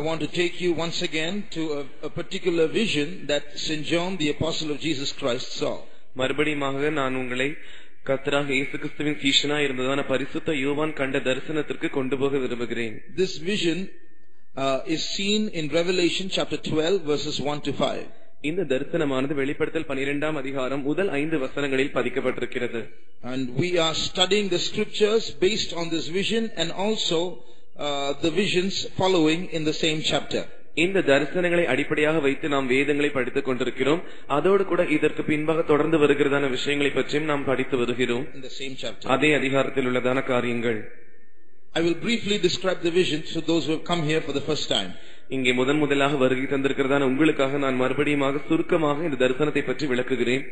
I want to take you once again to a, a particular vision that St. John, the apostle of Jesus Christ, saw. மறுபடியுமாக நான் உங்களை கர்த்தராக இயேசு கிறிஸ்துவின் சீஷனா இருந்ததான பரிசுத்த யோவான் கண்ட தரிசனத்திற்கு கொண்டு போக விரும்புகிறேன் This vision uh, is seen in Revelation chapter 12, verses 1 to 5. இந்த தரிசனமானது வெளிப்படுத்தல் பனிரெண்டாம் அதிகாரம் முதல் ஐந்து வசனங்களில் பதிக்கப்பட்டிருக்கிறது And we are studying the scriptures based on this vision and also uh, the visions following in the same chapter. இந்த தரிசனங்களை அடிப்படையாக வைத்து நாம் வேதங்களை படித்துக் கொண்டிருக்கிறோம் அதோடு கூட இதற்கு பின்பாக தொடர்ந்து வருகிறதான விஷயங்களை பற்றியும் நாம் படித்து வருகிறோம் In the same chapter. அதே அதிகாரத்தில் உள்ளதான காரியங்கள் I will briefly describe the vision to those who have come here for the first time. இங்கே முதன் முதலாக வருகை தந்திருக்கிறதான உங்களுக்காக நான் மறுபடியுமாக சுருக்கமாக இந்த தரிசனத்தை பற்றி விளக்குகிறேன்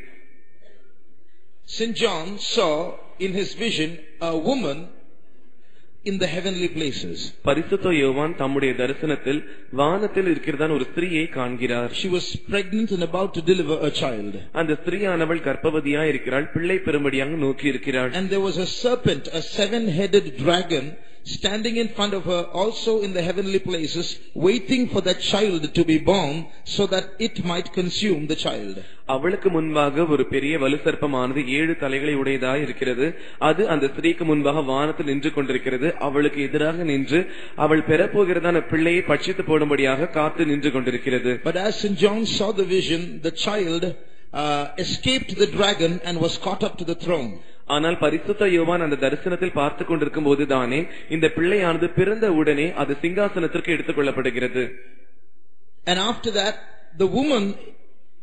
St. John saw in his vision a woman in the heavenly places. பரிசுத்த யோவான் தம்முடைய தரிசனத்தில் வானத்தில் இருக்கிறதான ஒரு ஸ்திரீயை காண்கிறார் She was pregnant and about to deliver a child. அந்த ஸ்திரீயானவள் கர்ப்பவதியா இருக்கிறாள் பிள்ளை பெறும்படியாக நோக்கி இருக்கிறாள் And there was a serpent, a seven-headed dragon, standing in front of her also in the heavenly places, waiting for that child to be born so that it might consume the child. அவளுக்கு முன்பாக ஒரு பெரிய வலுசர்ப்பமானது ஏழு தலைகளை உடையதாய் இருக்கிறது அது அந்த ஸ்திரீக்கு முன்பாக வானத்தில் நின்று கொண்டிருக்கிறது அவளுக்கு எதிராக நின்று அவள் பெறப்போகிறதான பிள்ளையை பட்சித்து போடும்படியாக காத்து நின்று கொண்டிருக்கிறது But as St. John saw the vision, the child uh, escaped the dragon and was caught up to the throne. ஆனால் பரிசுத்த யோவான் அந்த தரிசனத்தில் பார்த்து கொண்டிருக்கும் போதுதானே இந்த பிள்ளையானது பிறந்த உடனே அது சிங்காசனத்திற்கு எடுத்துக் கொள்ளப்படுகிறது And after that, the woman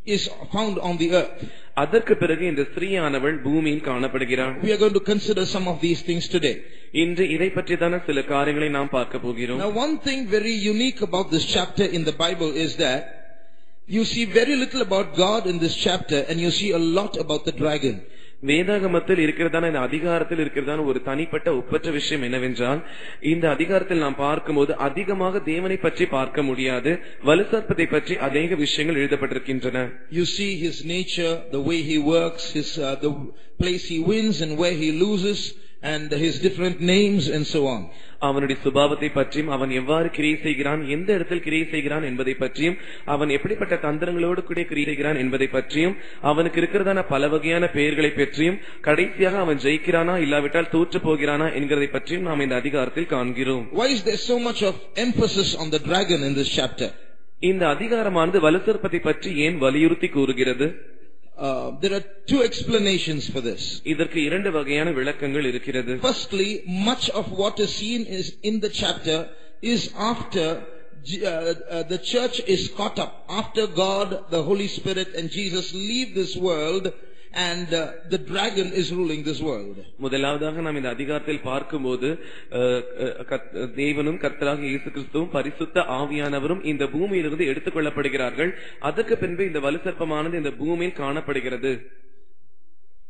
is found on the earth. அதற்கு பிறகு இந்த ஸ்திரீயானவள் பூமியில் காணப்படுகிறாள் We are going to consider some of these things today. இன்று இதை பற்றிதான சில காரியங்களை நாம் பார்க்க போகிறோம் Now, one thing very unique about this chapter in the Bible is that you see very little about God in this chapter and you see a lot about the dragon. வேதாகமத்தில் இருக்கிறதான இந்த அதிகாரத்தில் இருக்கிறதான ஒரு தனிப்பட்ட ஒப்பற்ற விஷயம் என்னவென்றால் இந்த அதிகாரத்தில் நாம் பார்க்கும்போது அதிகமாக தேவனை பற்றி பார்க்க முடியாது வலுசற்பத்தை பற்றி அநேக விஷயங்கள் எழுதப்பட்டிருக்கின்றன. You see his nature the way he works his the place he wins and way he loses and his different names and so on. அவனுடைய சுபாவத்தை பற்றியும் அவன் எவ்வாறு கிரியை செய்கிறான் எந்த இடத்தில் கிரியை செய்கிறான் என்பதை பற்றியும் அவன் எப்படிப்பட்ட தந்திரங்களோடு கூட கிரியை செய்கிறான் என்பதை பற்றியும் அவனுக்கு இருக்கிறதான பல வகையான பெயர்களை பற்றியும் கடைசியாக அவன் ஜெயிக்கிறானா இல்லாவிட்டால் தோற்று போகிறானா என்கிறதை பற்றியும் நாம் இந்த அதிகாரத்தில் காண்கிறோம் Why is there so much of emphasis on the dragon in this chapter? இந்த அதிகாரமானது வலுசற்பத்தை பற்றி ஏன் வலியுறுத்தி கூறுகிறது Uh, there are two explanations for this. இதற்கு இரண்டு வகையான விளக்கங்கள் இருக்கிறது Firstly, much of what is seen is in the chapter is after J- uh, uh, the church is caught up, after God, the Holy Spirit and Jesus leave this world and uh, the dragon is ruling this world. முதலாவதாக நாம் இந்த அதிகாரத்தில் பார்க்கும்போது அஹ், அஹ், கர்த்- தேவனும் கர்த்தராக இயேசு கிறிஸ்துவும் பரிசுத்த ஆவியானவரும் இந்த பூமியிலிருந்து எடுத்துக் கொள்ளப்படுகிறார்கள் அதற்கு பின்பு இந்த வலுசற்பமானது இந்த பூமியில் காணப்படுகிறது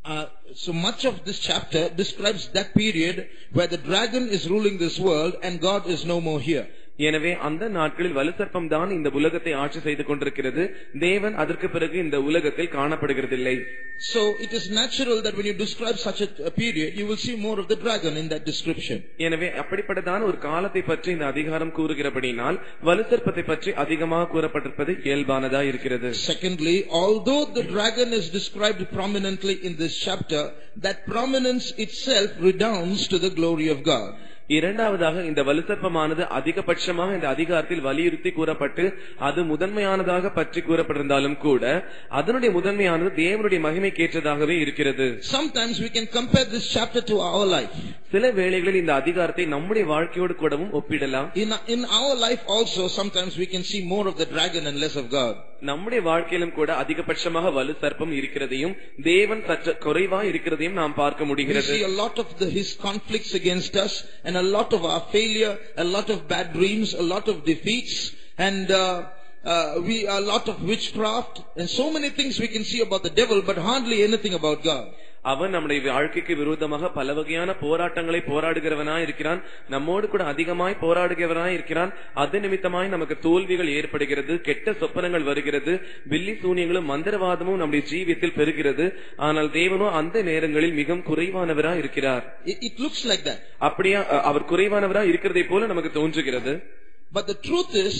Uh, so much of this chapter describes that period where the dragon is ruling this world and God is no more here. எனவே அந்த நாட்களில் வலுசற்பம் தான் இந்த உலகத்தை ஆட்சி செய்து கொண்டிருக்கிறது தேவன் அதற்கு பிறகு இந்த உலகத்தில் காணப்படுகிறதில்லை So it is natural that when you describe such a, a period, you will see more of the dragon in that description. எனவே அப்படிப்பட்டதான ஒரு காலத்தை பற்றி இந்த அதிகாரம் கூறுகிறபடினால் வலுசற்பத்தை பற்றி அதிகமாக கூறப்பட்டிருப்பது இயல்பானதா இருக்கிறது Secondly, although the dragon is described prominently in this chapter, that prominence itself redounds to the glory of God. இரண்டாவதாக இந்த வலுசற்பமானது அதிகபட்சமாக இந்த அதிகாரத்தில் வலியுறுத்தி கூறப்பட்டு அது முதன்மையானதாக பற்றி கூறப்பட்டிருந்தாலும் கூட அதனுடைய முதன்மையானது தேவனுடைய மகிமைக்கேற்றதாகவே இருக்கிறது Sometimes we can compare this chapter to our life. சில வேளைகளில் இந்த அதிகாரத்தை நம்முடைய வாழ்க்கையோடு கூடவும் ஒப்பிடலாம் In, in our life also, sometimes we can see more of the dragon and less of God. நம்முடைய வாழ்க்கையிலும் கூட அதிகபட்சமாக வலு சர்ப்பம் இருக்கிறதையும் தேவன் சற்று குறைவா இருக்கிறதையும் நாம் பார்க்க We முடிகிறது see a lot of the, his conflicts against us and a lot of our failure, a lot of bad dreams, a lot of defeats and uh, uh, we a lot of witchcraft and so many things we can see about the devil but hardly anything about God. அவன் நம்முடைய வாழ்க்கைக்கு விரோதமாக பல வகையான போராட்டங்களை போராடுகிறவனாய் இருக்கிறான். நம்மோடு கூட அதிகமாய் போராடுகிறவனாய் இருக்கிறான். அது நிமித்தமாய் நமக்கு தோல்விகள் ஏற்படுகிறது கெட்ட சொப்பனங்கள் வருகிறது பில்லி சூனியங்களும் மந்திரவாதமும் நம்முடைய ஜீவியத்தில் பெறுகிறது ஆனால் தேவனோ அந்த நேரங்களில் மிகவும் குறைவானவராய் இருக்கிறார். It looks like that. அப்படியா அவர் குறைவானவராய் இருக்கிறதை போல நமக்கு தோன்றுகிறது. But the truth is,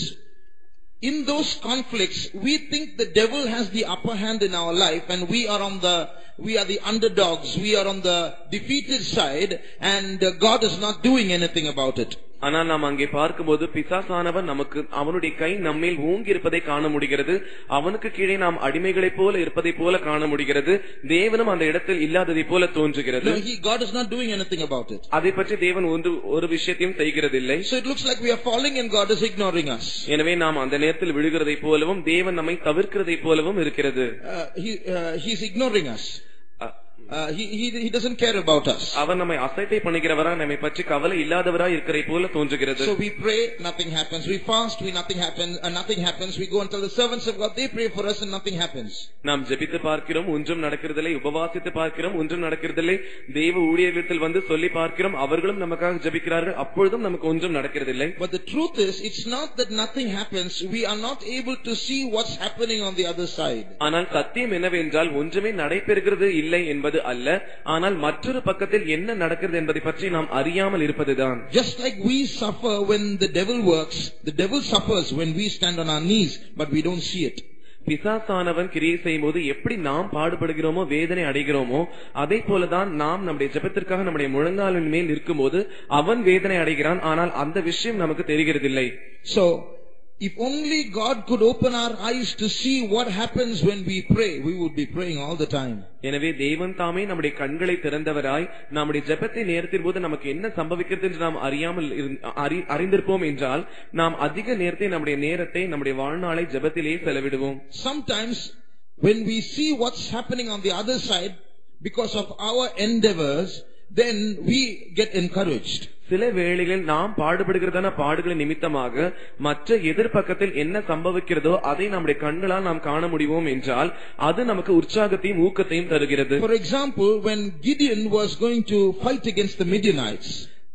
in those conflicts, we think the devil has the upper hand in our life and we are on the, we are the underdogs, we are on the defeated side and uh, God is not doing anything about it. ஆனால் நாம் அங்கே பார்க்கும்போது பிசாசானவன் நமக்கு அவனுடைய கை நம்மேல் ஓங்கி இருப்பதை காண முடிகிறது அவனுக்கு கீழே நாம் அடிமைகளைப் போல இருப்பதைப் போல காண முடிகிறது தேவனும் அந்த இடத்தில் இல்லாததைப் போல தோன்றுகிறது God is not doing anything about it. அதை பற்றி தேவன் ஒன்று ஒரு விஷயத்தையும் செய்கிறதில்லை So it looks like we are falling and God is ignoring us. எனவே நாம் அந்த நேரத்தில் விழுகிறதைப் போலவும் தேவன் நம்மை தவிர்க்கிறதைப் போலவும் இருக்கிறது Uh, he, uh, he's ignoring us. A- Uh, he, he, he doesn't care about us. அவர் நம்மை அசட்டை பண்ணுகிறவரா நம்மை பற்றி கவலை இல்லாதவரா இருக்கிறை போல தோன்றுகிறது So we pray, nothing happens. We fast, we nothing happens, and nothing happens. We go and tell the servants of God, they pray for us and nothing happens. நாம் ஜெபித்து பார்க்கிறோம் ஒன்றும் நடக்கிறதில்லை உபவாசித்து பார்க்கிறோம் ஒன்றும் நடக்கிறதில்லை தேவ ஊழியர்களிடத்தில் வந்து சொல்லி பார்க்கிறோம் அவர்களும் நமக்காக ஜெபிக்கிறார்கள் அப்பொழுதும் நமக்கு ஒன்றும் நடக்கிறதில்லை But the truth is, it's not that nothing happens. We are not able to see what's happening on the other side. ஆனால் சத்தியம் என்னவென்றால் ஒன்றுமே நடைபெறுகிறது இல்லை என்பது அல்ல. ஆனால் மற்றொரு பக்கத்தில் என்ன நடக்கிறது என்பதை பற்றி நாம் அறியாமல் இருப்பதுதான். Just like we suffer when the devil works, the devil suffers when we stand on our knees, but we don't see it. பிசாசானவன் கிரியை செய்யும் போது எப்படி நாம் பாடுபடுகிறோமோ வேதனை அடைகிறோமோ அதே போலதான் நாம் நம்முடைய ஜெபத்திற்காக நம்முடைய முழங்காலின் மேல் இருக்கும்போது அவன் வேதனை அடைகிறான். ஆனால் அந்த விஷயம் நமக்கு தெரிகிறதில்லை. So, if only God could open our eyes to see what happens when we pray, we would be praying all the time. எனவே தேவன் தாமே நம்முடைய கண்களை திறந்தவராய் நம்முடைய ஜெபத்தை நேரத்தின் போது நமக்கு என்ன சம்பவிக்கிறது என்று நாம் அறியாமல் இருந்- அறி- அறிந்திருப்போம் என்றால் நாம் அதிக நேரத்தை நம்முடைய நேரத்தை நம்முடைய வாழ்நாளை ஜெபத்திலேயே செலவிடுவோம் Sometimes when we see what's happening on the other side because of our endeavors, then we get encouraged. சில வேளைகளில் நாம் பாடுபடுகிறதான பாடுகளின் நிமித்தமாக மற்ற எதிர்பக்கத்தில் என்ன சம்பவிக்கிறதோ அதை நம்முடைய கண்களால் நாம் காண முடியும் என்றால் அது நமக்கு உற்சாகத்தையும் ஊக்கத்தையும் தருகிறது For example, when Gideon was going to fight against the Midianites,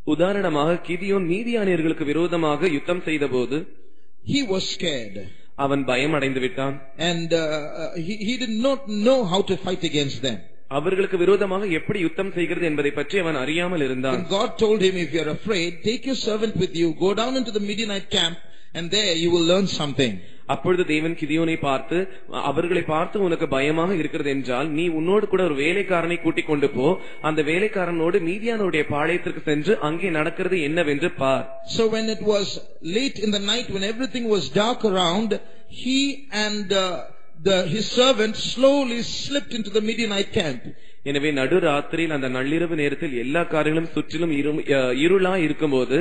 உதாரணமாக கிதியோன் மீதியானியர்களுக்கு விரோதமாக யுத்தம் செய்தபோது he was scared. அவன் பயம் அடைந்து விட்டான் And uh, uh, he, he did not know how to fight against them. அவர்களுக்கு விரோதமாக எப்படி யுத்தம் செய்கிறது என்பதை பற்றி அவன் அறியாமல் இருந்தான் And God told him, if you're afraid, take your servant with you, go down into the Midianite camp, and there you will learn something. அப்பொழுது தேவன் கிதியோனை பார்த்து அவர்களை பார்த்து உனக்கு பயமாக இருக்கிறது என்றால் நீ உன்னோடு கூட ஒரு வேலைக்காரனை கூட்டிக் கொண்டு போ அந்த வேலைக்காரனோடு மீதியானுடைய பாளையத்திற்கு சென்று அங்கே நடக்கிறது என்னவென்று பார் So when it was late in the night, when everything was dark around, he and uh, the, his servant slowly slipped into the Midianite camp. எனவே நடுராத்திரியில் அந்த நள்ளிரவு நேரத்தில் எல்லா காரியங்களும் சுற்றிலும் இரு- அஹ் இருளா இருக்கும்போது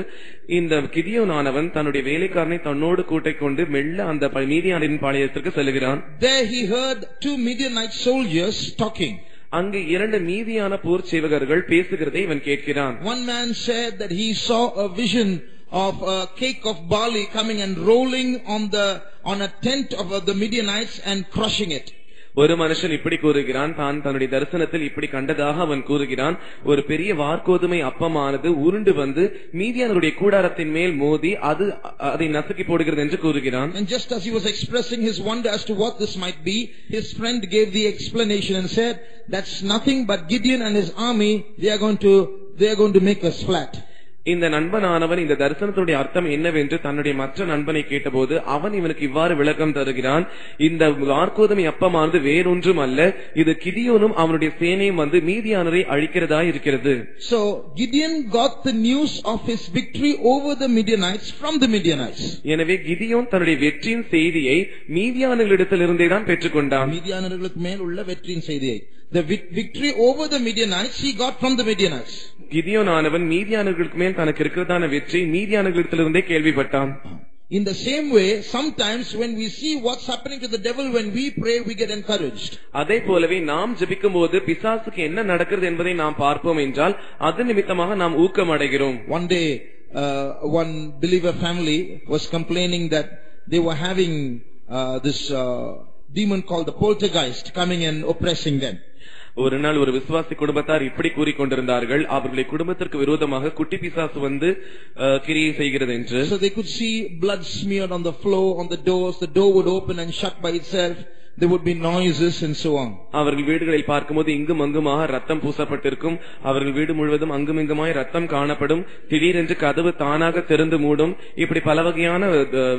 இந்த கிதியோனானவன் தன்னுடைய வேலைக்காரனை தன்னோடு கூட்டிக் கொண்டு மெல்ல அந்த ப- மீதியானின் பாளையத்திற்கு செல்கிறான் There he heard two Midianite soldiers talking. அங்கு இரண்டு மீதியான போர் சேவகர்கள் பேசுகிறதை இவன் கேட்கிறான் One man said that he saw a vision of a cake of barley coming and rolling on the on a tent of uh, the Midianites and crushing it. ஒரு மனுஷன் இப்படி கூறுகிறான் தான் தன்னுடைய தரிசனத்தில் இப்படி கண்டதாக அவன் கூறுகிறான் ஒரு பெரிய வார்கோதுமை அப்பமானது உருண்டு வந்து மீதியானருடைய கூடாரத்தின் மேல் மோதி அது அ- அதை நசுக்கி போடுகிறது என்று கூறுகிறான் And just as he was expressing his wonder as to what this might be, his friend gave the explanation and said, "That's nothing but Gideon and his army. They are going to they are going to make us flat." இந்த நண்பனானவன் இந்த தரிசனத்தினுடைய அர்த்தம் என்னவென்று தன்னுடைய மற்ற நண்பனை கேட்டபோது அவன் இவனுக்கு இவ்வாறு விளக்கம் தருகிறான். இந்த வார்கோதுமை அப்பமானது வேறொன்றும் அல்ல. இது கிதியோனும் அவனுடைய சேனையும் வந்து மீதியானரை அழிக்கிறதா இருக்கிறது. So Gideon got the news of his victory over the Midianites from the Midianites. எனவே கிதியோன் தன்னுடைய வெற்றியின் செய்தியை மீதியானர்களிடத்திலிருந்தே தான் பெற்றுக்கொண்டான். மீதியானர்களுக்கு மேல் உள்ள வெற்றியின் செய்தியை. The vic- victory over the Midianites he got from the Midianites. கிதியோனானவன் மீதியானர்களுக்கு மேல் தனக்கு இருக்கிறதான வெற்றி மீதியானர்களிடத்திலிருந்தே கேள்விப்பட்டான் In the same way, sometimes when we see what's happening to the devil when we pray, we get encouraged. அதே போலவே நாம் ஜெபிக்கும் போது பிசாசுக்கு என்ன நடக்கிறது என்பதை நாம் பார்ப்போம் என்றால் அது நிமித்தமாக நாம் ஊக்கம் அடைகிறோம் One day, uh, one believer family was complaining that they were having uh, this uh, demon called the poltergeist coming and oppressing them. ஒரு நாள் ஒரு விசுவாசி குடும்பத்தார் இப்படி கூறிக்கொண்டிருந்தார்கள் அவர்களை குடும்பத்திற்கு விரோதமாக குட்டி பிசாசு வந்து கிரியை செய்கிறது என்று So they could see blood smeared on the floor, on the doors. The door would open and shut by itself. There would be noises and so on. அவர்கள் வீடுகளில் பார்க்கும்போது இங்கும் அங்குமாக ரத்தம் பூசப்பட்டிருக்கும் அவர்கள் வீடு முழுவதும் அங்கும் இங்குமாய் ரத்தம் காணப்படும் திடீரென்று கதவு தானாக திறந்து மூடும் இப்படி பல வகையான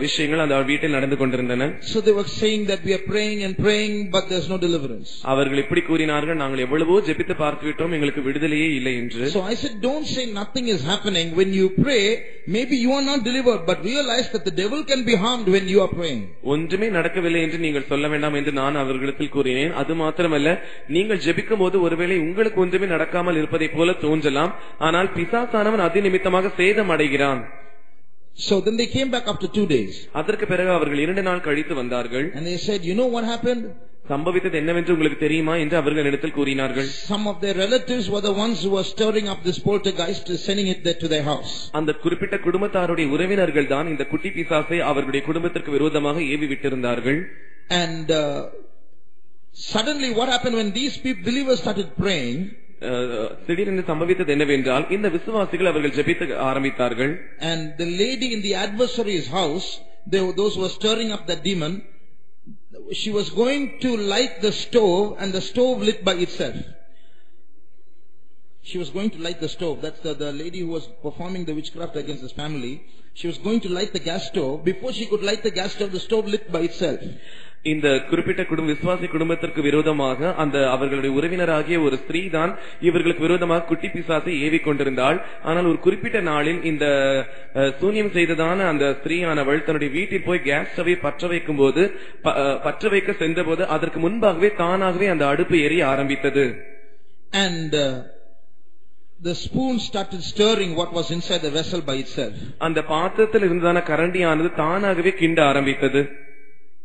விஷயங்கள் அந்த வீட்டில் நடந்து கொண்டிருந்தன So they were saying that we are praying and praying, but there's no deliverance. அவர்கள் இப்படி கூறினார்கள் நாங்கள் எவ்வளவோ ஜெபித்து பார்த்து விட்டோம் எங்களுக்கு விடுதலையே இல்லை என்று So I said, don't say nothing is happening. When you pray, maybe you are not delivered, but realize that the devil can be harmed when you are praying. ஒன்றுமே நடக்கவில்லை என்று நீங்கள் சொல்ல வேண்டாம் என்று நான் அவர்களிடத்தில் கூறினேன் அது மாத்திரமல்ல நீங்கள் ஜெபிக்கும் போது ஒருவேளை உங்களுக்கு ஒன்றுமே நடக்காமல் இருப்பதைப் போல தோன்றலாம் ஆனால் பிசாசானவன் அது நிமித்தமாக சேதம் அடைகிறான் So then they came back after two days. அதற்கு பிறகு அவர்கள் இரண்டு நாள் கழித்து வந்தார்கள் And they said, you know what happened? சம்பவித்தது என்னவென்று உங்களுக்கு தெரியுமா என்று அவர்களிடத்தில் கூறினார்கள் Some of their relatives were the ones who were stirring up this poltergeist, sending it there to their house. அந்த குறிப்பிட்ட குடும்பத்தாருடைய உறவினர்கள் தான் இந்த குட்டி பிசாசை அவர்களுடைய குடும்பத்திற்கு விரோதமாக ஏவி விட்டிருந்தார்கள் And uh, suddenly what happened when these people, believers started praying, அஹ், திடீரென்று சம்பவித்தது என்னவென்றால் இந்த விசுவாசிகள் அவர்கள் ஜெபித்து ஆரம்பித்தார்கள் and the lady in the adversary's house, they, were- those who were stirring up the demon, she was going to light the stove and the stove lit by itself. She was going to light the stove. That's the, the lady who was performing the witchcraft against this family. She was going to light the gas stove. Before she could light the gas stove, the stove lit by itself. இந்த குறிப்பிட்ட குடும்ப விசுவாசி குடும்பத்திற்கு விரோதமாக அந்த அவர்களுடைய உறவினராகிய ஒரு ஸ்திரீ தான் இவர்களுக்கு விரோதமாக குட்டி பிசாசை ஏவிக் கொண்டிருந்தாள். ஆனால் ஒரு குறிப்பிட்ட நாளில் இந்த சூனியம் செய்ததான அந்த ஸ்திரீயானவள் தன்னுடைய வீட்டில் போய் கேஸ் ஸ்டவை பற்ற வைக்கும் போது பற்ற வைக்க சென்றபோது அதற்கு முன்பாகவே தானாகவே அந்த அடுப்பு எரிய ஆரம்பித்தது. And uh, the spoon started stirring what was inside the vessel by itself. அந்த பாத்திரத்தில் இருந்ததான கரண்டியானது தானாகவே கிண்ட ஆரம்பித்தது.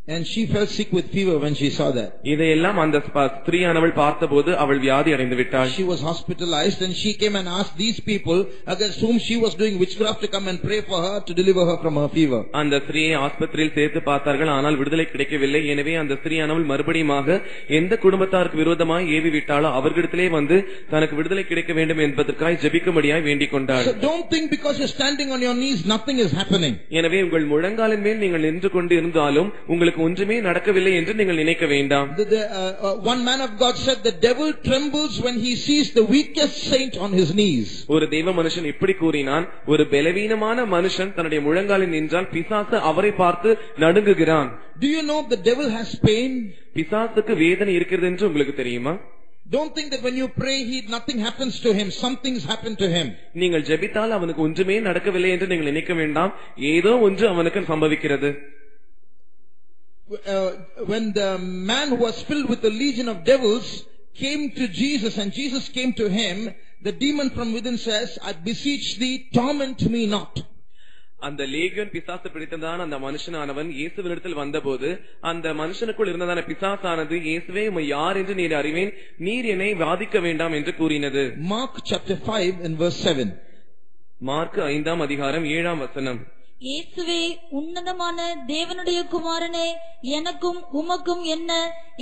And she fell sick with fever when she saw that. இதையெல்லாம் அந்த ஸ்ப- ஸ்திரீயானவள் பார்த்தபோது அவள் வியாதி அடைந்து விட்டாள் She was hospitalized and she came and asked these people against whom she was doing witchcraft to come and pray for her to deliver her from her fever. அந்த ஸ்திரீயை ஆஸ்பத்திரியில் சேர்த்து பார்த்தார்கள் ஆனால் விடுதலை கிடைக்கவில்லை எனவே அந்த ஸ்திரீயானவள் மறுபடியுமாக எந்த குடும்பத்தாருக்கு விரோதமாய் ஏவி விட்டாலோ அவர்களிடத்திலே வந்து தனக்கு விடுதலை கிடைக்க வேண்டும் என்பதற்காய் ஜெபிக்கும்படியாய் வேண்டிக் கொண்டாள் So don't think because you're standing on your knees, nothing is happening. எனவே உங்கள் முழங்காலின் மேல் நீங்கள் நின்று கொண்டு இருந்தாலும் உங்களுக்கு ஒன்றுமே நடக்கவில்லை என்று நீங்கள் நினைக்க வேண்டாம் The, the, uh, uh, one man of God said the devil trembles when he sees the weakest saint on his knees. ஒரு தெய்வ மனுஷன் இப்படி கூறினான் ஒரு பலவீனமான மனுஷன் தன்னுடைய முழங்காலில் நின்றால் பிசாசு அவரை பார்த்து நடுங்குகிறான் Do you know the devil has pain? பிசாசுக்கு வேதனை இருக்கிறது என்று உங்களுக்கு தெரியுமா Don't think that when you pray, he, nothing happens to him. Something's happened to him. நீங்கள் ஜெபித்தால் அவனுக்கு ஒன்றுமே நடக்கவில்லை என்று நீங்கள் நினைக்க வேண்டாம் ஏதோ ஒன்று அவனுக்கு சம்பவிக்கிறது uh, when the man who was filled with the legion of devils came to Jesus and Jesus came to him, the demon from within says, I beseech thee, torment me not. அந்த லேகியோன் பிசாசு பிடித்ததான அந்த மனுஷனானவன் இயேசுவினிடத்தில் வந்தபோது அந்த மனுஷனுக்குள் இருந்ததான பிசாசானது இயேசுவே உம்மை யார் என்று நீர் அறிவேன் நீர் என்னை வாதிக்க வேண்டாம் என்று கூறினது Mark chapter 5 and verse 7. Mark ஐந்தாம் அதிகாரம் ஏழாம் வசனம் இயேசுவே உன்னதமான தேவனுடைய குமாரனே எனக்கும் உமக்கும் என்ன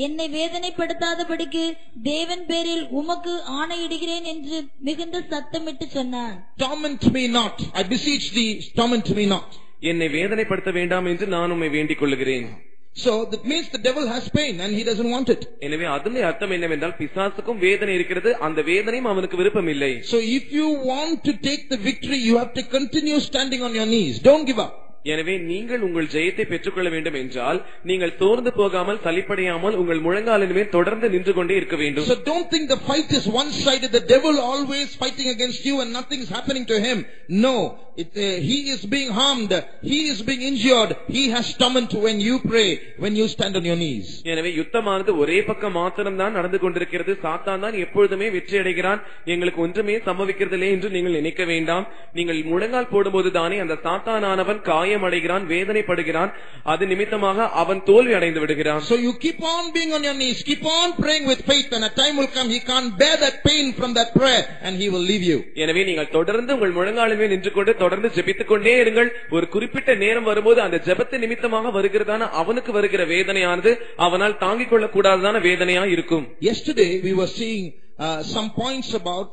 என்னை வேதனைப்படுத்தாதபடிக்கு தேவன் பேரில் உமக்கு ஆணையிடுகிறேன் என்று மிகுந்த சத்தமிட்டு சொன்னான் Torment me not. I beseech thee, torment me not. என்னை வேதனைப்படுத்த வேண்டாம் என்று நான் உம்மை வேண்டிக் கொள்ளுகிறேன் So that means the devil has pain and he doesn't want it. எனவே அதனுடைய அர்த்தம் என்னவென்றால் பிசாசுக்கும் வேதனை இருக்கிறது அந்த வேதனையும் அவனுக்கு விருப்பமில்லை So if you want to take the victory, you have to continue standing on your knees. Don't give up. எனவே நீங்கள் உங்கள் ஜெயத்தை பெற்றுக்கொள்ள வேண்டும் என்றால் நீங்கள் சோர்ந்து போகாமல் சலிப்படையாமல் உங்கள் முழங்காலின் மேல் தொடர்ந்து நின்று கொண்டே இருக்க வேண்டும் So don't think the fight is one-sided, the devil always fighting against you and nothing is happening to him. No, it, uh, he is being harmed, he is being injured, he has torment when you pray, when you stand on your knees. எனவே யுத்தமானது ஒரே பக்கம் மாத்திரம் தான் நடந்து கொண்டிருக்கிறது சாத்தான் தான் எப்பொழுதுமே வெற்றி அடைகிறான் எங்களுக்கு ஒன்றுமே சம்பவிக்கிறதில்லை என்று நீங்கள் நினைக்க வேண்டாம் நீங்கள் முழங்கால் போடும்போது தானே அந்த சாத்தானானவன் காயம் அடைகிறான் வேதனைப்படுகிறான் அது நிமித்தமாக அவன் தோல்வி அடைந்து விடுகிறான் So you keep on being on your knees, keep on praying with faith and a time will come he can't bear that pain from that prayer and he will leave you. எனவே நீங்கள் தொடர்ந்து உங்கள் முழங்காலுமே நின்று கொண்டு தொடர்ந்து ஜெபித்துக் கொண்டே இருங்கள் ஒரு குறிப்பிட்ட நேரம் வரும்போது அந்த ஜெபத்து நிமித்தமாக வருகிறதான அவனுக்கு வருகிற வேதனையானது அவனால் தாங்கிக் கொள்ளக் கூடாததான வேதனையா இருக்கும் Yesterday we were seeing uh, some points about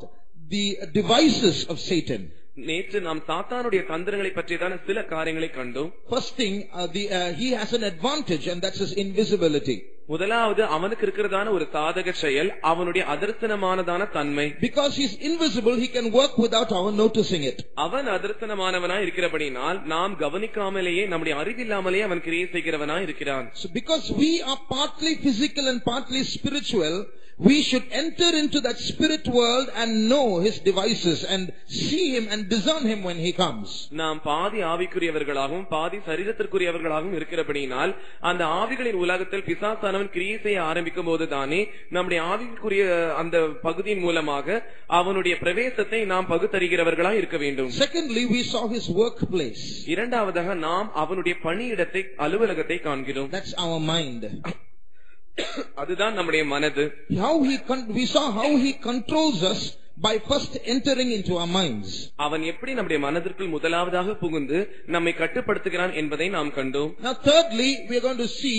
the devices of Satan. நேற்று நாம் சாத்தானுடைய தந்திரங்களை பற்றியதான சில காரியங்களை கண்டோம் First thing, uh, the, uh, he has an advantage and that's his invisibility. முதலாவது அவனுக்கு இருக்கிறதான ஒரு சாதக செயல் அவனுடைய அதர்சனமானதான தன்மை Because he's invisible, he can work without our noticing it. அவன் அதர்சனமானவனா இருக்கிறபடினால் நாம் கவனிக்காமலேயே நம்முடைய அறிவில்லாமலேயே அவன் கிரியை செய்கிறவனா இருக்கிறான் So because we are partly physical and partly spiritual, we should enter into that spirit world and know his devices and see him and discern him when he comes. நாம் பாதி ஆவிக்குரியவர்களாகவும் பாதி சரீரத்திற்குரியவர்களாகவும் இருக்கிறபடியினால் அந்த ஆவிகளின் உலகத்தில் பிசாசானவன் கிரியை செய்ய ஆரம்பிக்கும் போது தானே நம்முடைய ஆவிக்குரிய அந்த பகுதியின் மூலமாக அவனுடைய பிரவேசத்தை நாம் பகுத்தறிகிறவர்களாய் இருக்க வேண்டும் Secondly, we saw his workplace. இரண்டாவதாக நாம் அவனுடைய பணியிடத்தை அலுவலகத்தை காண்கிறோம் That's our mind. அதுதான் நம்முடைய மனது How he we saw how he controls us by first entering into our minds. அவன் எப்படி நம்முடைய மனதிற்குள் முதலாவதாக புகுந்து நம்மை கட்டுப்படுத்துகிறான் என்பதை நாம் கண்டோம் Now thirdly, we are going to see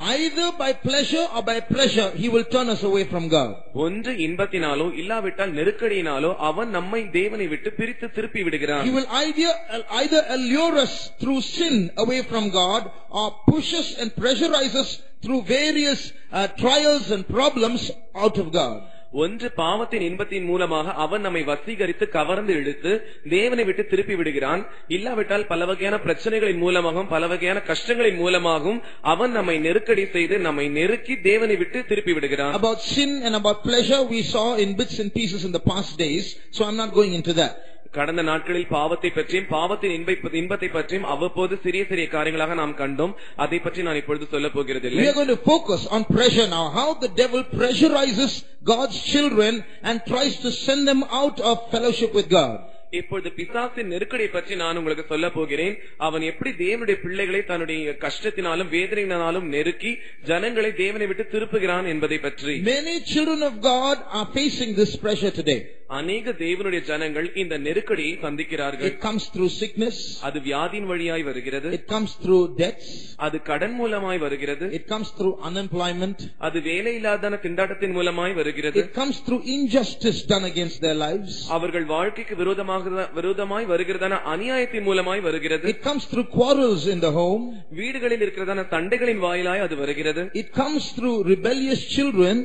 Either by pleasure or by pressure, he will turn us away from God. ஒன்று இன்பத்தினாலோ இல்லாவிட்டால் நெருக்கடியினாலோ அவன் நம்மை தேவனை விட்டு பிரித்து திருப்பி விடுகிறான் He will either, either allure us through sin away from God or push us and pressurize us through various uh, trials and problems out of God. ஒன்று பாவத்தின் இன்பத்தின் மூலமாக அவன் நம்மை வசீகரித்து கவர்ந்து இழுத்து தேவனை விட்டு திருப்பி விடுகிறான் இல்லாவிட்டால் பல வகையான பிரச்சனைகளின் மூலமாகவும் பல வகையான கஷ்டங்களின் மூலமாகவும் அவன் நம்மை நெருக்கடி செய்து நம்மை நெருக்கி தேவனை விட்டு திருப்பி விடுகிறான் About sin and about pleasure, we saw in bits and pieces in the past days, so I'm not going into that. கடந்த நாட்களில் பாவத்தை பற்றியும் பாவத்தின் இன்பை- இன்பத்தை பற்றியும் அவ்வப்போது சிறிய சிறிய காரியங்களாக நாம் கண்டோம் அதை பற்றி நான் இப்பொழுது சொல்ல We போகிறதில்லை are going to focus on pressure now. How the devil pressurizes God's children and tries to send them out of fellowship with God. இப்பொழுது பிசாசின் நெருக்கடியை பற்றி நான் உங்களுக்கு சொல்ல போகிறேன் அவன் எப்படி தேவனுடைய பிள்ளைகளை தன்னுடைய கஷ்டத்தினாலும் வேதனையினாலும் நெருக்கி ஜனங்களை தேவனை விட்டு திருப்புகிறான் என்பதை பற்றி Many children of God are facing this pressure today. அநேக தேவனுடைய ஜனங்கள் இந்த நெருக்கடியை சந்திக்கிறார்கள் It comes through sickness. அது வியாதியின் வழியாய் வருகிறது It comes through debts. அது கடன் மூலமாய் வருகிறது It comes through unemployment. அது வேலையில்லாதான திண்டாட்டத்தின் மூலமாய் வருகிறது It comes through injustice done against their lives. அவர்கள் வாழ்க்கைக்கு விரோதமாக விரோதமாய் வருகிறதான அநியாயத்தின் மூலமாய் வருகிறது It comes through quarrels in the home. வீடுகளில் இருக்கிறதான சண்டைகளின் வாயிலாய் அது வருகிறது It comes through rebellious children.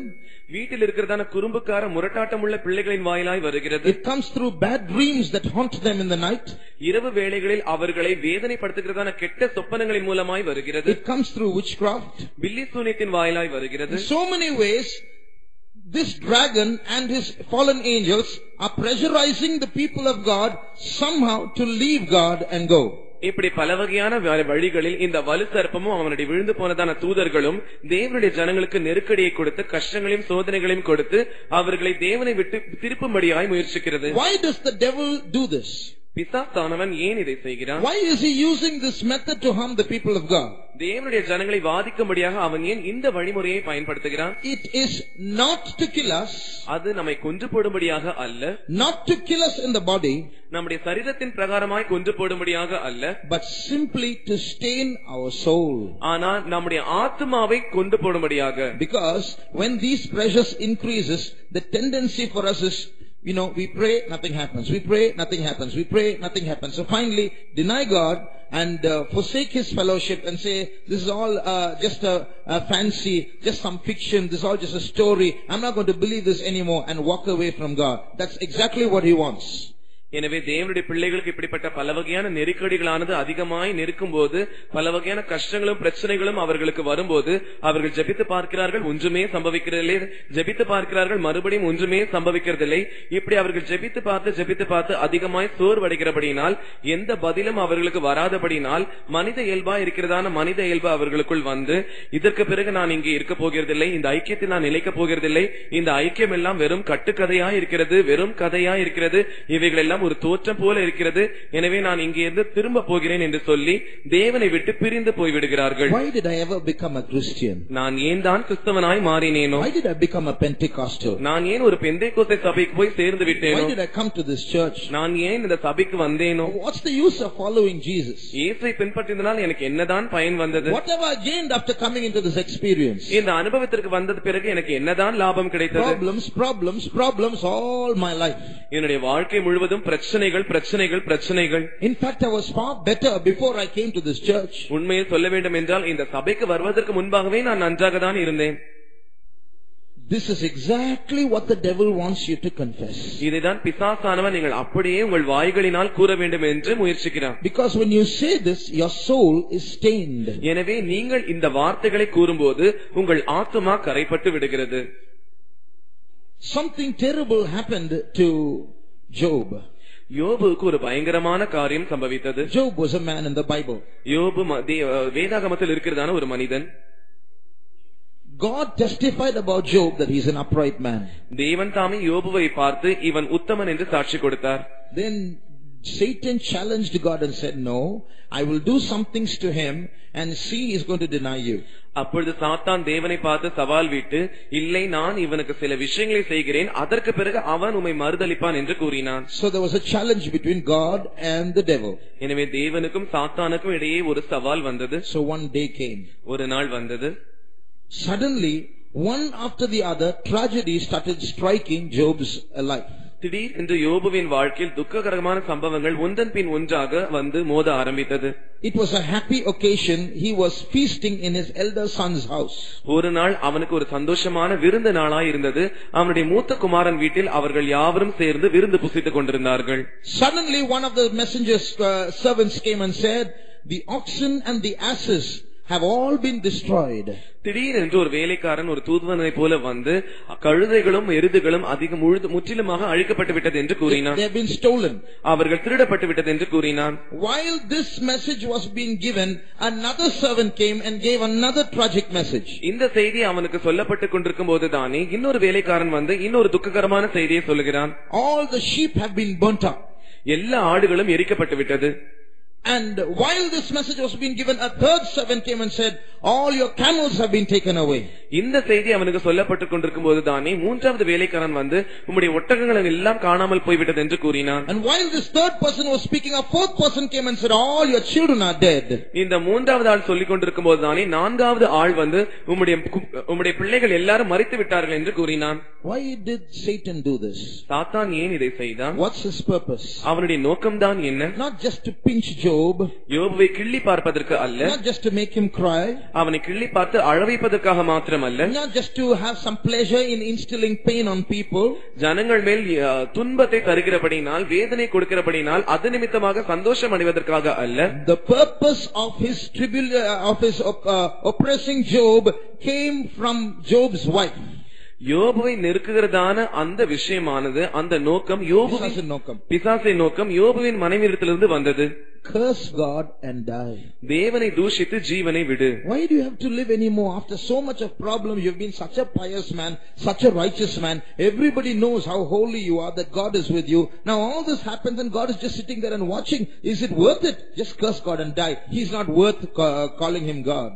வீட்டில் இருக்கிறதான குறும்புக்கார முரட்டாட்டமுள்ள பிள்ளைகளின் வாயிலாய் வருகிறது It comes through bad dreams that haunt them in the night. இரவு வேளைகளில் அவர்களை வேதனைப்படுத்துகிறதான கெட்ட சொப்பனங்களின் மூலமாய் வருகிறது It comes through witchcraft. பில்லி சூனியத்தின் வாயிலாய் வருகிறது In so many ways, this dragon and his fallen angels are pressurizing the people of God somehow to leave God and go. இப்படி பல வகையான வ- வழிகளில் இந்த வலு சர்ப்பமும் அவனுடைய விழுந்து போனதான தூதர்களும் தேவனுடைய ஜனங்களுக்கு நெருக்கடியை கொடுத்து கஷ்டங்களையும் சோதனைகளையும் கொடுத்து அவர்களை தேவனை விட்டு திருப்பும்படியாய் முயற்சிக்கிறது Why does the devil do this? பிசாசானவன் ஏன் இதை செய்கிறான் Why is he using this method to harm the people of God? தேவனுடைய ஜனங்களை வாதிக்கும்படியாக அவன் ஏன் இந்த வழிமுறையை பயன்படுத்துகிறான் It is not to kill us, அது நம்மை கொன்று போடும்படியாக அல்ல not to kill us in the body, நம்முடைய சரீரத்தின் பிரகாரமாய் கொன்று போடும்படியாக அல்ல but simply to stain our soul. ஆனால் நம்முடைய ஆத்மாவை கொண்டு போடும்படியாக Because when these pressures increases, the tendency for us is, you know, we pray, nothing happens. We pray, nothing happens. We pray, nothing happens. So finally, deny God and uh, forsake His fellowship and say, this is all uh, just a, a fancy, just some fiction. This is all just a story. I'm not going to believe this anymore and walk away from God. That's exactly what He wants. எனவே தேவனுடைய பிள்ளைகளுக்கு இப்படிப்பட்ட பல வகையான நெருக்கடிகளானது அதிகமாய் நெருக்கும் போது பல வகையான கஷ்டங்களும் பிரச்சனைகளும் அவர்களுக்கு வரும்போது அவர்கள் ஜெபித்து பார்க்கிறார்கள் ஒன்றுமே சம்பவிக்கிறதில்லை. ஜெபித்து பார்க்கிறார்கள் மறுபடியும் ஒன்றுமே சம்பவிக்கிறதில்லை. இப்படி அவர்கள் ஜெபித்து பார்த்து ஜெபித்து பார்த்து அதிகமாய் சோர்வடைகிறபடியினால் எந்த பதிலும் அவர்களுக்கு வராதபடியினால் மனித இயல்பா இருக்கிறதான மனித இயல்பு அவர்களுக்குள் வந்து இதற்கு பிறகு நான் இங்கே இருக்க போகிறதில்லை இந்த ஐக்கியத்தில் நான் நிலைக்கப் போகிறதில்லை இந்த ஐக்கியம் எல்லாம் வெறும் கட்டுக்கதையா இருக்கிறது வெறும் கதையா இருக்கிறது இவைகள் எல்லாம் ஒரு தோற்றம் போல இருக்கிறது எனவே நான் இங்கே இருந்து திரும்ப போகிறேன் என்று சொல்லி தேவனை விட்டு பிரிந்து போய்விடுகிறார்கள் Why did I ever become a Christian? நான் ஏன் தான் கிறிஸ்தவனாய் மாறினேனோ Why did I become a Pentecostal? நான் ஏன் ஒரு பெந்தைக்கோஸ்தை சபைக்கு போய் சேர்ந்து Why விட்டேனோ did I come to this church? நான் ஏன் இந்த சபைக்கு வந்தேனோ What's the use of following Jesus? இயேசுவை பின்பற்றியதனால் எனக்கு என்னதான் பயன் வந்தது What have I gained after coming into this experience? இந்த அனுபவத்திற்கு வந்தது பிறகு எனக்கு என்னதான் லாபம் கிடைத்தது Problems, problems, problems all my life. என்னுடைய வாழ்க்கை முழுவதும் பிரச்சனைகள் பிரச்சனைகள் பிரச்சனைகள் In fact, I was far better before I came to this church. உண்மையில் சொல்ல வேண்டும் என்றால் இந்த சபைக்கு வருவதற்கு முன்பாகவே நான் நன்றாக தான் இருந்தேன் This is exactly what the devil wants you to confess. இதைதான் பிசாசானவன் நீங்கள் அப்படியே உங்கள் வாய்களினால் கூற வேண்டும் என்று முயற்சிக்கிறான் Because when you say this, your soul is stained. எனவே நீங்கள் இந்த வார்த்தைகளை கூறும்போது உங்கள் ஆத்துமா கரைப்பட்டு விடுகிறது Something terrible happened to Job. யோபுக்கு ஒரு பயங்கரமான காரியம் சம்பவித்தது Job was a man in the Bible. யோபு ம- தே- வேதாகமத்தில் இருக்கிறதான ஒரு மனிதன் God testified about Job that he's an upright man. தேவன் தாமே யோபுவை பார்த்து இவன் உத்தமன் என்று சாட்சி கொடுத்தார் Then Satan challenged God and said, No, I will do some things to him and see he's going to deny you. அப்பொழுது சாத்தான் தேவனை பார்த்து சவால் விட்டு இல்லை நான் இவனுக்கு சில விஷயங்களை செய்கிறேன் அதற்கு பிறகு அவன் உம்மை மறுதலிப்பான் என்று கூறினான் So there was a challenge between God and the devil. எனவே தேவனுக்கும் சாத்தானுக்கும் இடையே ஒரு சவால் வந்தது So one day came. ஒரு நாள் வந்தது Suddenly, one after the other, tragedy started striking Job's life. திடீர் என்று யோபுவின் வாழ்க்கையில் துக்ககரமான சம்பவங்கள் ஒன்றன் பின் ஒன்றாக வந்து மோத ஆரம்பித்தது. It was a happy occasion he was feasting in his elder sons house ஒரு நாள் அவனுக்கு ஒரு சந்தோஷமான விருந்து நாளாய் இருந்தது அவனுடைய மூத்த குமாரன் வீட்டில் அவர்கள் யாவரும் சேர்ந்து விருந்து புசித்துக் கொண்டிருந்தார்கள். Suddenly one of the messengers servants came and said the oxen and the asses have all been destroyed. திடீரென்று ஒரு வேலைக்காரன் ஒரு தூதுவனை போல வந்து கழுதைகளும் எருதுகளும் அதிகம் முழுது முற்றிலுமாக அழிக்கப்பட்டு விட்டது என்று They கூறினான் have been stolen. அவர்கள் திருடப்பட்டு விட்டது என்று கூறினான் While this message was being given, another servant came and gave another tragic message. இந்த செய்தி அவனுக்கு சொல்லப்பட்டுக் கொண்டிருக்கும் போதுதானே இன்னொரு வேலைக்காரன் வந்து இன்னொரு துக்ககரமான செய்தியை சொல்லுகிறான் All the sheep have been burnt up. எல்லா ஆடுகளும் எரிக்கப்பட்டு விட்டது And while this message was being given, a third servant came and said, All your camels have been taken away. இந்த செய்தி அவனுக்கு சொல்லப்பட்டுக் கொண்டிருக்கும் போதுதானே மூன்றாவது வேலைக்காரன் வந்து உம்முடைய ஒட்டகங்கள் எல்லாம் காணாமல் போய்விட்டது என்று கூறினான் And while this third person was speaking, a fourth person came and said, All your children are dead. இந்த மூன்றாவது ஆள் சொல்லிக் கொண்டிருக்கும் போதுதானே நான்காவது ஆள் வந்து உம்முடைய கு- உம்முடைய பிள்ளைகள் எல்லாரும் மறித்து விட்டார்கள் என்று கூறினான் Why did Satan do this? சாத்தான் ஏன் இதை செய்தான் What's his purpose? அவனுடைய நோக்கம்தான் என்ன Not just to pinch Job, யோபுவை கிள்ளி பார்ப்பதற்கு அல்ல not just to make him cry, அவனை கிள்ளி பார்த்து அழவைப்பதற்காக மாத்திரமல்ல not just to have some pleasure in instilling pain on people, ஜனங்கள் மேல் துன்பத்தை தருகிறபடினால் வேதனை கொடுக்கிறபடினால் அது நிமித்தமாக சந்தோஷம் அடைவதற்காக அல்ல The purpose of his tribul- uh, of his op- uh, oppressing Job came from Job's wife. யோபுவை நெருக்குகிறதான அந்த விஷயமானது அந்த நோக்கம் யோபுவின் பிசாசின் நோக்கம். பிசாசின் நோக்கம் யோபுவின் மனைவியிடத்திலிருந்து வந்தது Curse God and die. தேவனை தூஷித்து ஜீவனை விடு Why do you have to live anymore after so much of problem? You've been such a pious man, such a righteous man. Everybody knows how holy you are, that God is with you. Now all this happens and God is just sitting there and watching. Is it worth it? Just curse God and die. He's not worth ca- calling him God.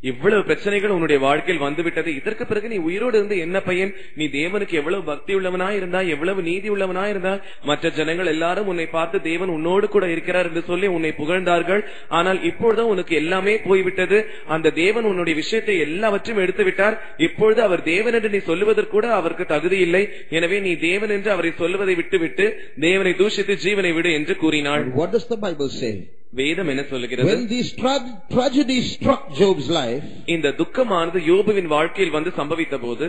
இவ்வளவு பிரச்சனைகள் உன்னுடைய வாழ்க்கையில் வந்துவிட்டது. இதற்கு பிறகு நீ உயிரோடு இருந்து என்ன பையன்? நீ தேவனுக்கு எவ்வளவு பக்தி உள்ளவனாய் இருந்தாய் எவ்வளவு நீதி உள்ளவனாய் இருந்தாய்? மற்ற ஜனங்கள் எல்லாரும் உன்னை பார்த்து தேவன் உன்னோடு கூட இருக்கிறார் என்று சொல்லி உன்னை புகழ்ந்தார்கள். ஆனால் இப்பொழுதும் உனக்கு எல்லாமே போய்விட்டது. அந்த தேவன் உன்னுடைய விஷயத்தை எல்லாவற்றையும் எடுத்து விட்டார் இப்பொழுது அவர் தேவன் என்று நீ சொல்லுவதற்கு கூட அவருக்கு தகுதி இல்லை. எனவே நீ தேவன் என்று அவரை சொல்லுவதை விட்டுவிட்டு தேவனை தூஷித்து ஜீவனை விடு என்று கூறினாள். And what does the Bible say? வேதம் என்ன சொல்லுகிறது? When these tra- tragedies struck Job's life, இந்த துக்கமானது யோபுவின் வாழ்க்கையில் வந்து சம்பவித்த போது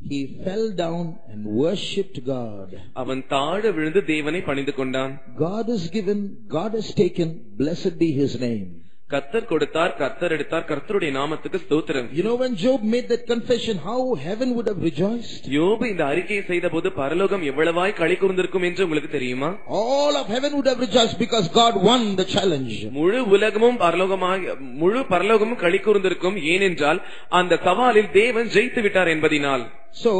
he fell down and worshipped God. அவன் தாழ விழுந்து தேவனை பணிந்து கொண்டான் God is given, God has taken, blessed be his name. கர்த்தர் கொடுத்தார் கர்த்தர் எடுத்தார் கர்த்தருடைய நாமத்துக்கு ஸ்தோத்திரம் You know when Job made that confession, how heaven would have rejoiced? யோபு இந்த அறிக்கையை செய்த போது பரலோகம் எவ்வளவாய் களி கூர்ந்திருக்கும் என்று உங்களுக்கு தெரியுமா All of heaven would have rejoiced because God won the challenge. முழு உலகமும் பரலோகமாக முழு பரலோகமும் களி கூர்ந்திருக்கும் ஏனென்றால் அந்த சவாலில் தேவன் ஜெயித்து விட்டார் என்பதினால் So,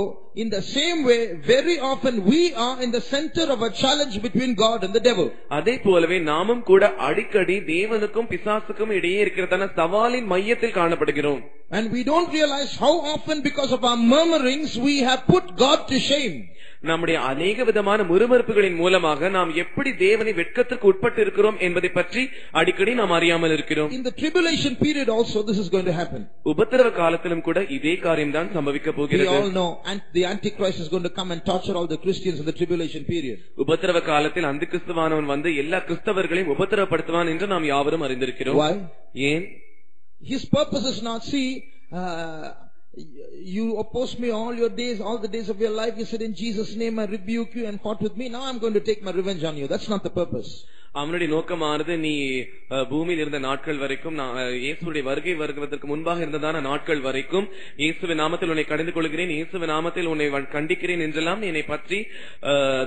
in the same way, very often we are in the center of a challenge between God and the devil. அதே போலவே நாமும் கூட அடிக்கடி தேவனுக்கும் பிசாசுக்கும் இடையே இருக்கிறதான சவாலின் மையத்தில் காணப்படுகிறோம் And we don't realize how often because of our murmurings we have put God to shame. நம்முடைய அநேக விதமான முறுமறுப்புகளின் மூலமாக நாம் எப்படி தேவனை வெட்கத்திற்கு உட்பட்டு இருக்கிறோம் என்பதை பற்றி அடிக்கடி நாம் அறியாமல் இருக்கிறோம் In the tribulation period also this is going to happen. உபத்திரவ காலத்திலும் கூட இதே காரியம்தான் சம்பவிக்க We போகிறது all know and the Antichrist is going to come and torture all the Christians in the tribulation period. உபத்திரவ காலத்தில் அந்த கிறிஸ்துவானவன் வந்து எல்லா கிறிஸ்தவர்களையும் உபத்திரவப்படுத்துவான் என்று நாம் யாவரும் அறிந்திருக்கிறோம் Why? ஏன் His purpose is not, see, uh, you opposed me all your days, all the days of your life. You said, in Jesus' name I rebuke you and fought with me. Now I'm going to take my revenge on you. That's not the purpose. அவனுடைய நோக்கமானது நீ பூமியில் இருந்த நாட்கள் வரைக்கும் இயேசுடைய வருகை வருவதற்கு முன்பாக இருந்ததான நாட்கள் வரைக்கும் இயேசுவின் நாமத்தில் உன்னை கடிந்து கொள்கிறேன் இயேசுவின் நாமத்தில் உன்னை கண்டிக்கிறேன் என்றெல்லாம் என்னை பற்றி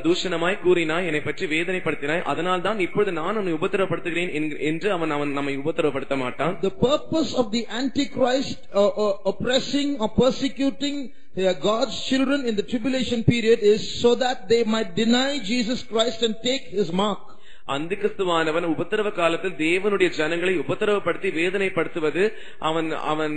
தூஷணமாய் கூறினாய் என்னை பற்றி வேதனைப்படுத்தினாய் அதனால் தான் இப்பொழுது நான் உன்னை உபத்திரப்படுத்துகிறேன் என்று அவன் அவன் நம்மை உபத்திரப்படுத்த மாட்டான் The purpose of the Antichrist uh, uh, oppressing or persecuting God's children in the tribulation period is so that they might deny Jesus Christ and take his mark. உபத்திரவ காலத்தில் தேவனுடைய ஜனங்களை உபத்திரவப்படுத்தி வேதனைப்படுத்துவது அவன் அவன்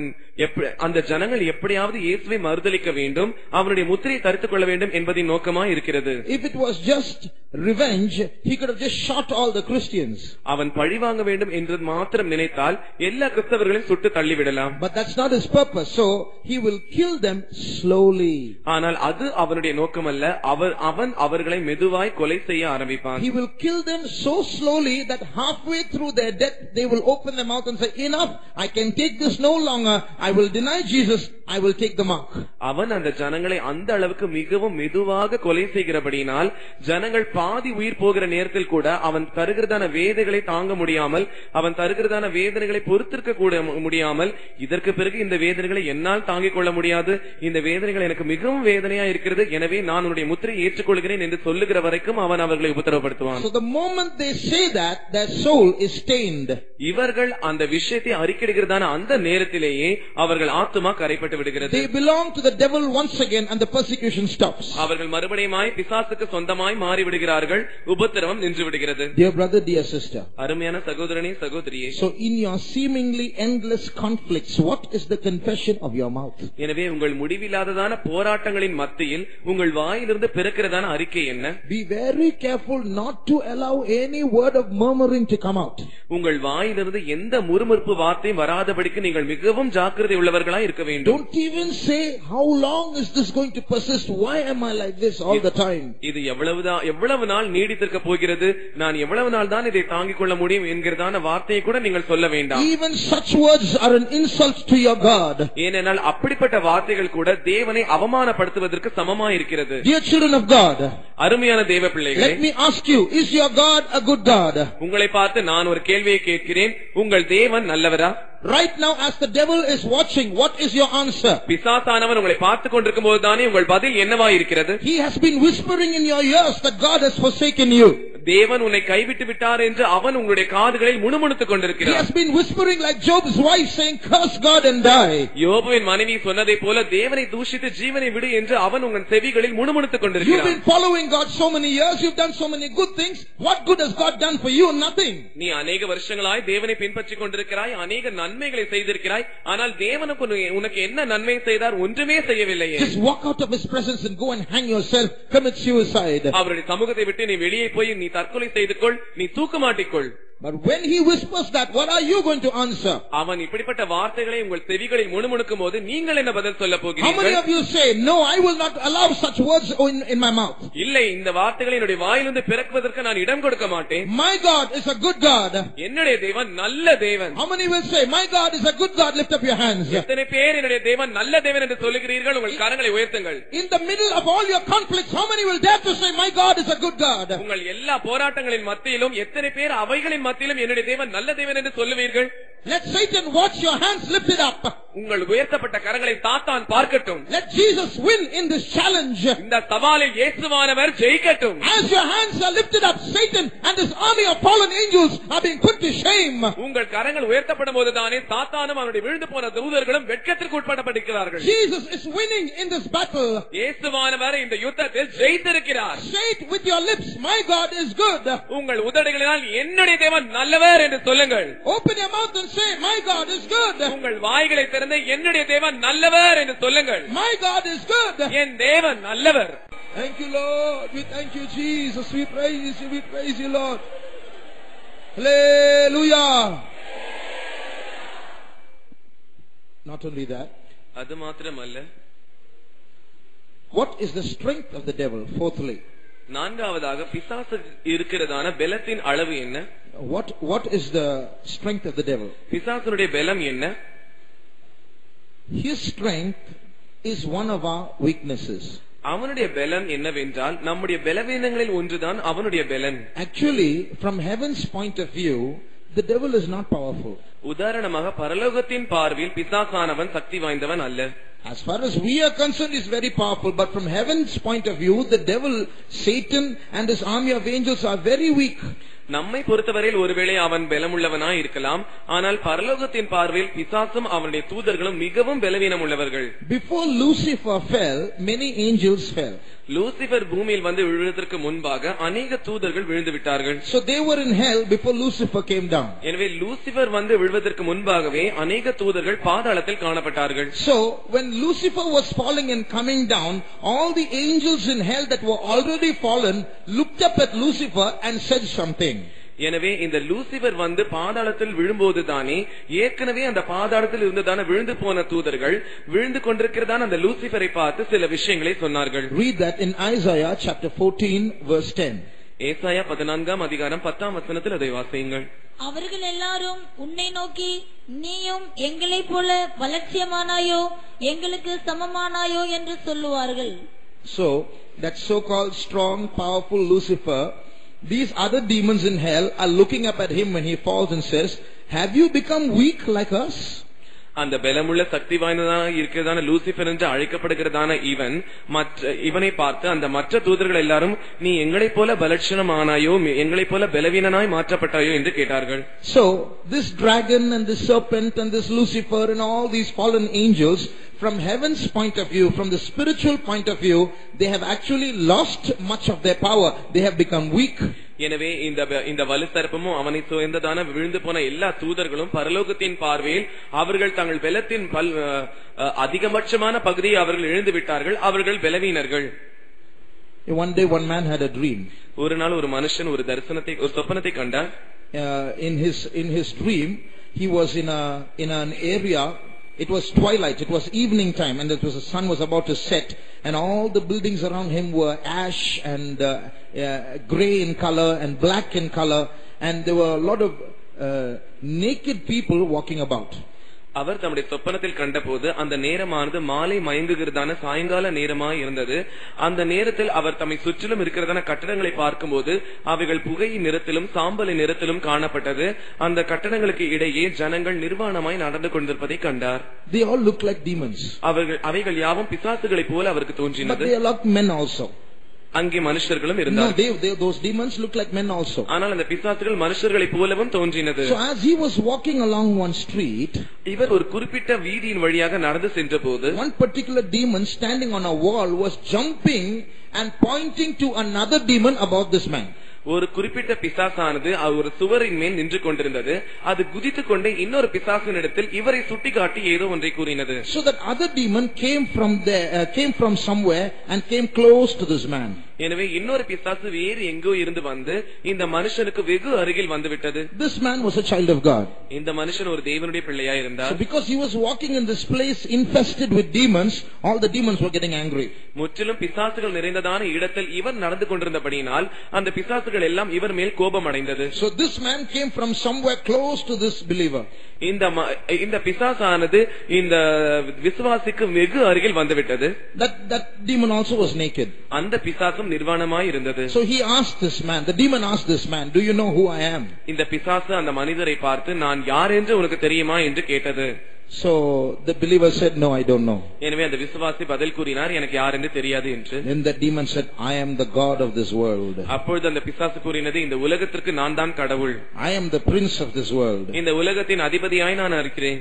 அந்த ஜனங்கள் எப்படியாவது இயேசுவை மறுதலிக்க வேண்டும் அவனுடைய முத்திரையை தரித்துக் கொள்ள வேண்டும் என்பதின் நோக்கமா இருக்கிறது If it was just revenge, he could have just shot all the Christians. அவன் பழிவாங்க வேண்டும் என்று மாத்திரம் நினைத்தால் எல்லா கிறிஸ்தவர்களையும் சுட்டு தள்ளிவிடலாம் But that's not his purpose. So he will kill them slowly. ஆனால் அது அவனுடைய நோக்கமல்ல அவர் அவன் அவர்களை மெதுவாய் கொலை செய்ய ஆரம்பிப்பான் He will kill them so slowly that halfway through their death they will open their mouth and say, enough, I can take this no longer. I will deny Jesus. I will take the mark. அவன் அந்த ஜனங்களை அந்த அளவுக்கு மிகவும் மெதுவாக கொலை செய்கிறபடியினால் ஜனங்கள் பாதி உயிர் போகிற நேரத்தில் கூட அவன் தருகிறதான வேதனைகளை தாங்க முடியாமல் அவன் தருகிறதான வேதனைகளை பொறுத்திருக்க கூட முடியாமல் இதற்கு பிறகு இந்த வேதனைகளை என்னால் தாங்கிக் கொள்ள முடியாது இந்த வேதனைகள் எனக்கு மிகவும் வேதனையா இருக்கிறது எனவே நான் உன்னுடைய முத்திரையை ஏற்றுக்கொள்கிறேன் என்று சொல்லுகிற வரைக்கும் அவன் அவர்களை உத்தரவுப்படுத்துவான் So the moment they say that, their soul is stained. இவர்கள் அந்த விஷயத்தை அறிக்கையிடுகிறதான அந்த நேரத்திலேயே அவர்கள் ஆத்துமா கரைப்பட்டு விடுகிறது They belong to the devil once again and the persecution stops. அவர்கள் மறுபடியுமாய் பிசாசுக்கு சொந்தமாய் மாறி விடுகிறார்கள் உபத்திரவம் நின்று விடுகிறது Dear brother, dear sister. அருமையான சகோதரனே சகோதரியே So in your seemingly endless conflicts, what is the confession of your mouth? எனவே உங்கள் முடிவில்லாததான போராட்டங்களின் மத்தியில் உங்கள் வாயிலிருந்து பிறக்கிறதான அறிக்கை என்ன Be very careful not to allow any word of murmuring to come out. உங்கள் வாயிலிருந்து எந்த முறுமுறுப்பு வார்த்தையும் வராதபடிக்கு நீங்கள் மிகவும் ஜாக்கிரதை உள்ளவர்களாய் இருக்க வேண்டும் Don't even say, how long is this going to persist? Why am I like this all the time? இது எவ்வளவுதான் எவ்வளவு நாள் நீடித்திருக்க போகிறது நான் எவ்வளவு நாள் தான் இதை தாங்கிக் கொள்ள முடியும் என்கிறதான வார்த்தையை கூட நீங்கள் சொல்ல வேண்டாம் Even such words are an insult to your God. ஏனென்றால் அப்படிப்பட்ட வார்த்தைகள் கூட தேவனை அவமானப்படுத்துவதற்கு சமமாய் இருக்கிறது Dear children of God, அருமையான தேவ பிள்ளைகளே let me ask you, is your God a good God? உங்களை பார்த்து நான் ஒரு கேள்வியை கேட்கிறேன் உங்கள் தேவன் நல்லவரா Right now as the devil is watching, what is your answer? பிசாசானவன் உங்களை பார்த்துக் கொண்டிருக்கும் போதுதானே உங்கள் பதில் என்னவா இருக்கிறது He has been whispering in your ears that God has forsaken you. தேவன் உன்னை கைவிட்டு விட்டார் என்று அவன் உங்களுடைய காதுகளில் முணுமுணுத்துக் He கொண்டிருக்கிறார் has been whispering like Job's wife saying, curse God and die. யோபுவின் மனைவி சொன்னதை போல தேவனை தூஷித்து ஜீவனை விடு என்று அவன் உங்கள் செவிகளில் முணுமுணுத்துக் You've கொண்டிருக்கிறார் been following God so many years, you've done so many good things. What good has God done for you? Nothing. நீ அநேக வருஷங்களாய் தேவனை பின்பற்றிக் கொண்டிருக்கிறாய் அநேக நன்மைகளை செய்திருக்கிறாய் ஆனால் தேவனுக்கு உனக்கு என்ன நன்மை செய்தார் ஒன்றுமே செய்யவில்லையே Just walk out of His presence and go and hang yourself, commit suicide. அவருடைய சமூகத்தை விட்டு நீ வெளியே போய் நீ தற்கொலை செய்து கொள் நீ தூக்க மாட்டிக்கொள் But when He whispers that, what are you going to answer? அவன் இப்படிப்பட்ட வார்த்தைகளை உங்கள் செவிகளில் முணுமுணுக்கும் போது நீங்கள் என்ன பதில் சொல்ல How many போகிறீர்கள் of you say, no, I will not allow such words in, in my mouth? இல்லை இந்த வார்த்தைகளை என்னுடைய வாயிலிருந்து பிறக்குவதற்கு நான் இடம் கொடுக்க மாட்டேன் My God is a good God. என்னுடைய தேவன் நல்ல தேவன் How many will say, my God is a good God? Lift up your hands. எத்தனை பேர் என்னுடைய தேவன் நல்ல தேவன் என்று சொல்லுகிறீர்கள் உங்கள் கரங்களை உயர்த்துங்கள் In the middle of all your conflicts, how many will dare to say, my God is a good God? உங்கள் எல்லா போராட்டங்களின் மத்தியிலும் எத்தனை பேர் அவைகளின் மத்தியிலும் என்னுடைய தேவன் நல்ல தேவன் என்று சொல்லுவீர்கள்? Let Satan watch your hands lifted up. உங்கள் உயர்த்தப்பட்ட கரங்களை தாத்தான் பார்க்கட்டும் Let Jesus win in this challenge. இந்த சவாலில் இயேசுவானவர் ஜெயிக்கட்டும் As your hands are lifted up, Satan and his army of fallen angels are being put to shame. உங்கள் கரங்கள் உயர்த்தப்படும் போதுதானே சாத்தானும் அவனுடைய விழுந்து போன தூதர்களும் வெட்கத்திற்கு உட்படப்பட்டிருக்கிறார்கள் Jesus is winning in this battle. இயேசுவானவர் இந்த யுத்தத்தில் ஜெயித்திருக்கிறார் Say it with your lips, my God is good. உங்கள் உதடுகளினால் என்னுடைய தேவன் நல்லவர் என்று சொல்லுங்கள் Open your mouth and say, my God is good. உங்கள் வாய்களை திறந்து என்னுடைய தேவன் நல்லவர் என்று சொல்லுங்கள் My God is good. என் தேவன் நல்லவர் Thank you, Lord. We thank you, Jesus. We praise you. We praise you, Lord. Hallelujah. Not only that, அது மாத்திரமல்ல what is the strength of the devil? Fourthly, நான்காவதாக பிசாசு இருக்கிறதான பலத்தின் அளவு என்ன what what is the strength of the devil? பிசாசனுடைய பலம் என்ன His strength is one of our weaknesses. அவனுடைய பலம் என்னவென்றால் நம்முடைய பலவீனங்களில் ஒன்றுதான் அவனுடைய பலன் Actually, from heaven's point of view, the devil is not powerful. உதாரணமாக பரலோகத்தின் பார்வையில் பிசாசானவன் சக்தி வாய்ந்தவன் அல்ல As far as we are concerned, he's very powerful. But from heaven's point of view, the devil, Satan, and his army of angels are very weak. நம்மை பொறுத்தவரையில் ஒருவேளை அவன் பலமுள்ளவனாய் இருக்கலாம் ஆனால் பரலோகத்தின் பார்வையில் பிசாசும் அவனுடைய தூதர்களும் மிகவும் பலவீனம் உள்ளவர்கள் Before Lucifer fell, many angels fell. Lucifer பூமியில் வந்து விழுவதற்கு முன்பாக அநேக தூதர்கள் விழுந்து விட்டார்கள் So they were in hell before Lucifer came down. எனவே லூசிபர் வந்து விழுவதற்கு முன்பாகவே அநேக தூதர்கள் பாதாளத்தில் காணப்பட்டார்கள் So when Lucifer was falling and coming down, all the angels in hell that were already fallen looked up at Lucifer and said something. எனவே இந்த லூசிபர் வந்து பாதாளத்தில் விழும்போது தானே ஏற்கனவே அந்த பாதாளத்தில் இருந்ததான விழுந்து போன தூதர்கள் விழுந்து கொண்டிருக்கிறதான அந்த லூசிபரை பார்த்து சில விஷயங்களை சொன்னார்கள். Read that in Isaiah chapter 14 verse 10. ஏசாயா பதினான்காம் அதிகாரம் பத்தாம் வசனத்தில் அதை வாசியுங்கள். அவர்கள் எல்லாரும் உன்னை நோக்கி நீயும் எங்களைப் போல பலட்சியமானாயோ எங்களுக்கு சமமானாயோ என்று சொல்லுவார்கள். So, that so-called strong, powerful Lucifer, these other demons in hell are looking up at him when he falls and says, have you become weak like us? அந்த பலமுள்ள சக்தி வாய்ந்ததான இருக்கிறதான லூசிபர் என்று அழைக்கப்படுகிறதான இவன் மற்ற இவனை பார்த்து அந்த மற்ற தூதர்கள் எல்லாரும் நீ எங்களைப் போல பலட்சணமானாயோ எங்களைப் போல பலவீனனாய் மாற்றப்பட்டாயோ என்று கேட்டார்கள் So, this dragon and this serpent and this Lucifer and all these fallen angels, from heaven's point of view, from the spiritual point of view, they have actually lost much of their power. They have become weak. எனவே இந்த ப- இந்த வலுசர்ப்பமும் அவனை சுயந்ததான விழுந்து போன எல்லா தூதர்களும் பரலோகத்தின் பார்வையில் அவர்கள் தங்கள் பலத்தின் பல் அஹ், அஹ், அதிகபட்சமான பகுதியை அவர்கள் இழந்து விட்டார்கள் அவர்கள் பலவீனர்கள் One day one man had a dream. ஒரு நாள் ஒரு மனுஷன் ஒரு தரிசனத்தை ஒரு சொப்பனத்தை கண்டார் uh, in his in his dream he was in a in an area it was twilight. It was evening time and it was the sun was about to set and all the buildings around him were ash and uh, uh, gray in color and black in color and there were a lot of uh, naked people walking about அவர் தம்முடைய சொப்பனத்தில் கண்டபோது அந்த நேரமானது மாலை மயங்குகிறதான சாயங்கால நேரமாய் இருந்தது. அந்த நேரத்தில் அவர் தம்மை சுற்றிலும் இருக்கிறதான கட்டடங்களை பார்க்கும்போது அவைகள் புகையின் நிறத்திலும் சாம்பலின் நிறத்திலும் காணப்பட்டது. அந்த கட்டடங்களுக்கு இடையே ஜனங்கள் நிர்வாணமாய் நடந்து கொண்டிருப்பதை கண்டார். They all looked like demons. அவர்கள் அவைகள் யாவும் பிசாசுகளைப் போல அவருக்கு தோன்றினது. they are like men also அங்கே மனுஷர்களும் no இருந்தார் they, they those demons looked like men also ஆனால் அந்த பிசாசுகள் மனுஷர்களைப் போலவும் தோன்றினது so as he was walking along one street இவர் ஒரு குறிப்பிட்ட வீதியின் வழியாக நடந்து சென்றபோது One particular demon standing on a wall was jumping and pointing to another demon about this man. ஒரு குறிப்பிட்ட பிசாசானது ஒரு சுவரின் மேல் நின்று கொண்டிருந்தது அது குதித்துக் கொண்டே இன்னொரு பிசாசினிடத்தில் இவரை சுட்டிக்காட்டி ஏதோ ஒன்றை கூறினது So that other demon came from there, uh, came from somewhere and came close to this man. எனவே இன்னொரு பிசாசு வேறு எங்கோ இருந்து வந்து இந்த மனுஷனுக்கு வெகு அருகில் வந்துவிட்டது This man was a child of God. இந்த மனுஷன் ஒரு தேவனுடைய பிள்ளையா So இருந்தார் because he was walking in this place infested with demons, all the demons were getting angry. முற்றிலும் பிசாசுகள் நிறைந்ததான இடத்தில் இவர் நடந்து கொண்டிருந்தபடியினால் அந்த பிசாசுகள் எல்லாம் இவர் மேல் கோபம் அடைந்தது So this man came from somewhere close to this believer. இந்த ம- இந்த பிசாசானது இந்த விசுவாசிக்கு வெகு அருகில் வந்துவிட்டது That, that demon also was naked. அந்த பிசாசும் முழுவதும் நிர்வாணமாய் இருந்தது So he asked this man, the demon asked this man, do you know who I am? இந்த பிசாசு அந்த மனிதரை பார்த்து நான் யார் என்று உனக்கு தெரியுமா என்று கேட்டது So the believer said, no, I don't know. எனவே அந்த விசுவாசி பதில் கூறினார் எனக்கு யார் என்று தெரியாது என்று Then the demon said, I am the God of this world. அப்பொழுது அந்த பிசாசு கூறினது இந்த உலகத்திற்கு நான் தான் கடவுள் I am the prince of this world. இந்த உலகத்தின் அதிபதியாய் நான் இருக்கிறேன்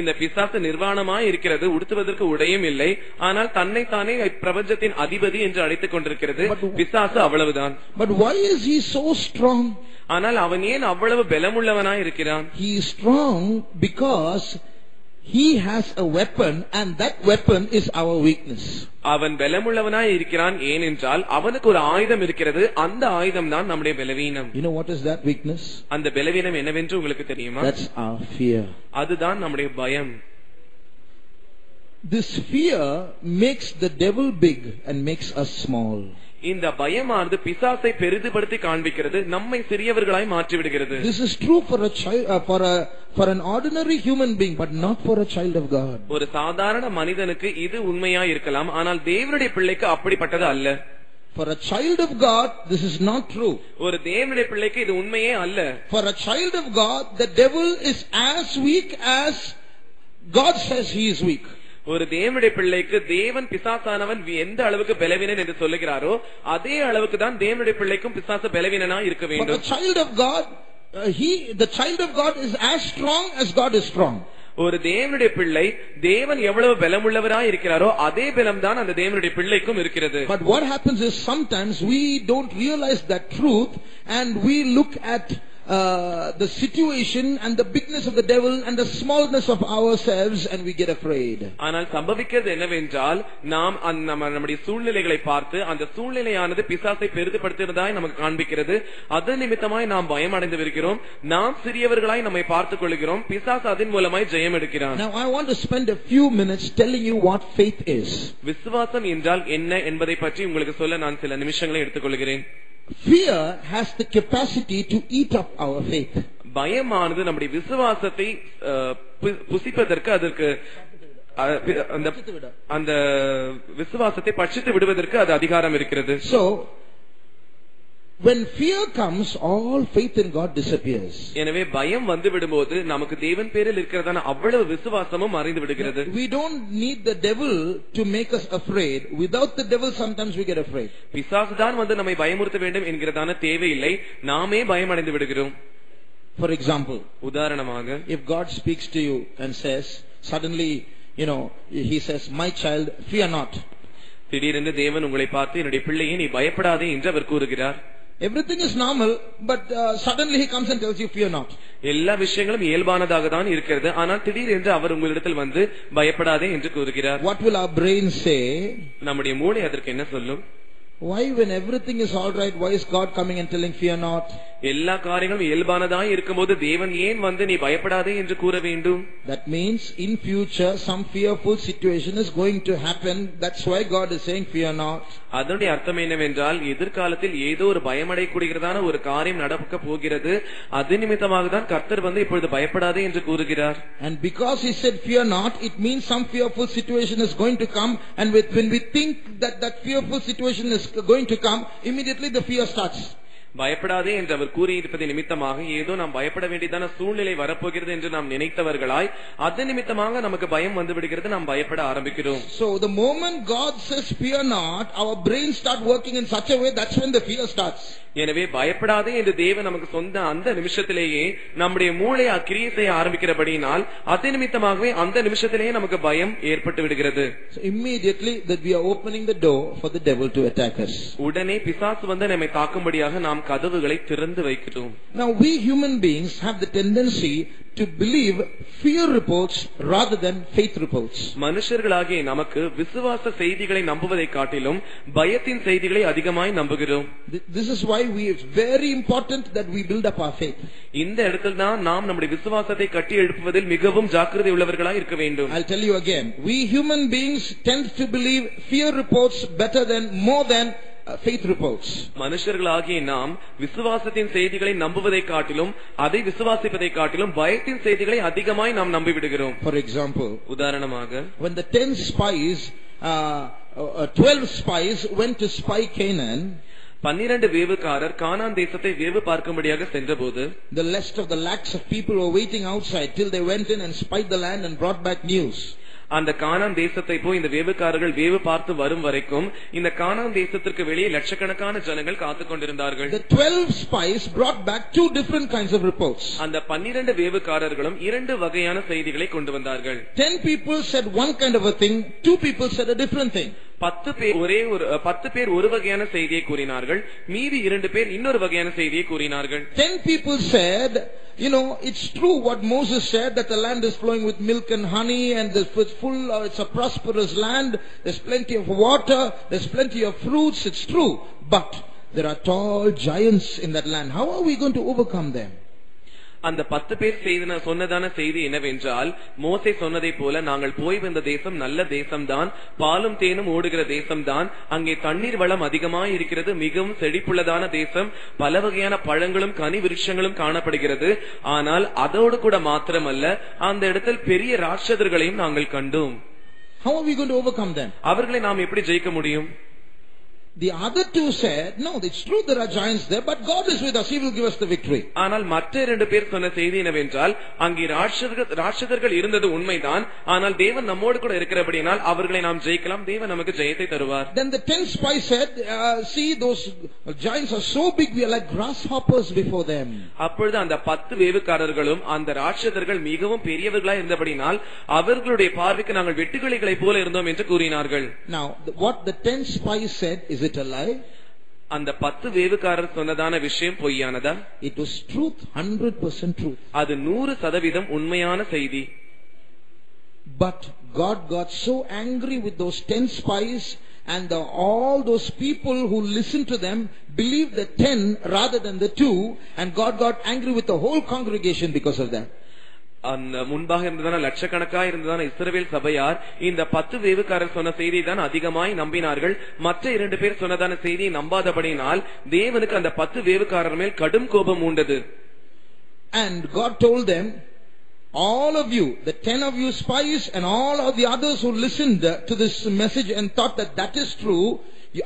இந்த பிசாசு நிர்வாணமாய் இருக்கிறது உடுத்துவதற்கு உடையும் இல்லை. ஆனால் தன்னை தானே பிரபஞ்சத்தின் அதிபதி என்று அழைத்துக் கொண்டிருக்கிறது. பிசாசு அவ்வளவுதான். But why is he so strong? ஆனால் அவன் ஏன் அவ்வளவு பலமுள்ளவனாய் இருக்கிறான் He is strong because he has a weapon and that weapon is our weakness. அவன் பலமுள்ளவனாய் இருக்கிறான் ஏனென்றால் அவனுக்கு ஒரு ஆயுதம் இருக்கிறது அந்த ஆயுதம் தான் நம்முடைய பலவீனம் You know what is that weakness? அந்த பலவீனம் என்னவென்று உங்களுக்கு தெரியுமா That's our fear. அதுதான் நம்முடைய பயம் This fear makes the devil big and makes us small. இந்த பயமானது பிசாசை பெரிதுபடுத்தி காண்பிக்கிறது நம்மை சிறியவர்களாய் மாற்றி விடுகிறது This is true for a child, uh, for a, for an ordinary human being, but not for a child of God. ஒரு சாதாரண மனிதனுக்கு இது உண்மையா இருக்கலாம் ஆனால் தேவனுடைய பிள்ளைக்கு அப்படிப்பட்டது அல்ல For a child of God, this is not true. ஒரு தேவனுடைய பிள்ளைக்கு இது உண்மையே அல்ல For a child of God, the devil is as weak as God says he is weak. ஒரு தேவனுடைய பிள்ளைக்கு தேவன் பிசாசானவன் எந்த அளவுக்கு பலவீனன் என்று சொல்லுகிறாரோ அதே அளவுக்கு தான் தேவனுடைய பிள்ளைக்கும் பிசாசு பலவீனனா இருக்க For a வேண்டும் child of God, uh, he, the child of God is as strong as God is strong. ஒரு தேவனுடைய பிள்ளை தேவன் எவ்வளவு பலமுள்ளவராய் இருக்கிறாரோ அதே பலம் தான் அந்த தேவனுடைய பிள்ளைக்கும் இருக்கிறது But what happens is sometimes we don't realize that truth and we look at uh, the situation and the bigness of the devil and the smallness of ourselves and we get afraid. ஆனால் சம்பவிக்கிறது என்னவென்றால் நாம் அந்த- நம்ம நம்முடைய சூழ்நிலைகளை பார்த்து அந்த சூழ்நிலையானது பிசாசை பெரிதுபடுத்துவதாய் நமக்கு காண்பிக்கிறது அது நிமித்தமாய் நாம் பயமடைந்து வருகிறோம் நாம் சிறியவர்களாய் நம்மை பார்த்துக் கொள்கிறோம் பிசாசு அதன் மூலமாய் ஜெயம் எடுக்கிறான் Now I want to spend a few minutes telling you what faith is. விசுவாசம் என்றால் என்ன என்பதை பற்றி உங்களுக்கு சொல்ல நான் சில நிமிஷங்களை எடுத்துக்கொள்கிறேன் Fear has the capacity to eat up our faith. பயமானது நம்முடைய விசுவாசத்தை புசிப்பதற்கு அதற்கு அந்த அந்த விசுவாசத்தை பட்சித்து விடுவதற்கு அது அதிகாரம் இருக்கிறது So, when fear comes, all faith in God disappears. எனவே பயம் வந்து விடும்போது நமக்கு தேவன் பேரில் இருக்கிறதான அவ்வளவு விசுவாசமும் மறைந்து விடுகிறது We don't need the devil to make us afraid. Without the devil, sometimes we get afraid. பிசாசு தான் வந்து நம்மை பயமுறுத்த வேண்டும் என்கிறதான தேவையில்லை நாமே பயமடைந்து விடுகிறோம் For example, உதாரணமாக if God speaks to you and says, suddenly, you know, he says, my child, fear not. திடீரென்று தேவன் உங்களை பார்த்து என்னுடைய பிள்ளையை நீ பயப்படாதே என்று அவர் கூறுகிறார் everything is normal but suddenly he comes and tells you fear not எல்லா விஷயங்களும் இயல்பானதாக தான் இருக்கிறது. ஆனால் திடீர் என்று அவர் உங்களிடத்தில் வந்து பயப்படாதே என்று கூறுகிறார். What will our brain say நம்முடைய மூளை அதற்கு என்ன சொல்லும்? Why, when everything is all right, why is God coming and telling, fear not? எல்லா காரியங்களும் இயல்பானதாய் இருக்கும்போது தேவன் ஏன் வந்து நீ பயப்படாதே என்று கூற வேண்டும் That means in future some fearful situation is going to happen. That's why God is saying fear not. அதனுடைய அர்த்தம் என்னவென்றால் எதிர்காலத்தில் ஏதோ ஒரு பயமடையக்கூடியதான ஒரு காரியம் நடக்க போகிறது அது நிமித்தமாக தான் கர்த்தர் வந்து இப்பொழுது பயப்படாதே என்று கூறுகிறார் And because he said fear not, it means some fearful situation is going to come. And with, when we think that that fearful situation is going to come, immediately the fear starts. பயப்படாதே என்று அவர் கூறியிருப்பதை நிமித்தமாக ஏதோ நாம் பயப்பட வேண்டியதான சூழ்நிலை வரப்போகிறது என்று நாம் நினைத்தவர்களாய் அது நிமித்தமாக நமக்கு பயம் வந்து விடுகிறது நாம் பயப்பட ஆரம்பிக்கிறோம் So the moment God says fear not, our brains start working in such a way, that's when the fear starts. எனவே பயப்படாதே என்று தேவன் நமக்கு சொந்த அந்த நிமிஷத்திலேயே நம்முடைய மூளை அக்கிரியை செய்ய ஆரம்பிக்கிறபடியினால் அது நிமித்தமாகவே அந்த நிமிஷத்திலேயே நமக்கு பயம் ஏற்பட்டு விடுகிறது immediately that we are opening the door for the devil to attack us. உடனே பிசாசு வந்து நம்மை தாக்கும்படியாக நாம் கதவுகளை திறந்து வைக்கிறோம் Now we human beings have the tendency to believe fear reports rather than faith reports. மனுஷர்களாகிய நமக்கு விசுவாச செய்திகளை நம்புவதை காட்டிலும் பயத்தின் செய்திகளை அதிகமாய் நம்புகிறோம் Th- This is why we, it's very important that we build up our faith. இந்த இடத்தில் தான் நாம் நம்முடைய விசுவாசத்தை கட்டி எழுப்புவதில் மிகவும் ஜாக்கிரதை உள்ளவர்களாய் இருக்க வேண்டும் I'll tell you again. We human beings tend to believe fear reports better than, more than uh, faith reports. மனுஷர்களாகிய நாம் விசுவாசத்தின் செய்திகளை நம்புவதை காட்டிலும் அதை விசுவாசிப்பதை காட்டிலும் பயத்தின் செய்திகளை அதிகமாய் நாம் நம்பிவிடுகிறோம் For example, உதாரணமாக when the ten spies, uh, uh, twelve spies went to spy Canaan, பன்னிரண்டு வேவுக்காரர் கானான் தேசத்தை வேவு பார்க்கும்படியாக சென்றபோது the rest of the lakhs of people were waiting outside till they went in and spied the land and brought back news. அந்த கானான் தேசத்தை போய் இந்த வேவுக்காரர்கள் வேவு பார்த்து வரும் வரைக்கும் இந்த கானான் தேசத்திற்கு வெளியே லட்சக்கணக்கான ஜனங்கள் காத்துக் கொண்டிருந்தார்கள் The twelve spies brought back two different kinds of reports. அந்த பன்னிரண்டு வேவுக்காரர்களும் இரண்டு வகையான செய்திகளை கொண்டு வந்தார்கள் Ten people said one kind of a thing, two people said a different thing. பத்து பேர் ஒரே ஒரு அஹ், பத்து பேர் ஒரு வகையான செய்தியை கூறினார்கள் மீதி இரண்டு பேர் இன்னொரு வகையான செய்தியை கூறினார்கள் Ten people said, you know, it's true what Moses said that the land is flowing with milk and honey and it's full, uh, it's a prosperous land, there's plenty of water, there's plenty of fruits, it's true. But there are tall giants in that land. How are we going to overcome them? அந்த பத்து பேர் செய்தன சொன்னதான செய்தி என்னவென்றால் மோசே சொன்னதை போல நாங்கள் போய் வந்த தேசம் நல்ல தேசம்தான் பாலும் தேனும் ஓடுகிற தேசம்தான் அங்கே தண்ணீர் வளம் அதிகமாய் இருக்கிறது மிகவும் செழிப்புள்ளதான தேசம் பல வகையான பழங்களும் கனி விருட்சங்களும் காணப்படுகிறது. ஆனால் அதோடு கூட மாத்திரமல்ல அந்த இடத்தில் பெரிய ராட்சதர்களையும் நாங்கள் கண்டோம். How are we going to overcome them? அவர்களை நாம் எப்படி ஜெயிக்க முடியும்? The other two said, no, it's true there are giants there, but God is with us, He will give us the victory. ஆனால் மற்ற இரண்டு பேர் சொன்ன செய்தி என்னவென்றால் அங்கே ராட்சதர்கள் ராட்சதர்கள் இருந்தது உண்மைதான் ஆனால் தேவன் நம்மோடு கூட இருக்கிறபடினால் அவர்களை நாம் ஜெயிக்கலாம் தேவன் நமக்கு ஜெயத்தை தருவார் Then the ten spies said, uh, see those giants are so big, we are like grasshoppers before them. அப்பொழுது அந்த பத்து வேவுக்காரர்களும் அந்த ராட்சதர்கள் மிகவும் பெரியவர்களாய் இருந்தபடினால் அவர்களுடைய பார்வைக்கு நாங்கள் வெட்டுக்கிளிகளைப் போல இருந்தோம் என்று கூறினார்கள் Now, the, what the ten spies said, is it a lie? அந்த பத்து வேவுக்காரர் சொன்னதான விஷயம் பொய்யானதா It was truth, 100% truth. அது நூறு சதவீதம் உண்மையான செய்தி But God got so angry with those ten spies and the, all those people who listened to them believed the ten rather than the two and God got angry with the whole congregation because of that. அந்த முன்பாக இருந்ததான லட்சக்கணக்காக இருந்ததான இஸ்ரவேல் சபையார் இந்த பத்து வேவுக்காரர் சொன்ன செய்தியை தான் அதிகமாய் நம்பினார்கள். மற்ற இரண்டு பேர் சொன்னதான செய்தியை நம்பாதபடியினால் தேவனுக்கு அந்த பத்து வேவுக்காரர் மேல் கடும் கோபம் உண்டது And God told them, all of you, the ten of you spies and all of the others who listened to this message and thought that that is true,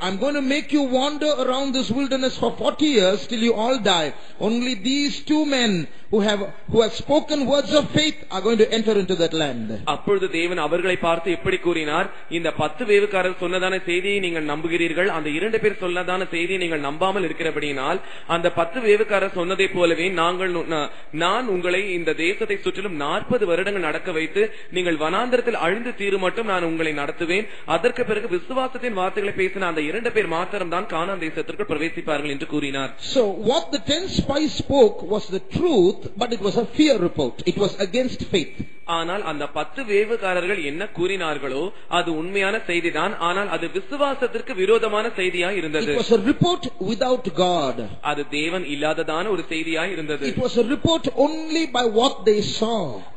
I'm going to make you wander around this wilderness for 40 years till you all die. Only these two men who have, who have spoken words of faith are going to enter into that land. அப்பொழுது தேவன் அவர்களை பார்த்து எப்படி கூறினார் இந்த பத்து வேவுக்காரர் சொன்னதான செய்தியை நீங்கள் நம்புகிறீர்கள் அந்த இரண்டு பேர் சொன்னதான செய்தியை நீங்கள் நம்பாமல் இருக்கிறபடியினால் அந்த பத்து வேவுக்காரர் சொன்னதை போலவே நாங்கள் நு- நா- நான் உங்களை இந்த தேசத்தை சுற்றிலும் நாற்பது வருடங்கள் நடக்க வைத்து நீங்கள் வனாந்தரத்தில் அழிந்து தீரும் மட்டும் நான் உங்களை நடத்துவேன் அதற்கு பிறகு விசுவாசத்தின் வார்த்தைகளை பேசின அந்த இரண்டு பேர் மாத்திரம் தான் கானான் தேசத்திற்கு பிரவேசிப்பார்கள் என்று கூறினார் So what the ten spies spoke was the truth, but it was a fear report. It was against faith. ஆனால் அந்த பத்து வேவுகாரர்கள் என்ன கூறினார்களோ அது உண்மையான செய்திதான் ஆனால் அது விசுவாசத்திற்கு விரோதமான செய்தியாய் இருந்தது It was a report without God. அது தேவன் இல்லாததான ஒரு செய்தியாய் இருந்தது It was a report only by what they saw.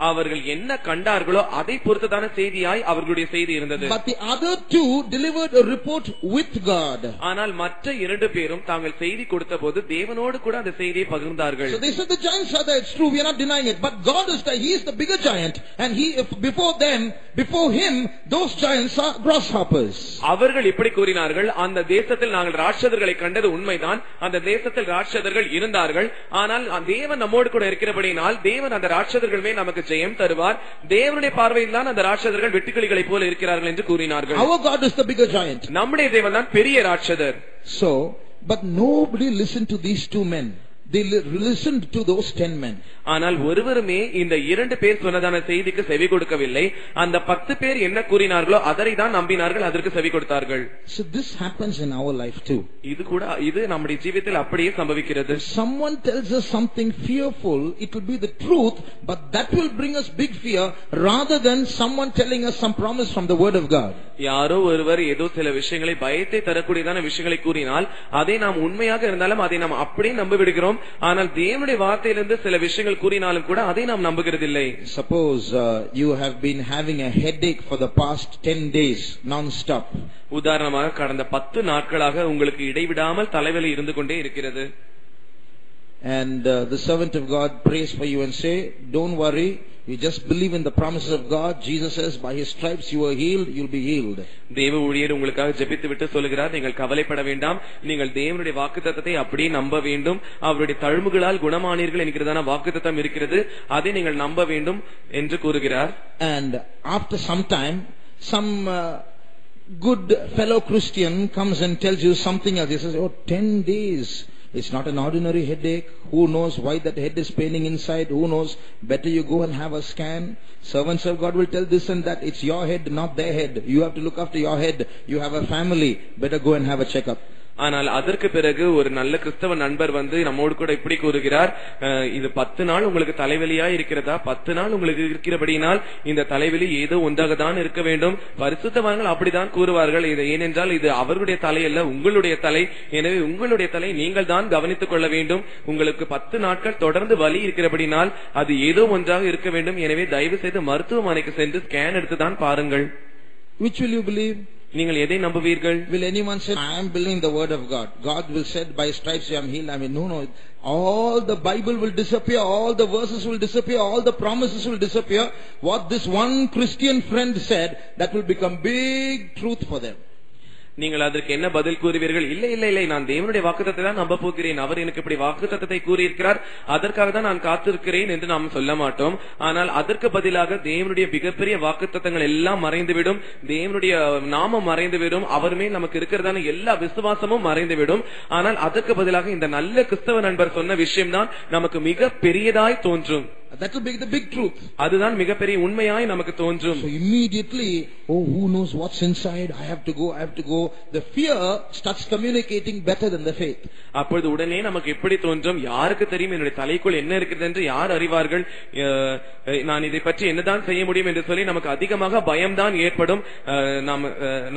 அவர்கள் என்ன கண்டார்களோ அதை பொறுத்ததான செய்தியாய் அவர்களுடைய செய்தி இருந்தது But the other two delivered a report with God. ஆனால் மற்ற இரண்டு பேரும் தாங்கள் செய்தி கொடுத்த போது தேவனோடு கூட அந்த செய்தியை பகிர்ந்தார்கள் So they said the giants are there, it's true, we are not denying it. But God is there, He is the bigger giant. And He, before them, before Him, those giants are grasshoppers. அவர்கள் இப்படி கூறினார்கள் அந்த தேசத்தில் நாங்கள் ராட்சதர்களை கண்டது உண்மைதான் அந்த தேசத்தில் ராட்சதர்கள் இருந்தார்கள் ஆனால் தேவன் நம்மோடு கூட இருக்கிறபடினால் தேவன் அந்த ராட்சதர்கள் மேல் நமக்கு ஜெயம் தருவார் தேவனுடைய பார்வையில் தான் அந்த ராட்சதர்கள் வெட்டுக்கிளிகளைப் போல இருக்கிறார்கள் என்று கூறினார்கள் Our God is the bigger giant. நம்முடைய தேவன் பெரிய ராட்சதர் So, but nobody listened to these two men. they li- listened to those ten men. ஆனால் ஒருவருமே இந்த இரண்டு பேர் சொன்னதான செய்திக்கு செவி கொடுக்கவில்லை அந்த பத்து பேர் என்ன கூறினார்களோ அதனை தான் நம்பினார்கள் அதற்கு செவி கொடுத்தார்கள் So this happens in our life too. இது கூட இது நம்முடைய ஜீவித்தில் அப்படியே சம்பவிக்கிறது If someone tells us something fearful, it will be the truth, but that will bring us big fear rather than someone telling us some promise from the word of God. யாரோ ஒருவர் ஏதோ சில விஷயங்களை பயத்தை தரக்கூடியதான விஷயங்களை கூறினால் அதை நாம் உண்மையாக இருந்தாலும் அதை நாம் அப்படியே நம்ப விடுகிறோம் ஆனால் தேவனுடைய வார்த்தையிலிருந்து சில விஷயங்கள் கூறினாலும் கூட அதை நாம் நம்புகிறதில்லை Suppose uh, you have been having a headache for the past 10 days non-stop. உதாரணமாக கடந்த பத்து நாட்களாக உங்களுக்கு இடைவிடாமல் தலைவலி இருந்து கொண்டே இருக்கிறது And uh, the servant of God prays for you and say, don't worry, you just believe in the promises of God. Jesus says, by his stripes you are healed, you'll be healed. தேவ ஊழியர் உங்களுக்காக ஜெபித்து விட்டு சொல்லுகிறார் நீங்கள் கவலைப்பட வேண்டாம் நீங்கள் தேவனுடைய வாக்குத்தத்தத்தை அப்படியே நம்ப வேண்டும் அவருடைய தழும்புகளால் குணமானீர்கள் என்கிறதான வாக்குத்தத்தம் இருக்கிறது அதை நீங்கள் நம்ப வேண்டும் என்று கூறுகிறார் And after some time, some uh, good fellow Christian comes and tells you something else. He says, oh, 10 days. it's not an ordinary headache. Who knows why that head is paining inside? Who knows? Better you go and have a scan. Servants of God will tell this and that. It's your head, not their head. You have to look after your head. You have a family. Better go and have a checkup. ஆனால் அதற்கு பிறகு ஒரு நல்ல கிறிஸ்தவ நண்பர் வந்து நம்மோடு கூட இப்படி கூறுகிறார் இது பத்து நாள் உங்களுக்கு தலைவலியா இருக்கிறதா? பத்து நாள் உங்களுக்கு இருக்கிறபடியினால் இந்த தலைவலி ஏதோ ஒன்றாக தான் இருக்க வேண்டும். பரிசுத்தவான்கள் அப்படிதான் கூறுவார்கள். இது ஏனென்றால் இது அவருடைய தலை அல்ல உங்களுடைய தலை. எனவே உங்களுடைய தலை நீங்கள் தான் கவனித்துக் கொள்ள வேண்டும். உங்களுக்கு பத்து நாட்கள் தொடர்ந்து வலி இருக்கிறபடினால் அது ஏதோ ஒன்றாக இருக்க வேண்டும். எனவே தயவு செய்து மருத்துவமனைக்கு சென்று ஸ்கேன் எடுத்து தான் பாருங்கள். Which will you believe? நீங்கள் எதை நம்புவீர்கள் Will anyone say, I am believing the word of God? God will say, by stripes I am healed. I mean, no, no. All the Bible will disappear. All the verses will disappear. All the promises will disappear. What this one Christian friend said, that will become big truth for them. நீங்கள் அதற்கு என்ன பதில் கூறுவீர்கள்? இல்லை இல்லை இல்லை. நான் தேவனுடைய வாக்குத்தத்தை தான் நம்ப போகிறேன். அவர் எனக்கு இப்படி வாக்குத்தத்தை கூறியிருக்கிறார். அதற்காக தான் நான் காத்திருக்கிறேன் என்று நாம் சொல்ல மாட்டோம். ஆனால் அதற்கு பதிலாக தேவனுடைய மிகப்பெரிய வாக்குத்தத்தங்கள் எல்லாம் மறைந்துவிடும். தேவனுடைய நாமம் மறைந்துவிடும். அவர் மேல் நமக்கு இருக்கிறதான எல்லா விசுவாசமும் மறைந்துவிடும். ஆனால் அதற்கு பதிலாக இந்த நல்ல கிறிஸ்தவ நண்பர் சொன்ன விஷயம் தான் நமக்கு மிக பெரியதாய் தோன்றும். That will be the big truth. அதுதான் மிகப்பெரிய உண்மையாய் நமக்கு தோன்றும். So immediately, oh, who knows what's inside? I have to go, I have to go. The fear starts communicating better than the faith. அப்பொழுது உடனே நமக்கு எப்படி தோன்றும்? யாருக்கு தெரியும்? என்னுடைய தலைக்குள் என்ன இருக்கிறது என்று யார் அறிவார்கள்? நான் இதை பற்றி என்னதான் செய்ய முடியும் என்று சொல்லி நமக்கு அதிகமாக பயம்தான் ஏற்படும். அஹ், நாம்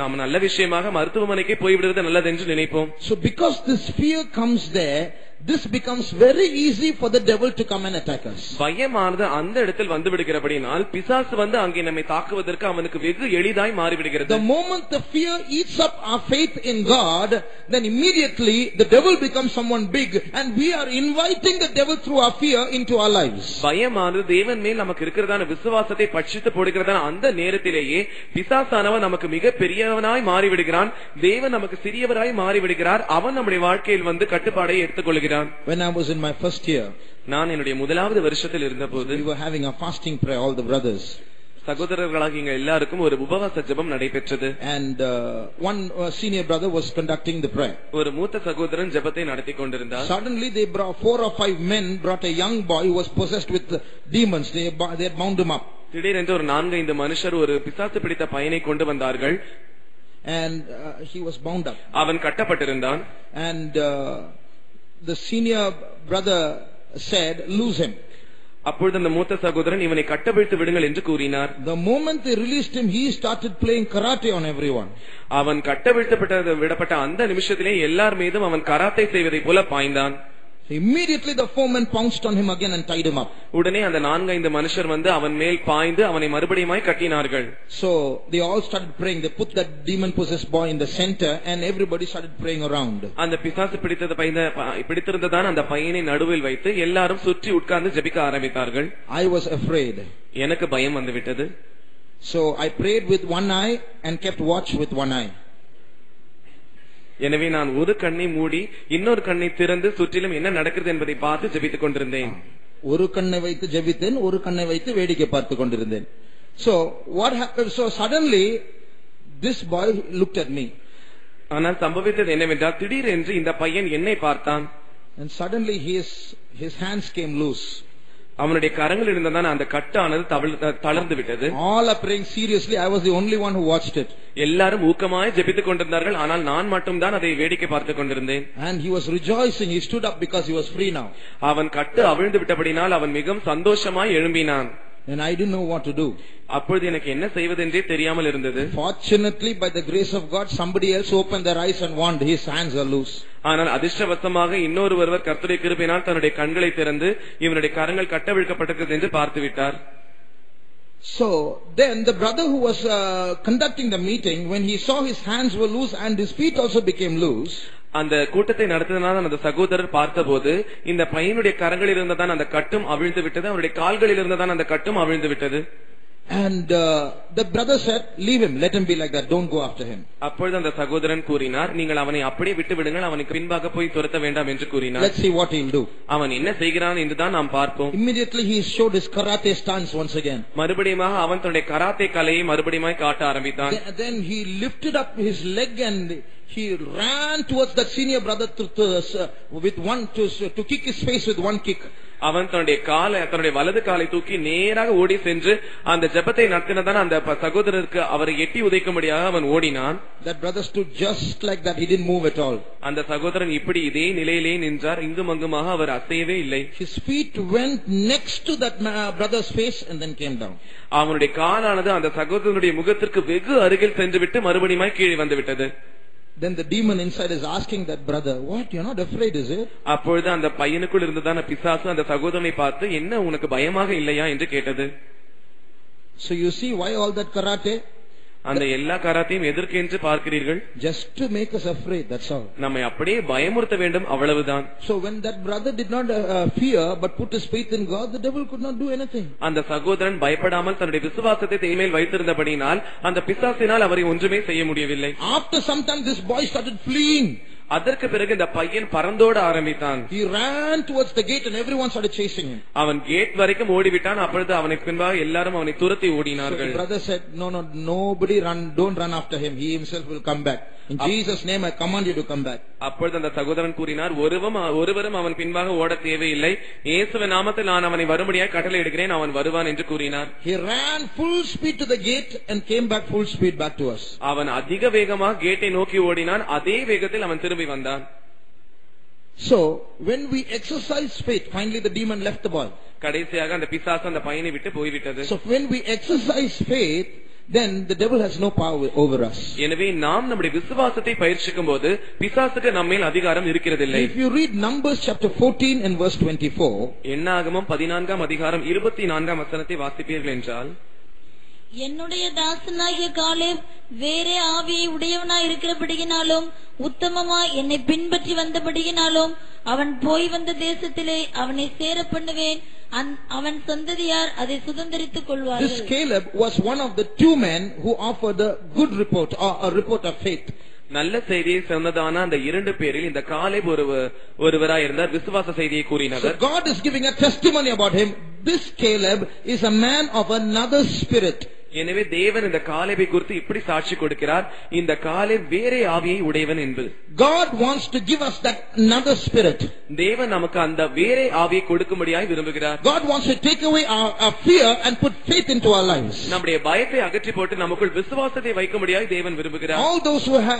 நாம் நல்ல விஷயமாக மருத்துவமனைக்கு போய்விடுவது நல்லது என்று நினைப்போம். So because this fear comes there, this becomes very easy for the devil to come and attack us. பயமானது அந்த இடத்தில் வந்து விடுகிறபடினால் பிசாசு வந்து அங்கே நம்மை தாக்குவதற்கு அவனுக்கு வெகு எளிதாய் மாறிவிடுகிறது The moment the fear eats up our faith in God, then immediately the devil becomes someone big and we are inviting the devil through our fear into our lives. பயமானது தேவன் மேல் நமக்கு இருக்கிறதான விசுவாசத்தை பட்சித்து போடுகிறதான அந்த நேரத்திலேயே பிசாசானவன் நமக்கு மிக பெரியவனாய் மாறிவிடுகிறான் தேவன் நமக்கு சிறியவராய் மாறிவிடுகிறார் அவன் நம்முடைய வாழ்க்கையில் வந்து கட்டுப்பாடை எடுத்துக்கொள்கிறான் When I was in my first year, நான் என்னுடைய முதலாவது வருஷத்தில் இருந்தபோது we were having a fasting prayer, all the brothers. சகோதரர்களாக இங்க எல்லாருக்கும் ஒரு உபவாச ஜெபம் நடைபெற்றது And uh, one uh, senior brother was conducting the prayer. ஒரு மூத்த சகோதரன் ஜெபத்தை நடத்தி கொண்டிருந்தார் Suddenly they brought, four or five men brought a young boy who was possessed with demons. They, bo- they had bound him up. திடீரென்று ஒரு நான்கு ஐந்து மனுஷர் ஒரு பிசாசு பிடித்த பையனை கொண்டு வந்தார்கள் And uh, he was bound up. அவன் கட்டப்பட்டிருந்தான் And uh, the senior brother said, lose him. அப்பொழுது அந்த மூத்த சகோதரன் இவனை கட்டவிழ்த்து விடுங்கள் என்று கூறினார் The moment they released him, he started playing karate on everyone. அவன் கட்டவிழ்த்தப்பட்ட விடப்பட்ட அந்த நிமிஷத்திலே எல்லார் மீதும் அவன் கராத்தை செய்வதைப் போல பாய்ந்தான் Immediately the four men pounced on him again and tied him up. உடனே அந்த நான்கைந்து மனுஷர் வந்து அவன் மேல் பாய்ந்து அவனை மறுபடியுமாய் கட்டினார்கள் So they all started praying. They put that demon possessed boy in the center and everybody started praying around. அந்த பிசாசு பிடித்தது பையன பிடித்திருந்ததான் அந்த பையனை நடுவில் வைத்து எல்லாரும் சுற்றி உட்கார்ந்து ஜெபிக்க ஆரம்பித்தார்கள் I was afraid. எனக்கு பயம் வந்து விட்டது So I prayed with one eye and kept watch with one eye. எனவே நான் ஒரு கண்ணை மூடி இன்னொரு கண்ணை திறந்து சுற்றிலும் என்ன நடக்கிறது என்பதை பார்த்து ஜெபித்துக் கொண்டிருந்தேன். ஒரு கண்ணை வைத்து ஜெபித்தேன் ஒரு கண்ணை வைத்து வேடிக்கை பார்த்து கொண்டிருந்தேன். So what happened? So suddenly this boy looked at me. ஆனால் சம்பவித்தது என்னவென்றால் திடீரென்று இந்த பையன் என்னை பார்த்தான். And suddenly his, his hands came loose. அவனுடைய கரங்கள் இருந்ததால் அந்த கட்டானது தளர்ந்து விட்டது. All are seriously I was the only one who watched it எல்லாரும் ஊக்கமாய் ஜெபித்துக் கொண்டிருந்தார்கள். ஆனால் நான் மட்டும் தான் அதை வேடிக்கை பார்த்துக் கொண்டிருந்தேன். And he was rejoicing he stood up because he was free now அவன் கட்டு அவிழ்ந்து விட்டபடினால் அவன் மிகவும் சந்தோஷமாய் எழும்பினான். And I didn't know what to do. அப்பொழுது எனக்கு என்ன செய்வதென்றே தெரியாமல் இருந்தது Fortunately, by the grace of God, somebody else opened their eyes and warned his hands are loose. ஆனால் அதிர்ஷ்டவசமாக இன்னொரு ஒருவர் கர்த்தருடைய கிருபையினால் தன்னுடைய கண்களை திறந்து இவனுடைய கரங்கள் கட்டவிழ்க்கப்பட்டிருக்கிறது என்று பார்த்து விட்டார் So then the brother who was uh, conducting the meeting, when he saw his hands were loose and his feet also became loose, அந்த கூட்டத்தை நடத்தினால அந்த சகோதரர் பார்த்தபோது இந்த பையனுடைய கரங்களில் இருந்ததான் அந்த கட்டும் அவிழ்ந்து விட்டது அவருடைய கால்களில் இருந்ததான் அந்த கட்டும் அவிழ்ந்து விட்டது and uh, the brother said, leave him, let him be like that, don't go after him. அப்பொழுது அந்த சகோதரன் கூறினார் நீங்கள் அவனை அப்படியே விட்டு விடுங்கள் அவனுக்கு பின்பாக போய் துரத்த வேண்டாம் என்று கூறினார் Let's see what he'll do. அவன் என்ன செய்கிறான் என்றுதான் நாம் பார்ப்போம் Immediately he showed his karate stance once again. மறுபடியுமாக அவன் தன்னுடைய கராத்தே கலையை மறுபடியுமாய் காட்ட ஆரம்பித்தான் Then, then he lifted up his leg and he ran towards that senior brother to, to, uh, with one to, to kick his face with one kick. அவன் தன்னுடைய காலை தன்னுடைய வலது காலை தூக்கி நேராக ஓடி சென்று அந்த ஜெபத்தை நடத்தினதான் அந்த ப- சகோதரருக்கு அவரை எட்டி உதைக்கும்படியாக அவன் ஓடினான் That brother stood just like that. He didn't move at all. அந்த சகோதரன் இப்படி இதே நிலையிலே நின்றார் இங்கும் அங்குமாக அவர் அசையவே இல்லை His feet went next to that ma- brother's face and then came down. அவனுடைய காலானது அந்த சகோதரனுடைய முகத்திற்கு வெகு அருகில் சென்று விட்டு மறுபடியுமாய் கீழே வந்து விட்டது Then the demon inside is asking that brother, what, you're not afraid, is it? அப்பொழுது அந்த பையனுக்குள் இருந்ததான பிசாசு அந்த சகோதரனை பார்த்து என்ன உனக்கு பயமாக இல்லையா என்று கேட்டது So you see why all that karate? அந்த எல்லா கராத்தையும் எதற்கென்று பார்க்கிறீர்கள் Just to make us afraid, that's all. நம்மை அப்படியே பயமுறுத்த வேண்டும் அவ்வளவுதான் So when that brother did not uh, uh, fear but put his faith in God, the devil could not do anything. அந்த சகோதரன் பயப்படாமல் தன்னுடைய விசுவாசத்தை தேய்மேல் வைத்திருந்தபடியினால் அந்த பிசாசினால் அவரை ஒன்றுமே செய்ய முடியவில்லை After some time, this boy started fleeing. அதற்கு பிறகு இந்த பையன் பறந்தோட ஆரம்பித்தான் He ran towards the gate and everyone started chasing him. அவன் கேட் வரைக்கும் ஓடிவிட்டான் அப்பொழுது அவனுக்கு பின்பாக எல்லாரும் அவனை துரத்தி So the ஓடினார்கள் brother said, no, no, nobody run, don't run after him. He himself will come back. In Jesus' name, I command you to come back. அப்பொழுது அந்த சகோதரன் கூறினார் ஒருவரும் ஒருவரும் அவன் பின்பாக ஓட தேவையில்லை இயேசுவின் நாமத்தில் நான் அவனை வரும்படியாய் கட்டளை எடுக்கிறேன் அவன் வருவான் என்று கூறினார் He ran full speed to the gate and came back full speed back to us. அவன் அதிக வேகமாக கேட்டை நோக்கி ஓடினான் அதே வேகத்தில் அவன் திரும்பி வந்தான் So, when we exercise faith, finally the demon left the boy. கடைசியாக அந்த பிசாசு அந்த பையனை விட்டு போய்விட்டது So when we exercise faith, then the devil has no power over us. எனவே நாம் நம்முடைய விசுவாசத்தை பயிற்சிக்கும் போது பிசாசுக்கு நம்மேல் அதிகாரம் இருக்கிறதில்லை If you read Numbers chapter 14 and verse 24, எண்ணாகமம் பதினான்காம் அதிகாரம் இருபத்தி நான்காம் வசனத்தை வாசிப்பீர்கள் என்றால் என்னுடைய தாசனாகிய காலேப் வேறே ஆவியை உடையவனாய் இருக்கிறபடியினாலும் உத்தமமாய் என்னை பின்பற்றி வந்தபடியினாலும் அவன் போய் வந்த தேசத்திலே அவனை சேர பண்ணுவேன் அவன் சந்ததியார் அதை சுதந்திரித்துக் this கொள்வார்கள் Caleb was one of the two men who offered a good report or a report of faith. நல்ல செய்தியை சொன்னதான அந்த இரண்டு பேரில் இந்த காலை ஒரு ஒருவராய் இருந்தார் விசுவாச செய்தியை So கூறினவர் God is giving a testimony about him. This Caleb is a man of another spirit. எனவே தேவன் இந்த காலேபை குறித்து இப்படி சாட்சி கொடுக்கிறார் இந்த காலை வேறே ஆவியை உடையவன் என்பது God wants to give us that another spirit. தேவன் நமக்கு அந்த வேறே ஆவியை கொடுக்கும்படியாய் விரும்புகிறார் God wants to take away our, our fear and put faith into our lives. நம்முடைய பயத்தை அகற்றி போட்டு நமக்குள் விசுவாசத்தை வைக்கும்படியாய் தேவன் விரும்புகிறார் All those who ha-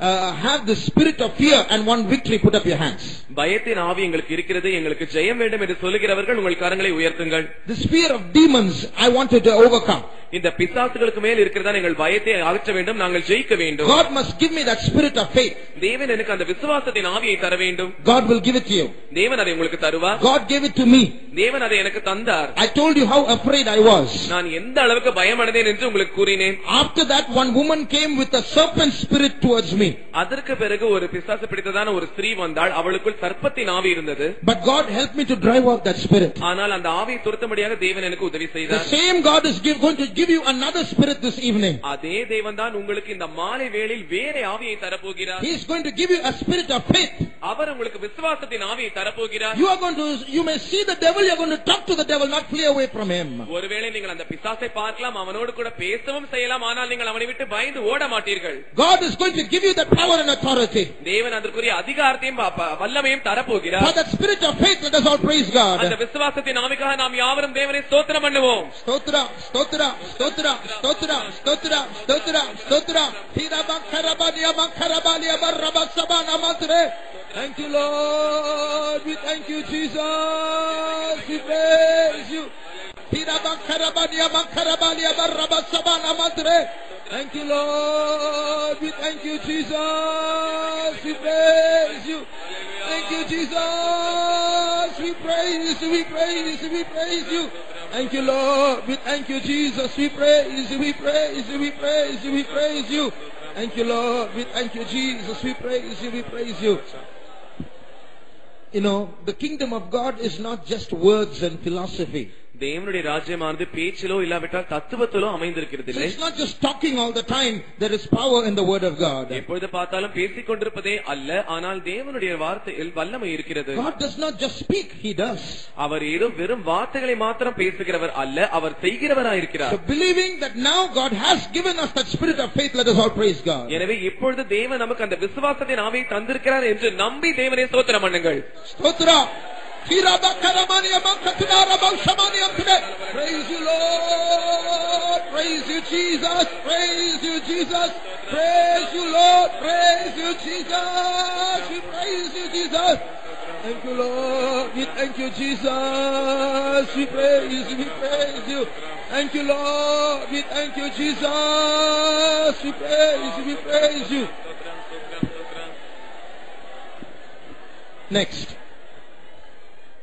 uh, have the spirit of fear and want victory, put up your hands. பயத்தின் ஆவி எங்களுக்கு இருக்கிறது எங்களுக்கு ஜெயம் வேண்டும் என்று சொல்லுகிறவர்கள் உங்கள் கரங்களை உயர்த்துங்கள் This fear of demons, I wanted to overcome. இந்த பிசாசுகளுக்கு மேல் இருக்கிறதா எங்கள் பயத்தை அகற்ற வேண்டும் நாங்கள் ஜெயிக்க வேண்டும் God must give me that spirit of faith. தேவன் எனக்கு அந்த விசுவாசத்தின் ஆவியை தர வேண்டும் God will give it to you. தேவன் அதை உங்களுக்கு தருவார் God gave it to me. தேவன் அதை எனக்கு தந்தார் I told you how afraid I was. நான் எந்த அளவுக்கு பயமடைந்தேன் என்று உங்களுக்கு கூறினேன் After that, one woman came with a serpent spirit towards me. அதற்கு பிறகு ஒரு பிசாசு பிடித்ததான ஒரு ஸ்திரீ வந்தாள் அவளுக்குள் சர்ப்பத்தின் ஆவி இருந்தது But God helped me to drive out that spirit. ஆனால் அந்த ஆவியை துரத்தும்படியாக தேவன் எனக்கு உதவி The செய்தார் same God is give, going to give give you another spirit this evening. அதே தேவன் தான் உங்களுக்கு இந்த மாலை வேளையில் வேற ஆவியை தரப்போகிறார் He is going to give you a spirit of faith. அவர் உங்களுக்கு விசுவாசத்தின் ஆவியை தரப்போகிறார் You are going to, you may see the devil, you are going to talk to the devil, not flee away from him. ஒருவேளை நீங்கள் அந்த பிசாசை பார்க்கலாம் அவனோடு கூட பேசவும் செய்யலாம் ஆனால் நீங்கள் அவனை விட்டு பயந்து ஓட மாட்டீர்கள் God is going to give you that power and authority. தேவன் அதற்குரிய அதிகாரத்தையும் ப- ப- வல்லமையும் For that spirit of faith, let us all praise அந்த God. விசுவாசத்தின் ஆவிக்காக நாம் யாவரும் தேவனை ஸ்தோத்திரம் பண்ணுவோம் Stotra, stotra, stotra, stotra, stotra, stotra, stotra. Hira bakarabania makarabania barabasabana matre. Thank you, Lord. We thank you, Jesus. We praise you. Hira bakarabania makarabania barabasabana matre. Thank you, Lord. We thank you, Jesus. We praise you. Thank you, Jesus. We praise you. We praise you. We praise you. Thank you, Lord. We thank you, Jesus. We praise you. We praise you. We praise you. We praise you. Thank you, Lord. We thank you, Jesus. We praise you. We praise you. You know, the kingdom of God is not just words and philosophy. தேவனுடைய ராஜ்யமானது பேச்சிலோ இல்லாவிட்டால் தத்துவத்திலோ அமைந்திருக்கிறது இல்லை it's not just talking all the time. There is power in the word of God. எப்பொழுது பார்த்தாலும் பேசிக் கொண்டிருப்பதே அல்ல ஆனால் தேவனுடைய வார்த்தையில் வல்லமை இருக்கிறது God does not just speak, He does. அவர் ஏதோ வெறும் வார்த்தைகளை மாத்திரம் பேசுகிறவர் அல்ல அவர் செய்கிறவராயிருக்கிறார் So believing that now God has given us that spirit of faith, let us all praise God. எனவே இப்பொழுது தேவன் நமக்கு அந்த விசுவாசத்தின் ஆவியை தந்திருக்கிறார் என்று நம்பி தேவனை சோத்திரம் பண்ணுங்கள் Stotra. Praise you, Lord. Praise you, Jesus. Praise you, Jesus. Praise you, Lord. Praise you, Jesus. We praise you, Jesus. Thank you, Lord. We thank you, Jesus. We praise you. We praise you. Thank you, Lord. We thank you, Jesus. We praise you. We praise you. Next,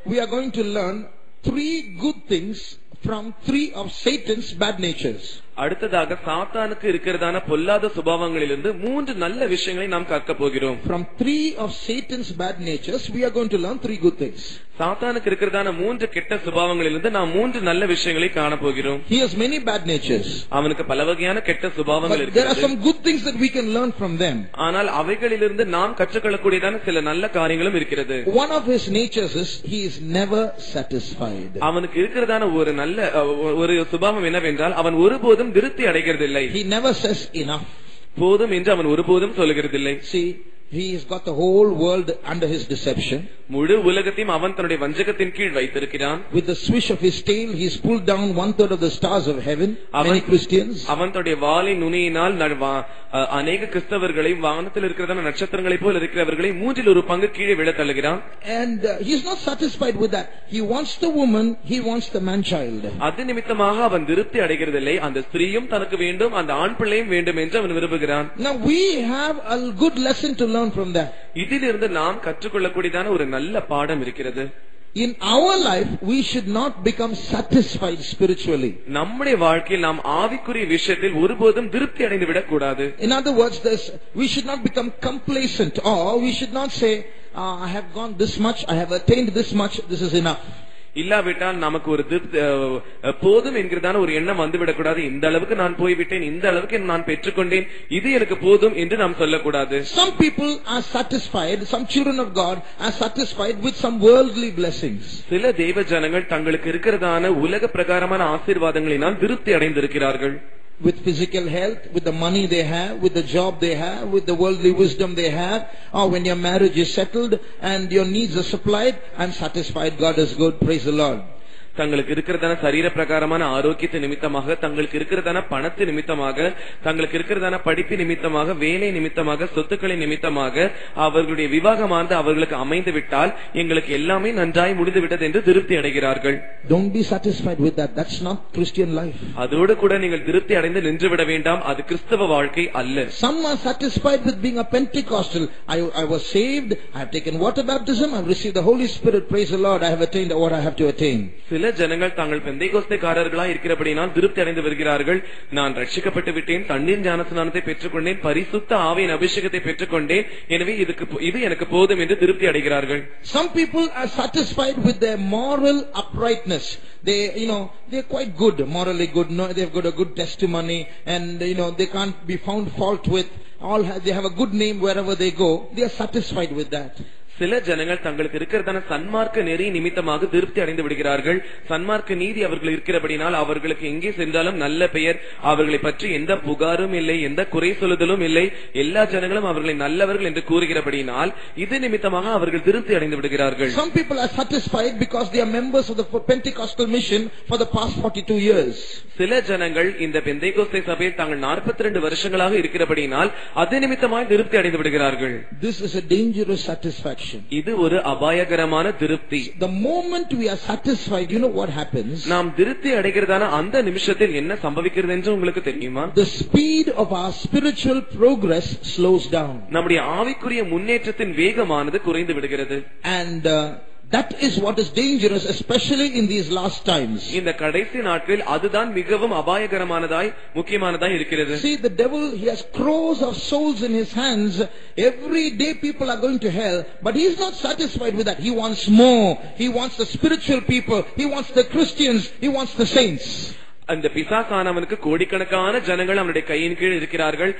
we are going to learn three good things from three of Satan's bad natures. அடுத்ததாக சாத்தானுக்கு இருக்கிறதான பொல்லாத சுபாவங்களிலிருந்து மூன்று நல்ல விஷயங்களை நாம் கற்க போகிறோம் From three of Satan's bad natures, we are going to learn three good things. சாத்தானுக்கு இருக்கிறதான மூன்று கெட்ட சுபாவங்களிலிருந்து நாம் மூன்று நல்ல விஷயங்களை காண போகிறோம் He has many bad natures. அவனுக்கு பல வகையான கெட்ட சுபாவங்கள் But there are some good things that we can learn from them. ஆனால் அவைகளிலிருந்து நாம் கற்றுக்கொள்ளக்கூடியதான சில நல்ல காரியங்களும் இருக்கிறது One of his natures is he is never satisfied. அவனுக்கு இருக்கிறதான ஒரு நல்ல ஒரு சுபாவம் என்னவென்றால் அவன் ஒருபோதும் திருப்தி அடைகிறதில்லை He never says enough. போதும் என்று அவன் ஒருபோதும் சொல்லுகிறதில்லை See, he has got the whole world under his deception. முழு உலகத்தையும் அவன் தன்னுடைய வஞ்சகத்தின் கீழ் வைத்திருக்கிறான் With the swish of his tail, he's pulled down one third of the stars of heaven. Many அவன் Christians. அவன் தன்னுடைய வாளை நுனியினால் ந- வா- அஹ், அநேக கிறிஸ்தவர்களை வானத்தில் இருக்கிறதான நட்சத்திரங்களைப் போல் இருக்கிறவர்களை மூன்றில் ஒரு பங்கு கீழே விழ தள்ளுகிறான் And uh, he's not satisfied with that. He wants the woman, he wants the man child. அது நிமித்தமாக அவன் திருப்தி அடைகிறதில்லை அந்த ஸ்திரீயும் தனக்கு வேண்டும் அந்த ஆண் பிள்ளையும் வேண்டும் என்று அவன் விரும்புகிறான் Now we have a good lesson to learn from that. இதிலிருந்து நாம் கற்றுக்கொள்ளக்கூடியதான ஒரு நல்ல பாடம் இருக்கிறது In our life, we should not become satisfied spiritually. நம்முடைய வாழ்க்கையில் நாம் ஆவிக்குரிய விஷயத்தில் ஒருபோதும் திருப்தி அடைந்து விடக் கூடாது In other words, there's, we should not become complacent or we should not say, "Ah, I have gone this much, I have attained this much, this is enough. இல்லாவிட்டால் நமக்கு ஒரு போதும் என்கிறதான ஒரு எண்ணம் வந்துவிடக்கூடாது. இந்த அளவுக்கு நான் போய்விட்டேன் இந்த அளவுக்கு நான் பெற்றுக்கொண்டேன். இது எனக்கு போதும் என்று நாம் சொல்லக்கூடாது. Some people are satisfied, some children of God are satisfied with some worldly blessings. சில தேவ ஜனங்கள் தங்களுக்கு இருக்கிறதான உலக பிரகாரமான ஆசீர்வாதங்களினால் திருப்தி அடைந்திருக்கிறார்கள். With physical health, with the money they have, with the job they have, with the worldly wisdom they have, or when your marriage is settled and your needs are supplied, I'm satisfied, God is good, praise the Lord. தங்களுக்கு இருக்கிறதான சரீர பிரகாரமான ஆரோக்கியத்தை நிமித்தமாக தங்களுக்கு இருக்கிறதான பணத்து நிமித்தமாக தங்களுக்கு இருக்கிறதான படிப்பு நிமித்தமாக வேலை நிமித்தமாக சொத்துக்களை நிமித்தமாக அவர்களுடைய விவாகமானது அவர்களுக்கு அமைந்து விட்டால் எங்களுக்கு எல்லாமே நன்றாய் முடிந்து விட்டது என்று திருப்தி அடைகிறார்கள். Don't satisfied with Christian life அதோடு கூட நீங்கள் திருப்தி அடைந்து நின்று விட வேண்டாம். அது கிறிஸ்தவ வாழ்க்கை அல்ல. Some are satisfied with being a Pentecostal I I was saved I have taken water baptism I have receive the holy spirit praise the Lord I have what I சில ஜனங்கள் தாங்கள் பெந்தைகோஸ்தைக்காரர்களா இருக்கிறபடினால் திருப்தி அடைந்து வருகிறார்கள் நான் ரட்சிக்கப்பட்டு விட்டேன் தண்ணீர் ஞானஸ்நானத்தை பெற்றுக்கொண்டேன் பரிசுத்த ஆவியின் அபிஷேகத்தை பெற்றுக்கொண்டேன் எனவே இதுக்கு போ- இது எனக்கு போதும் என்று திருப்தி அடைகிறார்கள் Some people are satisfied with their moral uprightness. They, you know, they're quite good, morally good. No, they've got a good testimony, and you know they can't be found fault with. All have, they have a good name wherever they go. They are satisfied with that. சில ஜனங்கள் தங்களுக்கு இருக்கிறதான சன்மார்க்க நெறி நிமித்தமாக திருப்தி அடைந்து விடுகிறார்கள். சன்மார்க்க நீதி அவர்கள் இருக்கிறபடினால் அவர்களுக்கு எங்கே சென்றாலும் நல்ல பெயர். அவர்களை பற்றி எந்த புகாரும் இல்லை எந்த குறை சொல்லுதலும் இல்லை. எல்லா ஜனங்களும் அவர்களை நல்லவர்கள் என்று கூறுகிறபடினால் இது நிமித்தமாக அவர்கள் திருப்தி அடைந்து விடுகிறார்கள். Some people are satisfied because they are members of the Pentecostal mission for the past 42 years. சில ஜனங்கள் இந்த பெந்தைகோஸ்தை சபையில் தாங்கள் 42 வருஷங்களாக இருக்கிறபடினால் அது நிமித்தமாக திருப்தி அடைந்து விடுகிறார்கள். This is a dangerous satisfaction. இது ஒரு அபாயகரமான திருப்தி The moment we are satisfied, you know what happens? நாம் திருப்தி அடைகிறதான அந்த நிமிஷத்தில் என்ன சம்பவிக்கிறது என்று உங்களுக்கு தெரியுமா The speed of our spiritual progress slows down. நம்முடைய ஆவிக்குரிய முன்னேற்றத்தின் வேகமானது குறைந்து விடுகிறது And uh, that is what is dangerous, especially in these last times. இந்த கடைசி நாட்களில் அதுதான் மிகவும் அபாயகரமானதாய் முக்கியமானதாய் இருக்கிறது See, the devil, he has crores of souls in his hands. Every day people are going to hell, but he's not satisfied with that. He wants more. He wants the spiritual people. He wants the Christians. He wants the saints. அந்த பிசாசானவனுக்கு கோடிக்கணக்கான ஜனங்கள் அவனுடைய கையின் கீழ் இருக்கிறார்கள்.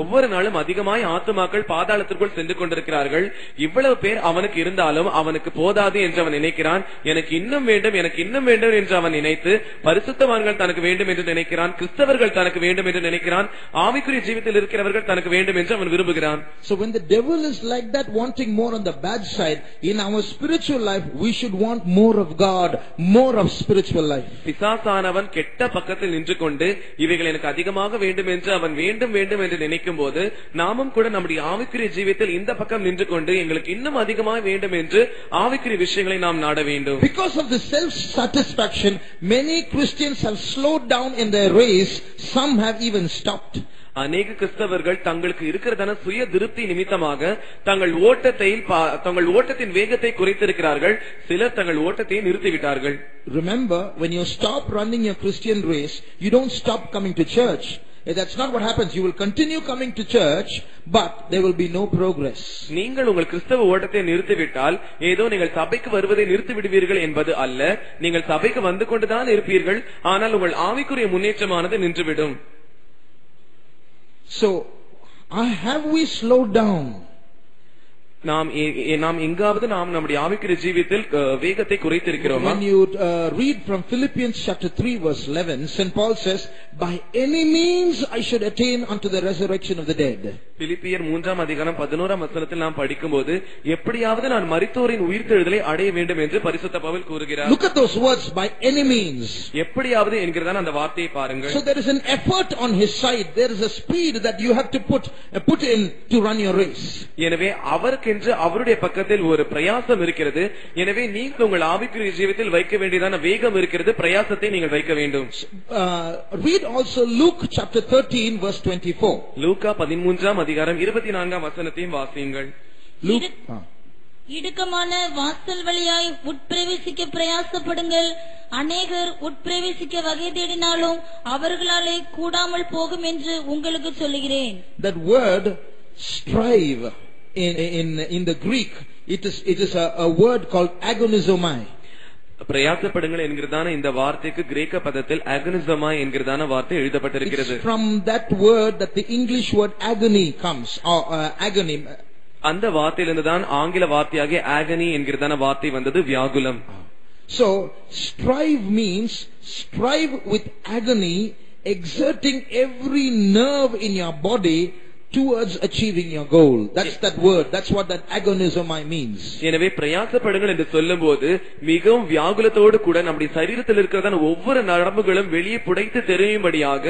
ஒவ்வொரு நாளும் அதிகமாய் ஆத்துமாக்கள் பாதாளத்திற்குள் சென்று கொண்டிருக்கிறார்கள். இவ்வளவு பேர் அவனுக்கு இருந்தாலும் அவனுக்கு போதாது என்று அவன் நினைக்கிறான். எனக்கு இன்னும் வேண்டும் எனக்கு இன்னும் வேண்டும் என்று அவன் நினைத்து பரிசுத்தவான்கள் தனக்கு வேண்டும் என்று நினைக்கிறான். கிறிஸ்தவர்கள் தனக்கு வேண்டும் என்று நினைக்கிறான். ஆவிக்குரிய ஜீவித்தில் இருக்கிறவர்கள் தனக்கு வேண்டும் என்று அவன் விரும்புகிறான். So when the devil is like that, wanting more on the bad side, in our spiritual life, we should want more of God, more of spiritual life. பிசாசானவன் கெட்ட பக்கத்தில் நின்று கொண்டு இவைகள் எனக்கு அதிகமாக வேண்டும் என்று அவன் வேண்டும் வேண்டும் என்று நினைக்கும் போது நாமும் கூட நம்முடைய ஆவிக்குரிய ஜீவித்தில் இந்த பக்கம் நின்று கொண்டு எங்களுக்கு இன்னும் அதிகமாக வேண்டும் என்று ஆவிக்குரிய விஷயங்களை நாம் நாட வேண்டும் Because of the self-satisfaction, many Christians have slowed down in their race. Some have even stopped. அநேக கிறிஸ்தவர்கள் தங்களுக்கு இருக்கிறதான சுய திருப்தி நிமித்தமாக தங்கள் ஓட்டத்தை தங்கள் ஓட்டத்தின் வேகத்தை குறைத்திருக்கிறார்கள் சிலர் தங்கள் ஓட்டத்தை நிறுத்திவிட்டார்கள் Remember, when you stop running your Christian race, you don't stop coming to church. Eh, That's not what happens. You will continue coming to church, but there will be no progress. நீங்கள் உங்கள் கிறிஸ்தவ ஓட்டத்தை நிறுத்திவிட்டால் ஏதோ நீங்கள் சபைக்கு வருவதை நிறுத்தி விடுவீர்கள் என்பது அல்ல நீங்கள் சபைக்கு வந்து கொண்டுதான் இருப்பீர்கள் ஆனால் உங்கள் ஆவிக்குரிய முன்னேற்றமானது நின்றுவிடும் So, have we slowed down? நாம் எ- எ- நாம் எங்காவது நாம் நம்முடைய ஆவிக்குரிய ஜீவியத்தில் அஹ், வேகத்தை குறைத்திருக்கிறோமா When you uh, read from Philippians chapter 3 verse 11, St. Paul says, By any means I should attain unto the resurrection of the dead. பிலிப்பியர் மூன்றாம் அதிகாரம் பதினோராம் வசனத்தில் நாம் படிக்கும்போது எப்படியாவது நான் மரித்தோரின் உயிர்த்தெழுதலை அடைய வேண்டும் என்று பரிசுத்த பவுல் கூறுகிறார் Look at those words, by any means. எப்படியாவது என்கிறதான அந்த வார்த்தையை பாருங்கள் So there is an effort on his side. There is a speed that you have to put, uh, put in to run your race. எனவே அவருக்கென்று அவருடைய பக்கத்தில் ஒரு பிரயாசம் இருக்கிறது. எனவே நீங்கள் உங்கள் ஆவிக்குரிய ஜீவித்தில் வைக்க வேண்டியதான வேகம் இருக்கிறது. பிரயாசத்தை நீங்கள் வைக்க வேண்டும். Uh, read also Luke chapter 13 verse 24. லூக்கா பதிமூன்றாம் அதிகாரம் இருபத்தி நான்காம் வசனத்தையும் வாசியுங்கள். இடு- ah. இடுக்கமான வாசல் வழியாய் உட்பிரவேசிக்க பிரயாசப்படுங்கள். அநேகர் உட்பிரவேசிக்க வகை தேடினாலும் அவர்களாலே கூடாமல் போகும் என்று உங்களுக்கு சொல்லுகிறேன். That word strive. in, in, in the Greek, it is, it is a, a word called agonizomai. பிரயாசப்படுங்கள் என்கிறதான இந்த வார்த்தைக்கு கிரேக்க பதத்தில் அகனிசமா என்கிறதான வார்த்தை எழுதப்பட்டிருக்கிறது It's from that word that the English word agony comes, or uh, agony. அந்த வார்த்தையிலிருந்து தான் ஆங்கில வார்த்தையாகிய ஆகனி என்கிறதான வார்த்தை வந்தது வியாகுலம் So, strive means strive with agony, exerting every nerve in your body towards achieving your goal. That's that word. That's what that agonizomai means. எனவே பிரயாசப்படுங்கள் என்று சொல்லும்போது மிகவும் வியாகுலத்தோடு கூட நம்முடைய சரீரத்தில் இருக்கிறதான ஒவ்வொரு நரம்புகளும் வெளியே புடைத்து தெரியும்படியாக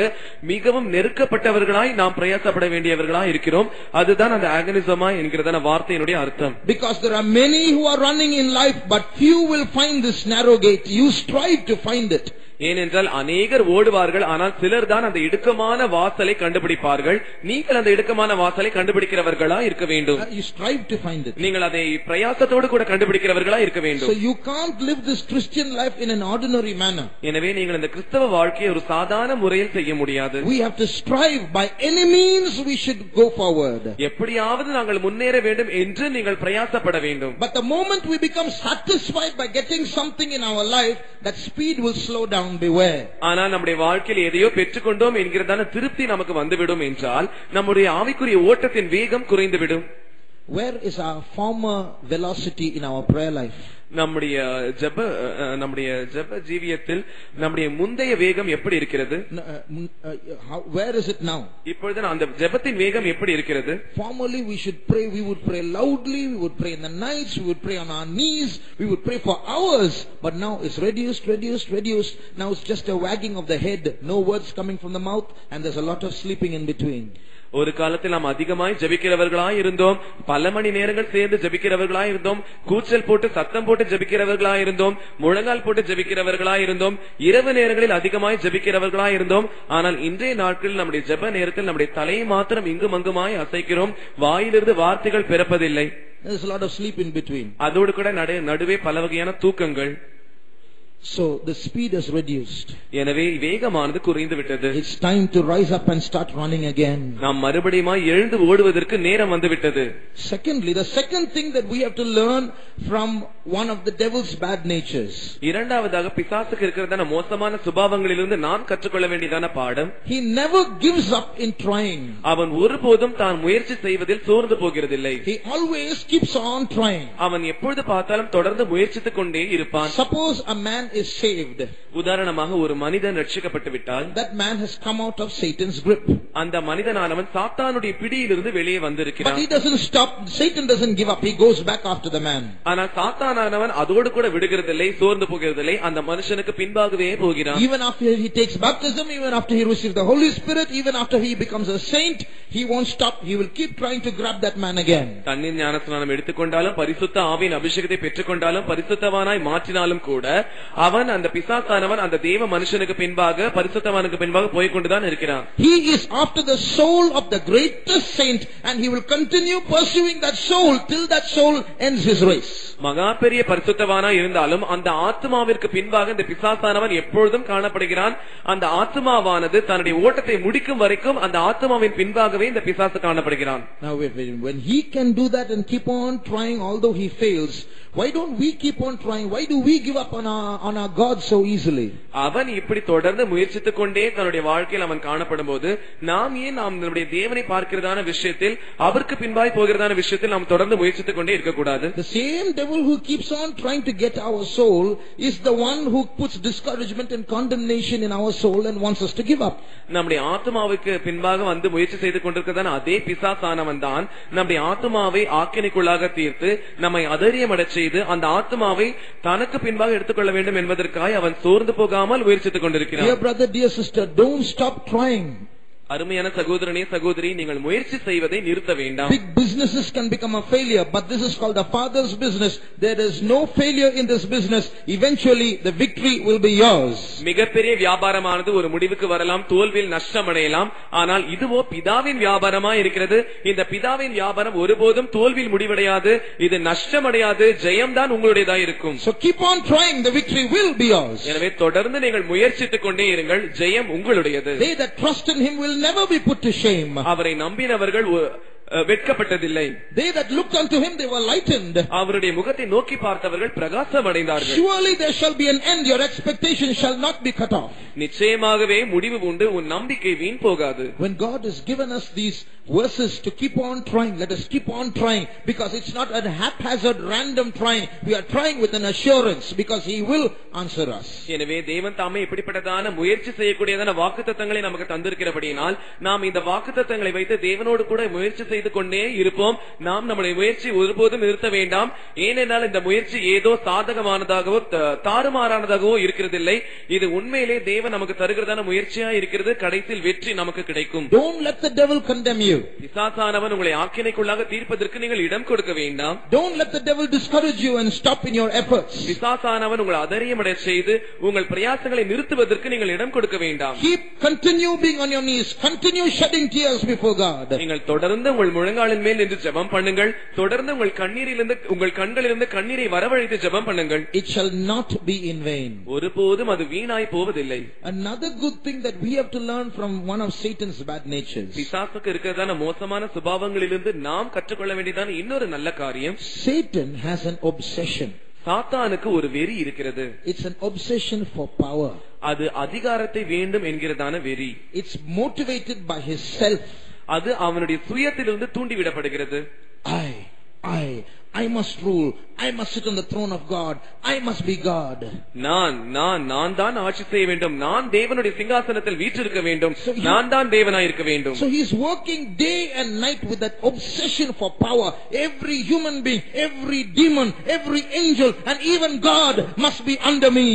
மிகவும் நெருக்கப்பட்டவர்களாய் நாம் பிரயாசப்பட வேண்டியவர்களாய் இருக்கிறோம் அதுதான் அந்த ஆகனிசமா என்கிறதான வார்த்தையினுடைய அர்த்தம் because there are many who are running in life but few will find this narrow gate you strive to find it ஏனென்றால் அநேகர் ஓடுவார்கள் ஆனால் சிலர் தான் அந்த இடுக்கமான வாசலை கண்டுபிடிப்பார்கள் நீங்கள் அந்த இடுக்கமான வாசலை கண்டுபிடிக்கிறவர்களா இருக்க வேண்டும் Uh. நீங்கள் அதை பிரயாசத்தோடு கூட கண்டுபிடிக்கிறவர்களா இருக்க So வேண்டும் you can't live this Christian life in an ordinary manner. எனவே நீங்கள் இந்த கிறிஸ்தவ வாழ்க்கையை ஒரு சாதாரண முறையில் செய்ய முடியாது We have to strive by any means we should go forward. எப்படியாவது நாங்கள் முன்னேற வேண்டும் என்று நீங்கள் பிரயாசப்பட வேண்டும் But the moment we become satisfied by getting something in our life, that speed will slow down. Beware. ஆனால் நம்முடைய வாழ்க்கையில் எதையோ பெற்றுக்கொண்டோம் என்கிறதான திருப்தி நமக்கு வந்துவிடும் என்றால் நம்முடைய ஆவிக்குரிய ஓட்டத்தின் வேகம் குறைந்துவிடும் Where is our former velocity in our prayer life? நம்முடைய ஜெப அஹ், நம்முடைய ஜெப ஜீவியத்தில் நம்முடைய முந்தைய வேகம் எப்படி இருக்கிறது N- uh, mm, uh, how, where is it now? இப்பொழுது அந்த ஜெபத்தின் வேகம் எப்படி இருக்கிறது Formerly we should pray, we would pray loudly, we would pray in the nights, we would pray on our knees, we would pray for hours. But now it's reduced, reduced, reduced. Now it's just a wagging of the head, no words coming from the mouth, and there's a lot of sleeping in between. ஒரு காலத்தில் நாம் அதிகமாய் ஜெபிக்கிறவர்களாய் இருந்தோம். பல மணி நேரங்கள் சேர்ந்து ஜெபிக்கிறவர்களாய் இருந்தோம். கூச்சல் போட்டு சத்தம் போட்டு ஜெபிக்கிறவர்களாய் இருந்தோம். முழங்கால் போட்டு ஜெபிக்கிறவர்களாய் இருந்தோம். இரவு நேரங்களில் அதிகமாய் ஜெபிக்கிறவர்களாய் இருந்தோம். ஆனால் இன்றைய நாட்களில் நம்முடைய ஜெப நேரத்தில் நம்முடைய தலையை மாத்திரம் இங்கும் அங்குமாய் அசைக்கிறோம். வாயிலிருந்து வார்த்தைகள் பிறப்பதில்லை. There's a lot of sleep in between. அதோடு கூட நடு- நடுவே பல வகையான தூக்கங்கள். So the speed is reduced. எனவே வேகமானது குறைந்து விட்டது It's time to rise up and start running again. நாம் மறுபடியுமாய் எழுந்து ஓடுவதற்கு நேரம் வந்து விட்டது Secondly, the second thing that we have to learn from one of the devil's bad natures. இரண்டாவதாக பிசாசுக்கு இருக்கிறதான மோசமான சுபாவங்களிலிருந்து நாம் கற்றுக்கொள்ள வேண்டியதான பாடம் He never gives up in trying. அவன் ஒருபோதும் தான் முயற்சி செய்வதில் சோர்ந்து போகிறதில்லை He always keeps on trying. அவன் எப்பொழுது பார்த்தாலும் தொடர்ந்து முயற்சித்துக் கொண்டே இருப்பான் Suppose a man is saved. உதாரணமாக ஒரு மனிதன் ரட்சிக்கப்பட்டு விட்டால் That man has come out of Satan's grip. அந்த மனிதனானவன் சாத்தானுடைய பிடியிலிருந்து வெளியே But வந்திருக்கிறான் he doesn't stop. Satan doesn't give up. He goes back after the man. ஆனால் சாத்தானானவன் அதோடு கூட விடுகிறதில்லை சோர்ந்து போகிறதில்லை அந்த மனுஷனுக்கு பின்பாகவே போகிறான் Even after he takes baptism, even after he receives the Holy Spirit, even after he becomes a saint, he won't stop. He will keep trying to grab that man again. தண்ணீர் ஞானஸ்நானம் எடுத்துக்கொண்டாலும் பரிசுத்த ஆவியின் அபிஷேகத்தை பெற்றுக்கொண்டாலும் பரிசுத்தவானாய் மாற்றினாலும் கூட அவன் அந்த பிசாசானவன் அந்த தேவ மனுஷனுக்கு பின்பாக பரிசுத்தவானுக்கு பின்பாக போய்கொண்டுதான் இருக்கிறான் He is after the soul of the greatest saint and he will continue pursuing that soul till that soul ends his race. மகா பெரிய பரிசுத்தவானா இருந்தாலும் அந்த ஆத்மாவிற்கு பின்பாக இந்த பிசாசானவன் எப்பொழுதும் காணப்படுகிறான் அந்த ஆத்மாவானது தன்னுடைய ஓட்டத்தை முடிக்கும் வரைக்கும் அந்த ஆத்மாவின் பின்பாகவே இந்த பிசாசு காணப்படுகிறான் Now wait, wait, when he can do that and keep on trying although he fails, why don't we keep on trying? Why do we give up on our, on our God so easily? அவன் இப்படி தொடர்ந்து முயற்சித்துக் கொண்டே தன்னுடைய வாழ்க்கையில் அவன் காணப்படும் போது நாம் ஏன் நாம் நம்முடைய தேவனை பார்க்கிறதான விஷயத்தில் அவருக்கு பின்பாய் போகிறதான விஷயத்தில் நாம் தொடர்ந்து முயற்சித்துக் கொண்டே இருக்கக்கூடாது The same devil who keeps on trying to get our soul is the one who puts discouragement and condemnation in our soul and wants us to give up. நம்முடைய ஆத்மாவுக்கு பின்பாக வந்து முயற்சி செய்து கொண்டிருக்கிறதான அதே பிசாசானவன் தான் நம்முடைய ஆத்மாவை ஆக்கினைக்குள்ளாக தீர்த்து நம்மை அதரியமடச் செய்து அந்த ஆத்மாவை தனக்கு பின்பாக எடுத்துக்கொள்ள வேண்டும் என்பதற்காக அவன் சோர்ந்து போகாமல் முயற்சித்துக் கொண்டிருக்கிறான் brother, dear sister, don't stop trying. அருமையான சகோதரனே சகோதரி நீங்கள் முயற்சி செய்வதை நிறுத்த வேண்டாம் Big businesses can become a failure, but this is called the Father's business. There is no failure in this business. Eventually, the victory will be yours. மிகப்பெரிய வியாபாரமானது ஒரு முடிவுக்கு வரலாம் தோல்வியில் நஷ்டம் அடையலாம் ஆனால் இதுவோ பிதாவின் வியாபாரமா இருக்கிறது இந்த பிதாவின் வியாபாரம் ஒருபோதும் தோல்வியில் முடிவடையாது இது நஷ்டம் அடையாது ஜெயம்தான் உங்களுடையதா இருக்கும் So keep on trying, the victory will be yours. எனவே தொடர்ந்து நீங்கள் முயற்சித்துக் கொண்டே இருங்கள் ஜெயம் உங்களுடையது They that trust in Him will never be put to shame. அவரை நம்பினவர்கள் ஒ- அஹ், வெட்கப்பட்டதில்லை They that looked unto Him, they were lightened. அவருடைய முகத்தை நோக்கி பார்த்தவர்கள் பிரகாசம் அடைந்தார்கள் Surely there shall be an end. Your expectation shall not be cut off. நிச்சயமாகவே முடிவு உண்டு உன் நம்பிக்கை வீண் போகாது When God has given us these verses to keep on trying, let us keep on trying because it's not a haphazard, random trying. We are trying with an assurance because He will answer us. எனவே தேவன் தாமே இப்படிப்பட்டதான முயற்சி செய்யக்கூடியதான வாக்குத்தத்தங்களை நமக்கு தந்திருக்கிறபடியினால் நாம் இந்த வாக்குத்தத்தங்களை வைத்து தேவனோடு கூட முயற்சி செய்து செய்து கொண்டே இருப்போம் நாம் நம்முடைய முயற்சி ஒருபோதும் நிறுத்த வேண்டாம் ஏனென்றால் இந்த முயற்சி ஏதோ சாதகமானதாகவோ த- தாறுமாறானதாகவோ இருக்கிறதில்லை இது உண்மையிலே தேவன் நமக்கு தருகிறதான முயற்சியா இருக்கிறது கடைசியில் வெற்றி நமக்கு கிடைக்கும். பிசாசானவன் உங்களை ஆக்கினைக்குள்ளாக தீர்ப்பதற்கு நீங்கள் இடம் கொடுக்க வேண்டாம் let the devil discourage you and stop in your efforts. பிசாசானவன் உங்களை அதரியமடைய செய்து உங்கள் பிரயாசங்களை நிறுத்துவதற்கு நீங்கள் இடம் கொடுக்க வேண்டாம் Keep, continue being on your knees. Continue shedding tears before God. நீங்கள் தொடர்ந்து உங்கள் முழங்காலின் மேல் நின்று ஜெபம் பண்ணுங்கள் தொடர்ந்து உங்கள் கண்ணீரிலிருந்து உங்கள் கண்களிலிருந்து கண்ணீரை வரவழைத்து ஜெபம் பண்ணுங்கள் It shall not be in vain. ஒருபோதும் அது வீணாய் போவதில்லை Another good thing that we have to learn from one of Satan's bad natures. பிசாசுக்கு இருக்கிறதான மோசமான சுபாவங்களிலிருந்து நாம் கற்றுக்கொள்ள வேண்டியதான இன்னொரு நல்ல காரியம் Satan has an obsession. சாத்தானுக்கு ஒரு வெறி இருக்கிறது It's an obsession for power. அது அதிகாரத்தை வேண்டும் என்கிறதான வெறி It's motivated by his self. அது அவனுடைய சுயத்திலிருந்து தூண்டிவிடப்படுகிறது. I, I, I must rule. I must sit on the throne of God. I must be God. நான் நான் நான் தான் ஆட்சி செய்ய வேண்டும் நான் தேவனுடைய சிங்காசனத்தில் வீற்றிருக்க வேண்டும் So you- நான் தான் தேவனாய் இருக்க வேண்டும் So he's working day and night with that obsession for power. Every human being, every demon, every angel, and even God must be under me.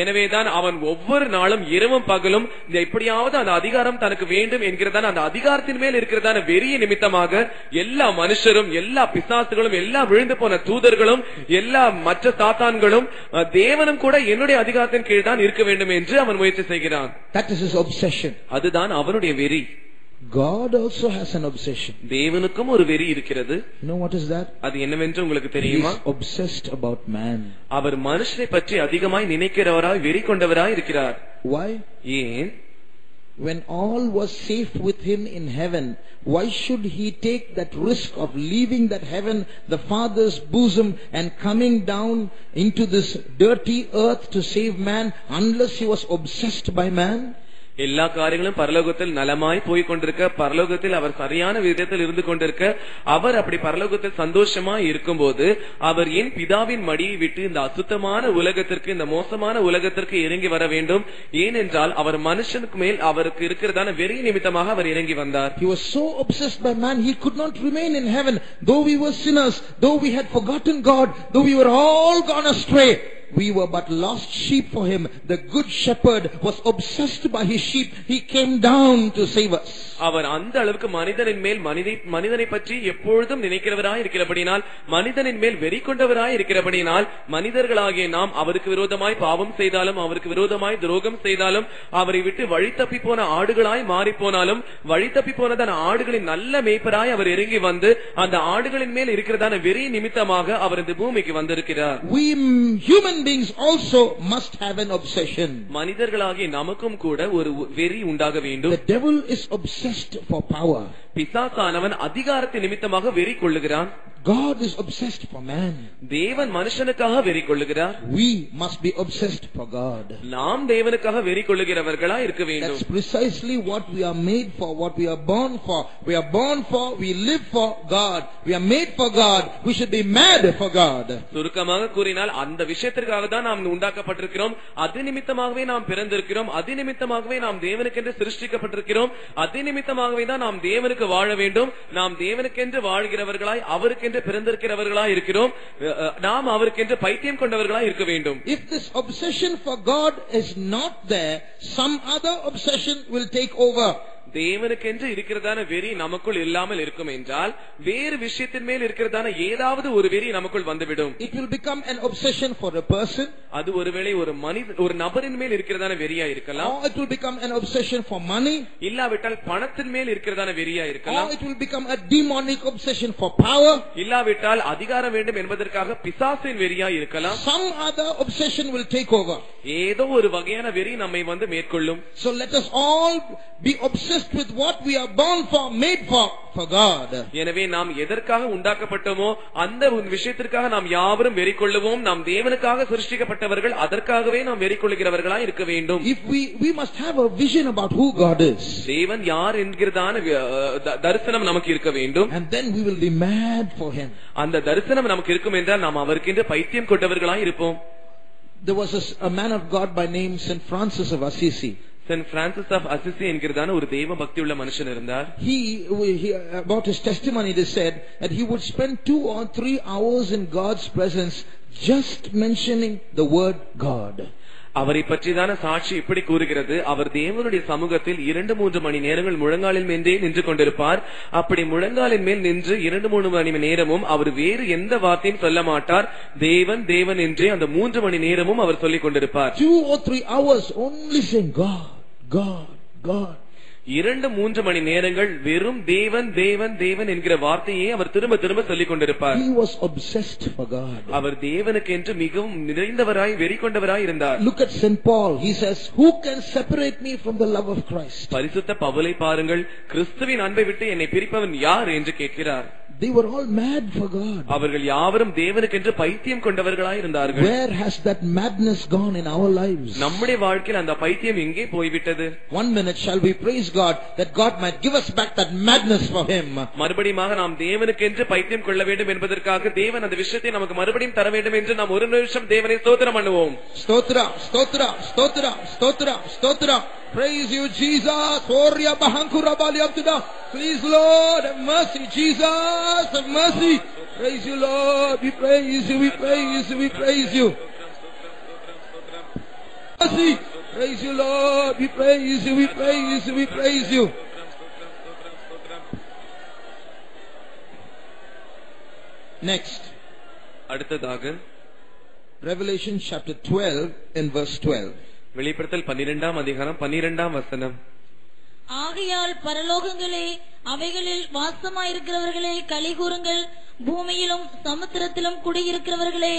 எனவேதான் அவன் ஒவ்வொரு நாளும் இரவும் பகலும் இந்த எப்படியாவது அந்த அதிகாரம் தனக்கு வேண்டும் என்கிறதான அந்த அதிகாரத்தின் மேல் இருக்கிறதான வெறிய நிமித்தமாக எல்லா மனுஷரும் எல்லா பிசாசுகளும் எல்லா விழுந்து போன தூதர்களும் எல்லா மற்ற சாத்தான்களும் தேவனும் கூட என்னுடைய அதிகாரத்தின் கீழ் தான் இருக்க வேண்டும் என்று அவன் முயற்சி செய்கிறான். அதுதான் அவனுடைய வெறி God also has an obsession. தேவனுக்கும் ஒரு வெறி இருக்கிறது You know what is that? அது என்னவென்று உங்களுக்கு He தெரியுமா is obsessed about man. அவர் மனுஷனை பற்றி அதிகமாய் நினைக்கிறவராய் வெறி கொண்டவராய் இருக்கிறார் Why? ஏன் When all was safe with him in heaven, why should he take that risk of leaving that heaven, the Father's bosom, and coming down into this dirty earth to save man unless he was obsessed by man? எல்லா காரியங்களும் பரலோகத்தில் நலமாய் போய் கொண்டிருக்க பரலோகத்தில் அவர் சரியான விதத்தில் இருந்து கொண்டிருக்க அவர் அப்படி பரலோகத்தில் சந்தோஷமா இருக்கும்போது அவர் என் பிதாவின் மடியை விட்டு இந்த அசுத்தமான உலகத்திற்கு இந்த மோசமான உலகத்திற்கு இறங்கி வர வேண்டும் ஏனென்றால் அவர் மனுஷனுக்கு மேல் அவருக்கு இருக்கிறதான வெறி நிமித்தமாக அவர் இறங்கி வந்தார் He was so obsessed by man, he could not remain in heaven. Though we were sinners, though we had forgotten God, though we were all gone astray, we were but lost sheep for him. The good shepherd was obsessed by his sheep. He came down to save us. அவர் அந்த அளவுக்கு மனிதனின் மேல் மனிதை மனிதனை பற்றி எப்பொழுதும் நினைக்கிறவராய் இருக்கிறபடினால் மனிதனின் மேல் வெறி கொண்டவராய் இருக்கிறபடினால் மனிதர்களாகிய நாம் அவருக்கு விரோதமாய் பாவம் செய்தாலும் அவருக்கு விரோதமாய் துரோகம் செய்தாலும் அவரை விட்டு வழி தப்பி போன ஆடுகளாய் மாறி போனாலும் வழி தப்பி போனதான ஆடுகளின் நல்ல மேய்ப்பராய் அவர் இறங்கி வந்து அந்த ஆடுகளின் மேல் இருக்கிறதான வெறி நிமித்தமாக அவர் இந்த பூமிக்கு வந்திருக்கிறார் We human beings also must have an obsession. மனிதர்களாகிய நமக்கும் கூட ஒரு வெறி உண்டாக வேண்டும் The devil is obsessed for power. பிசாசானவன் அதிகாரத்தின் நிமித்தமாக வெறி கொள்ளுகிறான் God is obsessed for man. தேவன் மனுஷனுக்காக வெறி கொள்ளுகிறார் We must be obsessed for God. நாம் தேவனுக்காக வெறி கொள்ளுகிறவர்களா இருக்க வேண்டும் That's precisely what we are made for, what we are born for. We are born for, we live for God. We are made for God. We should be mad for God. சுருக்கமாக கூறினால் அந்த விஷயத்திற்காக தான் நாம் உண்டாக்கப்பட்டிருக்கிறோம் அது நிமித்தமாகவே நாம் பிறந்திருக்கிறோம் அது நிமித்தமாகவே நாம் தேவனுக்கென்று சிருஷ்டிக்கப்பட்டிருக்கிறோம் அது நிமித்தமாகவே தான் நாம் தேவனுக்கு வாழ வேண்டும் நாம் தேவனுக்கென்று வாழ்கிறவர்களாய் அவருக்கென்று பிறந்திருக்கிறவர்களாய் இருக்கிறோம் அஹ், அஹ், நாம் அவருக்கென்று பைத்தியம் கொண்டவர்களாய் இருக்க வேண்டும் If this obsession for God is not there, some other obsession will take over. தேவனுக்கென்று இருக்கிறதான வெறி நமக்குள் இல்லாமல் இருக்கும் என்றால் வேறு விஷயத்தின் மேல் இருக்கிறதான ஏதாவது ஒரு வெறி நமக்குள் வந்துவிடும். It will become an obsession for a person, அது ஒருவேளை ஒரு மனித ஒரு நபரின் மேல் இருக்கிறதான வெறியா இருக்கலாம். Or it will become an obsession for money, இல்லாவிட்டால் பணத்தின் மேல் இருக்கிறதான வெறியா or இருக்கலாம் it will become a demonic obsession for power. இல்லாவிட்டால் அதிகாரம் வேண்டும் என்பதற்காக பிசாசின் வெறியா இருக்கலாம். Some other obsession will take over. ஏதோ ஒரு வகையான வெறி நம்மை வந்து மேற்கொள்ளும். So let us all be obsessed with what we are born for, made for, for God. எனவே நாம் எதற்காக உண்டாக்கப்பட்டோமோ அந்த விஷயத்திற்காக நாம் யாவரும் வெறி கொள்ளுவோம் நாம் தேவனுக்காக சிருஷ்டிக்கப்பட்டவர்கள் அதற்காகவே நாம் வெறி கொள்ளுகிறவர்களா இருக்க வேண்டும் If we, we must have a vision about who God is. தேவன் யார் என்கிறதான தரிசனம் நமக்கு இருக்க வேண்டும் And then we will be mad for Him. அந்த தரிசனம் நமக்கு இருக்கும் என்றால் நாம் அவருக்கென்று பைத்தியம் கொண்டவர்களாய் இருப்போம் There was a, a man of God by name St. Francis of Assisi. Send Francis of Assisi என்கிறதான ஒரு தெய்வ பக்தியுள்ள மனுஷன் இருந்தார் He, he, about his testimony, it is said that he would spend two or three hours in God's presence just mentioning the word God. அவரை பற்றிதான சாட்சி இப்படி கூறுகிறது. அவர் தேவனுடைய சமூகத்தில் இரண்டு மூன்று மணி நேரங்கள் முழங்காலின் மேலே நின்று கொண்டிருப்பார். அப்படி முழங்காலின் மேல் நின்று இரண்டு மூணு மணி நேரமும் அவர் வேறு எந்த வார்த்தையும் சொல்ல மாட்டார். தேவன் தேவன் என்றே அந்த மூன்று மணி நேரமும் அவர் சொல்லிக் கொண்டிருப்பார். Two or three hours only saying God, God, God. இரண்டு மூன்று மணி நேரங்கள் வெறும் தேவன் தேவன் தேவன் என்கிற வார்த்தையே அவர் திரும்ப திரும்ப சொல்லிக் கொண்டிருப்பார் He was obsessed for God. அவர் தேவனுக்கு என்று மிகவும் நிறைந்தவராய் வெறி கொண்டவராய் இருந்தார் Look at St. Paul. He says, Who can separate me from the love of Christ? பரிசுத்த பவுலை பாருங்கள் கிறிஸ்துவின் அன்பை விட்டு என்னை பிரிப்பவன் யார் என்று கேட்கிறார் They were all mad for God. அவர்கள் யாவரும் தேவனுக்கென்று பைத்தியம் கொண்டவர்களாய் இருந்தார்கள் Where has that madness gone in our lives? நம்முடைய வாழ்க்கையில் அந்த பைத்தியம் எங்கே போய்விட்டது One minute shall we praise God that God might give us back that madness for Him. மறுபடியும் நாம் தேவனுக்கென்று பைத்தியம் கொள்ள வேண்டும் என்பதற்காக தேவன் அந்த விஷயத்தை நமக்கு மறுபடியும் தர வேண்டும் என்று நாம் ஒரு நிமிஷம் தேவனை ஸ்தோத்திரம் பண்ணுவோம் Stotra, stotra, stotra, stotra, stotra. Praise you, Jesus. Orya bahankura balyabduda. Please, Lord, have mercy. Jesus, have mercy. Praise you, Lord. We praise you, we praise you, we praise you. Mercy. Praise you, Lord. We praise you, we praise you, we praise you. Next, அடுத்ததாக Revelation chapter 12 and verse 12. வெளிப்படுத்தல் பன்னிரெண்டாம் அதிகாரம் பன்னிரெண்டாம் வசனம். ஆகையால் பரலோகங்களே அவைகளில் வாசமாயிருக்கிறவர்களே களி கூறுங்கள். பூமியிலும் சமுத்திரத்திலும் குடியிருக்கிறவர்களே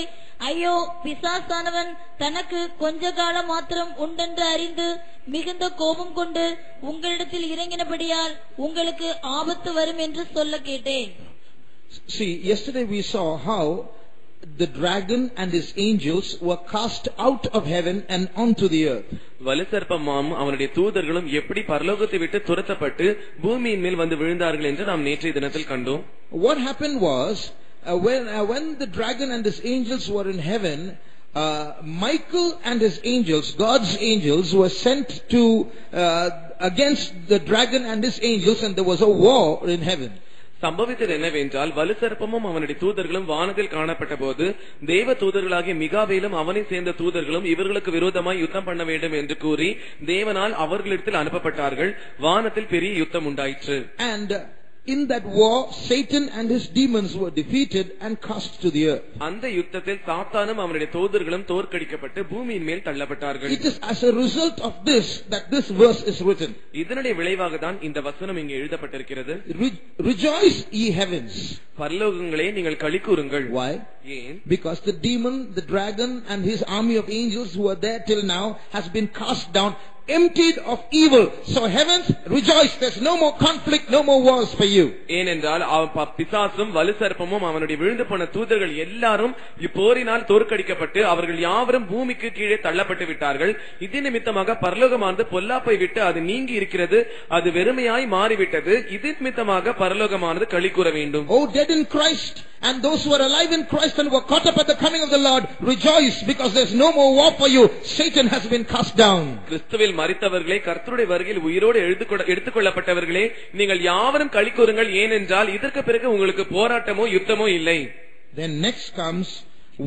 ஐயோ பிசாசானவன் தனக்கு கொஞ்ச காலம் மாத்திரம் உண்டென்று அறிந்து மிகுந்த கோபம் கொண்டு உங்களிடத்தில் இறங்கினபடியால் உங்களுக்கு ஆபத்து வரும் என்று சொல்ல கேட்டேன். See, yesterday we saw how the dragon and his angels were cast out of heaven and onto the earth. வலுசற்பமாம் அவனுடைய தூதர்களும் எப்படி பரலோகத்தை விட்டு துரத்தப்பட்டு பூமியின் மேல் வந்து விழுந்தார்கள் என்று நாம் நேற்றைய தினத்தில் கண்டோம் What happened was, uh, when, uh, when the dragon and his angels were in heaven, uh, Michael and his angels, God's angels, were sent to, uh, against the dragon and his angels and there was a war in heaven. சம்பவித்தது என்னவென்றால் வலுசற்பமும் அவனுடைய தூதர்களும் வானத்தில் காணப்பட்ட போது தேவ தூதர்களாகிய மிகாவேலும் அவனை சேர்ந்த தூதர்களும் இவர்களுக்கு விரோதமாய் யுத்தம் பண்ண வேண்டும் என்று கூறி தேவனால் அவர்களிடத்தில் அனுப்பப்பட்டார்கள். வானத்தில் பெரிய யுத்தம் உண்டாயிற்று. in that war, Satan and his demons were defeated and cast to the earth. அந்த யுத்தத்தில் சாத்தானும் அவனுடைய தூதர்களும் தோற்கடிக்கப்பட்டு பூமியின் மேல் தள்ளப்பட்டார்கள் It is as a result of this that this verse is written. இதனுடைய விளைவாக தான் இந்த வசனம் இங்கே எழுதப்பட்டிருக்கிறது Re- rejoice ye heavens. பரலோகங்களே நீங்கள் களி கூறுங்கள் Why? ஏன் Because the demon, the dragon and his army of angels who are there till now has been cast down, emptied of evil. So heavens rejoice. There's no more conflict, no more wars for you. ஏனென்றால் அவன் ப- பிசாசும் வலுசற்பமும் அவனுடைய விழுந்து போன தூதர்கள் எல்லாரும் இப்போரினால் தோற்கடிக்கப்பட்டு அவர்கள் யாவரும் பூமிக்கு கீழே தள்ளப்பட்டு விட்டார்கள் இது நிமித்தமாக பரலோகமானது பொல்லாப்பை விட்டு அது நீங்கி இருக்கிறது அது வெறுமையாய் மாறிவிட்டது இது நிமித்தமாக பரலோகமானது களி கூற வேண்டும் Oh, dead in Christ and those who are alive in Christ and were caught up at the coming of the Lord, rejoice because there's no more war for you. Satan has been cast down. கிறிஸ்துவில் மறித்தவர்களே கர்த்தருடைய வருகையில் உயிரோடு எழுதுகொள்ள- எடுத்துக் கொள்ளப்பட்டவர்களே நீங்கள் யாவரும் களி கூறுங்கள் ஏனென்றால் இதற்கு பிறகு உங்களுக்கு போராட்டமோ யுத்தமோ இல்லை Then next comes,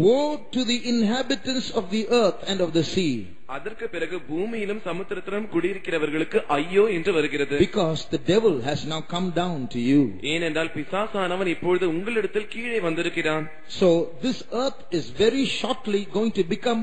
woe to the inhabitants of the earth and of the sea. அதற்கு பிறகு பூமியிலும் சமுத்திரத்திலும் குடியிருக்கிறவர்களுக்கு ஐயோ என்று வருகிறது Because the devil has now come down to you. ஏனென்றால் பிசாசானவன் இப்பொழுது உங்களிடத்தில் கீழே வந்திருக்கிறான் So this earth is very shortly going to become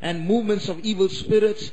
and movements of evil spirits,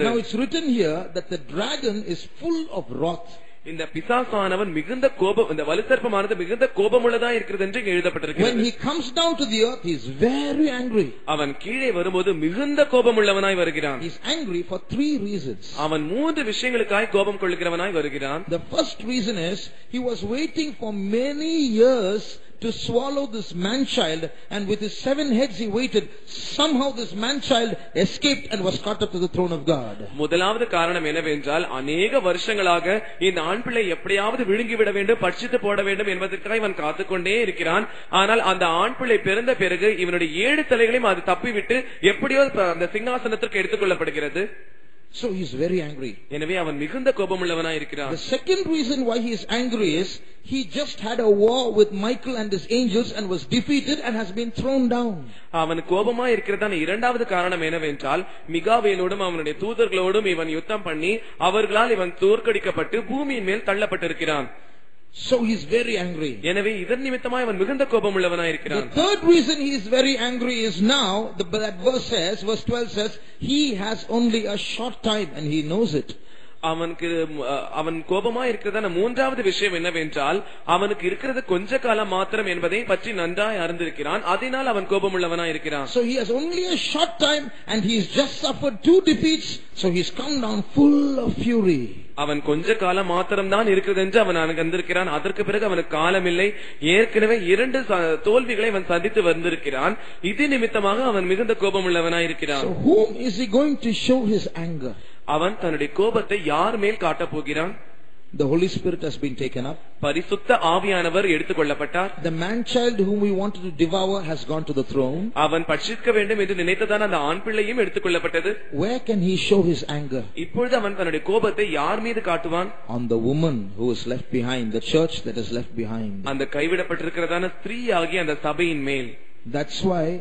Now it's written here that the dragon is full of wrath. இந்த பிசாசானவன் மிகுந்த கோபம் இந்த வலுசற்பமானது மிகுந்த கோபமுள்ளதா இருக்கிறது என்று இங்கு When எழுதப்பட்டிருக்கிறது he comes down to the earth, he is very angry. அவன் கீழே வரும்போது மிகுந்த கோபமுள்ளவனாய் வருகிறான் He's angry for three reasons. அவன் மூன்று விஷயங்களுக்காய் கோபம் கொள்ளுகிறவனாய் வருகிறான் The first reason is he was waiting for many years to swallow this man child and with his seven heads he waited. Somehow this man child escaped and was caught up to the throne of God. முதலாவது காரணம் என்னவென்றால் அநேக வருஷங்களாக இந்த ஆண் பிள்ளை எப்படியாவது விழுங்கிவிட வேண்டும் பட்சித்து போட வேண்டும் என்பதற்காக இவன் காத்துக்கொண்டே இருக்கிறான் ஆனால் அந்த ஆண் பிள்ளை பிறந்த பிறகு இவனுடைய ஏழு தலைகளையும் அது தப்பிவிட்டு எப்படியோ அந்த சிங்காசனத்திற்கு எடுத்துக் கொள்ளப்படுகிறது So he's very angry. எனவே அவன் மிகுந்த கோபமுள்ளவனாய் இருக்கிறான் The second reason why he is angry is he just had a war with Michael and his angels and was defeated and has been thrown down. அவன் கோபமா இருக்கிறதான இரண்டாவது காரணம் என்னவென்றால் மிகாவேலோடும் அவனுடைய தூதர்களோடும் இவன் யுத்தம் பண்ணி அவர்களால் இவன் தோற்கடிக்கப்பட்டு பூமியின் மேல் தள்ளப்பட்டிருக்கிறான் So he's very angry. எனவே இதன் நிமித்தமாய் அவன் மிகுந்த கோபமுள்ளவனாய் The இருக்கிறான் third reason he is very angry is now, the, that verse says, verse 12 says, he has only a short time and he knows it. அவனுக்கு அவன் கோபமா இருக்கிறதான மூன்றாவது விஷயம் என்னவென்றால் அவனுக்கு இருக்கிறது கொஞ்ச காலம் மாத்திரம் என்பதை பற்றி நன்றாய் அறிந்திருக்கிறான். அதனால் அவன் கோபமுள்ளவனாய் இருக்கிறான் So he has only a short time and he's just suffered two defeats, so he's come down full of fury. அவன் கொஞ்ச காலம் மாத்திரம் தான் இருக்கிறது என்று அவன் வந்திருக்கிறான் அதற்கு பிறகு அவனுக்கு காலமில்லை. ஏற்கனவே இரண்டு தோல்விகளை அவன் சந்தித்து வந்திருக்கிறான். இது நிமித்தமாக அவன் மிகுந்த கோபமுள்ளவனாய் இருக்கிறான் So whom is he going to show his anger? அவன் தன்னுடைய கோபத்தை யார் மேல் காட்டப் போகிறான் The Holy Spirit has been taken up. பரிசுத்த ஆவியானவர் எடுத்துக் கொள்ளப்பட்டார் The man child whom we wanted to devour has gone to the throne. அவன் பட்சிக்க வேண்டும் என்று நினைத்ததான அந்த ஆண் பிள்ளையும் எடுத்துக் கொள்ளப்பட்டது Where can he show his anger? இப்பொழுது அவன் தன்னுடைய கோபத்தை யார் மீது காட்டுவான் On the woman who is left behind, the church that is left behind. அந்த கைவிடப்பட்டிருக்கிறதான ஸ்திரீ ஆகிய அந்த சபையின் மேல் That's why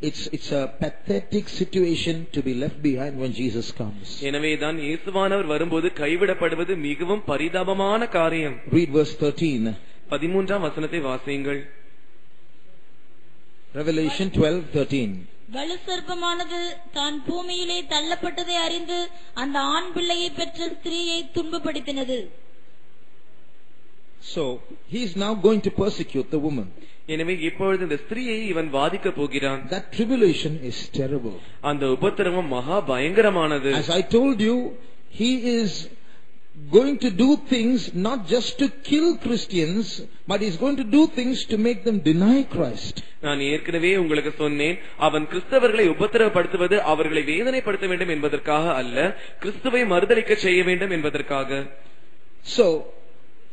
it's, it's a pathetic situation to be left behind when Jesus comes. எனவேதான் இயேசுவானவர் வரும்போது கைவிடப்படுவது மிகவும் பரிதாபமான காரியம் Read verse 13. பதிமூன்றாம் வசனத்தை வாசியுங்கள் Revelation 12, 13. வலுசர்ப்பமானது தான் பூமியிலே தள்ளப்பட்டதை அறிந்து அந்த ஆண் பிள்ளையை பெற்ற ஸ்திரீயை துன்பப்படுத்தினது So, he is now going to persecute the woman. எனவே இப்பொழுது இந்த ஸ்திரீயை இவன் வாதிக்க போகிறான் That tribulation is terrible. அந்த உபத்திரவம் மகா பயங்கரமானது As I told you, he is going to do things not just to kill Christians, but he's going to do things to make them deny Christ. நான் ஏற்கனவே உங்களுக்கு சொன்னேன் அவன் கிறிஸ்தவர்களை உபத்திரவப்படுத்துவது அவர்களை வேதனைப்படுத்த வேண்டும் என்பதற்காக அல்ல கிறிஸ்துவை மறுதலிக்க செய்ய வேண்டும் என்பதற்காக So,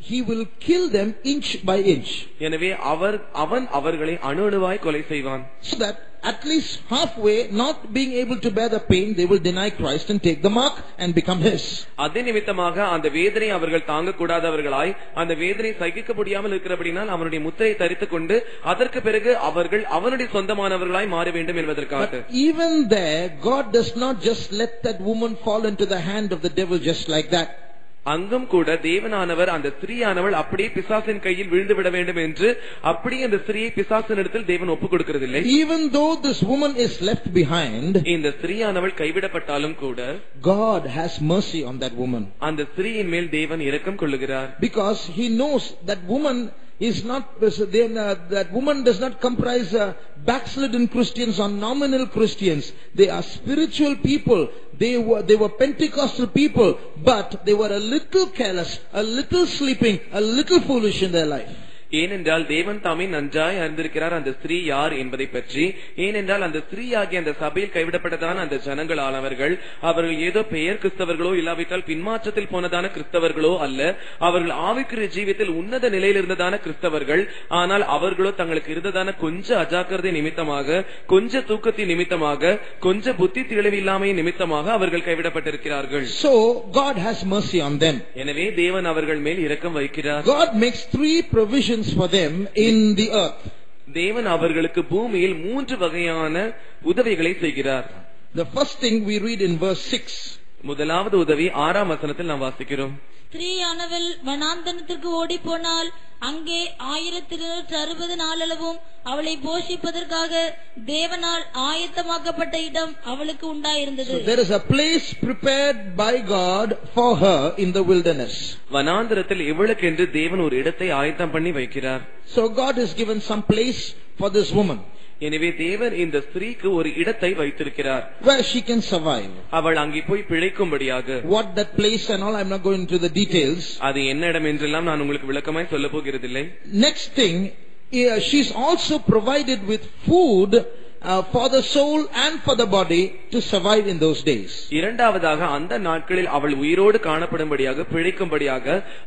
he will kill them inch by inch. எனவே அவர் அவன் அவர்களை அணு அணுவாய் கொலை செய்வான் So that at least halfway, not being able to bear the pain, they will deny Christ and take the mark and become his. அதே நிமித்தமாக அந்த வேதனை அவர்கள் தாங்கக்கூடாதவர்களாய் அந்த வேதனை சகிக்க முடியாமல் இருக்கிறபடினால் அவனுடைய முத்திரை தரித்துக் கொண்டு அதற்கு பிறகு அவர்கள் அவனுடைய சொந்தமானவர்களாய் மாற வேண்டும் என்பதற்காக But even there, God does not just let that woman fall into the hand of the devil just like that. அங்கும் கூட தேவனானவர் அந்த ஸ்திரீயானவள் அப்படியே பிசாசின் கையில் விழுந்து விட வேண்டும் என்று அப்படியே அந்த ஸ்திரீயை பிசாசின் இடத்தில் தேவன் ஒப்புக் கொடுக்கிறதில்லை Even though this woman is left behind, இந்த ஸ்திரீயானவள் கைவிடப்பட்டாலும் கூட God has mercy on that woman. அந்த ஸ்திரீயின் மேல் தேவன் இரக்கம் கொள்ளுகிறார் Because he knows that woman is not, then, uh, that woman does not comprise uh, backslidden Christians or nominal Christians. They are spiritual people. They were, they were Pentecostal people, but they were a little careless, a little sleeping, a little foolish in their life. ஏனென்றால் தேவன் தாமே நன்றாய் அறிந்திருக்கிறார் அந்த ஸ்திரீ யார் என்பதை பற்றி. ஏனென்றால் அந்த ஸ்திரீயாகிய அந்த சபையில் கைவிடப்பட்டதான அந்த ஜனங்களானவர்கள் அவர்கள் ஏதோ பெயர் கிறிஸ்தவர்களோ இல்லாவிட்டால் பின்மாற்றத்தில் போனதான கிறிஸ்தவர்களோ அல்ல. அவர்கள் ஆவிக்குரிய ஜீவியத்தில் உன்னத நிலையில் இருந்ததான கிறிஸ்தவர்கள். ஆனால் அவர்களோ தங்களுக்கு இருந்ததான கொஞ்ச அஜாக்கிரதை நிமித்தமாக கொஞ்ச தூக்கத்தின் நிமித்தமாக கொஞ்ச புத்தி தெளிவில்லாமை நிமித்தமாக அவர்கள் கைவிடப்பட்டிருக்கிறார்கள். So God has mercy on them. எனவே தேவன் அவர்கள் மேல் இரக்கம் வைக்கிறார். God makes three provisions for them in the earth. தேவன் அவர்களுக்கு பூமியில் மூன்று வகையான உதவிகளை செய்கிறார் The first thing we read in verse 6. முதலாவது உதவி ஆறாம் வசனத்தில் நாம் வாசிக்கிறோம். ஸ்திரீயானவள் வனாந்தனத்திற்கு ஓடி போனால் அங்கே ஆயிரத்தி இருநூற்று அறுபது நாளளவும் அவளை போஷிப்பதற்காக தேவனால் ஆயத்தமாக்கப்பட்ட இடம் அவளுக்கு உண்டாயிருந்தது. So there is a place prepared by God for her in the wilderness. வனாந்திரத்தில் இவளுக்கென்று தேவன் ஒரு இடத்தை ஆயத்தம் பண்ணி வைக்கிறார். So God has given some place for this woman. எனவே தேவன் இந்த ஸ்திரீக்கு ஒரு இடத்தை வைத்திருக்கிறார் where she can survive. அவள் அங்கே போய் பிழைக்கும்படியாக What that place and all, I'm not going into the details. அது என்ன இடம் என்றெல்லாம் நான் உங்களுக்கு விளக்கமாய் சொல்ல போகிறதில்லை Next thing, yeah, she's also provided with food uh, for the soul and for the body to survive in those days. இரண்டாவதாக அந்த நாட்களில் அவள் உயிரோடு காணப்படும்படியாக பிழைக்கும்படியாக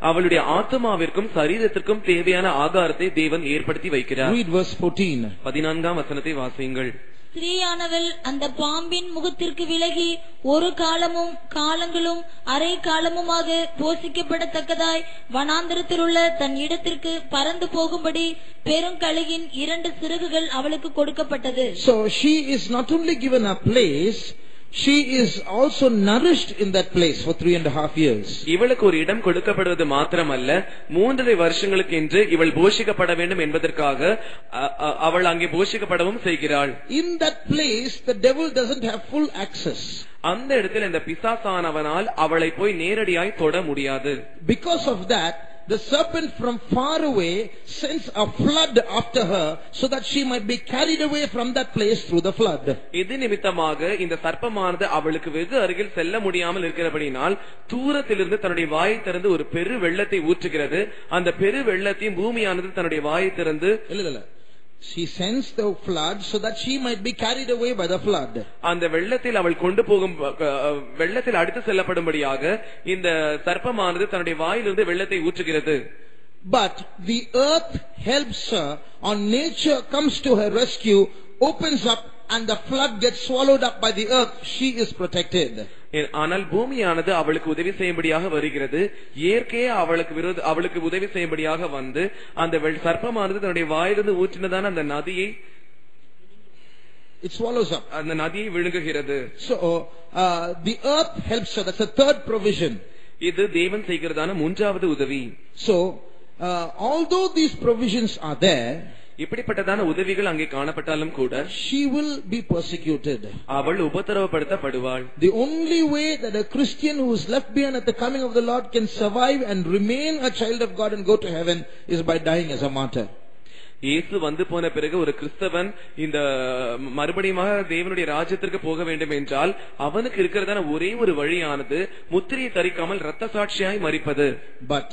அவளுடைய ஆத்மாவிற்கும் சரீரத்திற்கும் தேவையான ஆகாரத்தை தேவன் ஏற்படுத்தி வைக்கிறார் Read verse 14. பதினான்காம் வசனத்தை வாசியுங்கள் ஸ்திரீயானவள் அந்த பாம்பின் முகத்திற்கு விலகி ஒரு காலமும் காலங்களும் அரை காலமுமாக போஷிக்கப்படத்தக்கதாய் வனாந்திரத்தில் உள்ள தன் இடத்திற்கு பறந்து போகும்படி பெருங்கழுகின் இரண்டு சிறகுகள் அவளுக்கு கொடுக்கப்பட்டது. So she is not only given a place, she is also nourished in that place for three and a half years. இவளுக்கு ஒரு இடம் கொடுக்கப்படுவது மாத்திரமல்ல மூன்றரை வருஷங்களுக்கு என்று இவள் போஷிக்கப்பட வேண்டும் என்பதற்காக அ- அ- அவள் அங்கே போஷிக்கப்படவும் செய்கிறாள் In that place, the devil doesn't have full access. அந்த இடத்தில் இந்த பிசாசானவனால் அவளை போய் நேரடியாய் தொட முடியாது Because of that, the serpent from far away sends a flood after her so that she might be carried away from that place through the flood. இது நிமித்தமாக இந்த சர்ப்பமானது அவளுக்கு வெகு அருகில் செல்ல முடியாமல் இருக்கிறபடினால் தூரத்திலிருந்து தன்னுடைய வாயை திறந்து ஒரு பெரு வெள்ளத்தை ஊற்றுகிறது அந்த பெரு வெள்ளத்தையும் பூமியானது தன்னுடைய வாயை திறந்து இல்ல, இல்ல. She sends the flood so that she might be carried away by the flood. அந்த வெள்ளத்தில் அவள் கொண்டு போகும் அஹ், வெள்ளத்தில் அடுத்து செல்லப்படும்படியாக இந்த சர்ப்பமானது தன்னுடைய வாயிலிருந்து வெள்ளத்தை ஊற்றுகிறது But the earth helps her, or nature comes to her rescue, opens up, and the flood gets swallowed up by the earth. She is protected. ஏ- ஆனால் பூமியானது அவளுக்கு உதவி செய்யும்படியாக வருகிறது இயற்கையே அவளுக்கு விரோத அவளுக்கு உதவி செய்யும்படியாக வந்து அந்த வெள்- சர்ப்பமானது தன்னுடைய வாயிலிருந்து ஊற்றினதான அந்த நதியை It swallows up. அந்த நதியை விழுங்குகிறது So, uh, the earth helps her. That's the third provision. இது தேவன் செய்கிறதான மூன்றாவது உதவி So, uh, although these provisions are there, இப்படிப்பட்டதான உதவிகள் அங்கே காணப்பட்டாலும் கூட she will be persecuted. அவள் உபத்திரவப்படுத்தப்படுவாள் The only way that a Christian who is left behind at the coming of the Lord can survive and remain a child of God and go to heaven is by dying as a martyr. இயேசு வந்து போன பிறகு ஒரு கிறிஸ்தவன் இந்த மறுபடியும் தேவனுடைய ராஜ்யத்திற்கு போக வேண்டும் என்றால் அவனுக்கு இருக்கிறதான ஒரே ஒரு வழியானது முத்திரையை தரிக்காமல் ரத்த சாட்சியாய் மறிப்பது But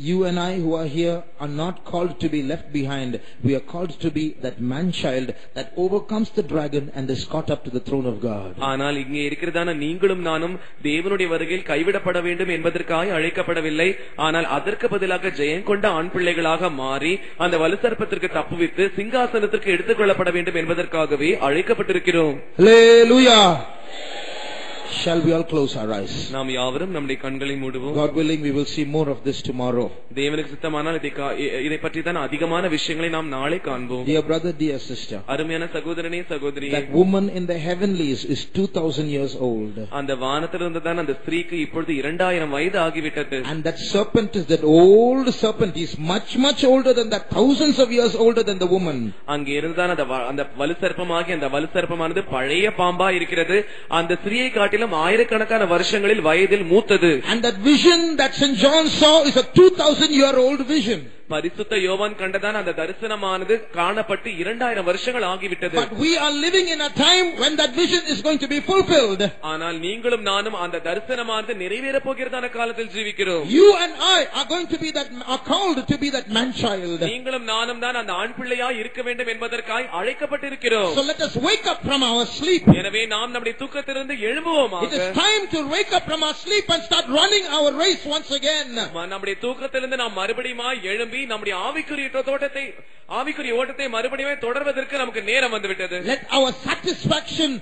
you and I who are here are not called to be left behind. We are called to be that man child that overcomes the dragon and is caught up to the throne of God. ஆனால் இங்கே இருக்கிறதான நீங்களும் நானும் தேவனுடைய வருகையில் கைவிடப்பட வேண்டும் என்பதற்காக அழைக்கப்படவில்லை ஆனால் அதற்கு பதிலாக ஜெயம் கொண்ட ஆண் பிள்ளைகளாக மாறி அந்த வலுசர்ப்பத்திற்கு தப்புவித்து சிங்காசனத்திற்கு எடுத்துக் கொள்ளப்பட வேண்டும் என்பதற்காகவே அழைக்கப்பட்டிருக்கிறோம் Hallelujah! Shall we all close our eyes? நாம் யாவரும் நம்முடைய கண்களை மூடுவோம் God willing, we will see more of this tomorrow. தேவனுக்கு சித்தமானால் இதை கா- இ- இதை பற்றி தான் அதிகமான விஷயங்களை நாம் நாளை காண்போம் Dear brother, dear sister, அருமையான சகோதரனே சகோதரியே that woman in the heavenlies is 2000 years old. அந்த வானத்தில் இருந்துதான் அந்த ஸ்திரீக்கு இப்பொழுது இரண்டாயிரம் வயது ஆகிவிட்டது And that serpent is that old serpent. He's much, much older than that, thousands of years older than the woman. அங்கே இருந்தான் அந்த வ- அந்த வலுசர்ப்பமாகி அந்த வலுசர்ப்பமானது பழைய பாம்பா இருக்கிறது அந்த ஸ்திரீயை காட்டிலும் ஆயிரக்கணக்கான வருஷங்களில் வயதில் மூத்தது And that vision that St. John saw is a 2000 year old vision. பரிசுத்த யோவான் கண்டதான அந்த தரிசனமானது காணப்பட்டு இரண்டாயிரம் வருஷங்கள் ஆகிவிட்டது But we are living in a time when that vision is going to be fulfilled. ஆனால் நீங்களும் நானும் அந்த தரிசனமானது நிறைவேற போகிறதான காலத்தில் ஜீவிக்கிறோம் You and I are going to be that, are called to be that man child. நீங்களும் நானும் தான் அந்த ஆண் பிள்ளையாய் இருக்க வேண்டும் என்பதற்காய் அழைக்கப்பட்டிருக்கிறோம் So let us wake up from our sleep. எனவே நாம் நம்முடைய தூக்கத்திலிருந்து It எழும்புவோமாக is time to wake up from our sleep and start running our race once again. நம்முடைய தூக்கத்திலிருந்து நாம் மறுபடியும் எழும்பி நம்முடைய ஆவிக்குரிய தோட்டத்தை ஆவிக்குரிய ஓட்டத்தை மறுபடியும் தொடர்வதற்கு நமக்கு நேரம் வந்துவிட்டது. Let our satisfaction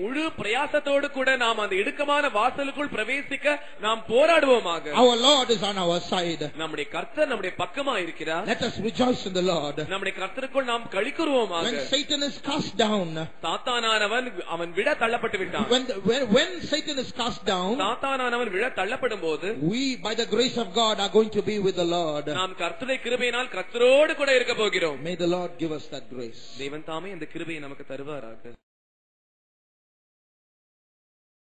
முழு பிரயாசத்தோடு கூட நாம் அந்த இடுக்கமான வாசலுக்குள் பிரவேசிக்க நாம் போராடுவோமாக Our Lord is on our side. நம்முடைய கர்த்தர் நம்முடைய பக்கமா இருக்கிறார் Let us rejoice in the Lord. நம்முடைய கர்த்தருக்குள் நாம் கழிக்குருவோமாக When Satan is cast down, சாத்தானானவன் அவன் விட தள்ளப்பட்டு விட்டான் when, the, when, when Satan is cast down, சாத்தானானவன் விழ தள்ளப்படும் போது we, by the grace of God, are going to be with the Lord. நாம் கர்த்தரை கிருபையினால் கர்த்தரோடு கூட இருக்க போகிறோம் May the Lord give us that grace. தேவன் தாமே இந்த கிருபையை நமக்கு தருவாராக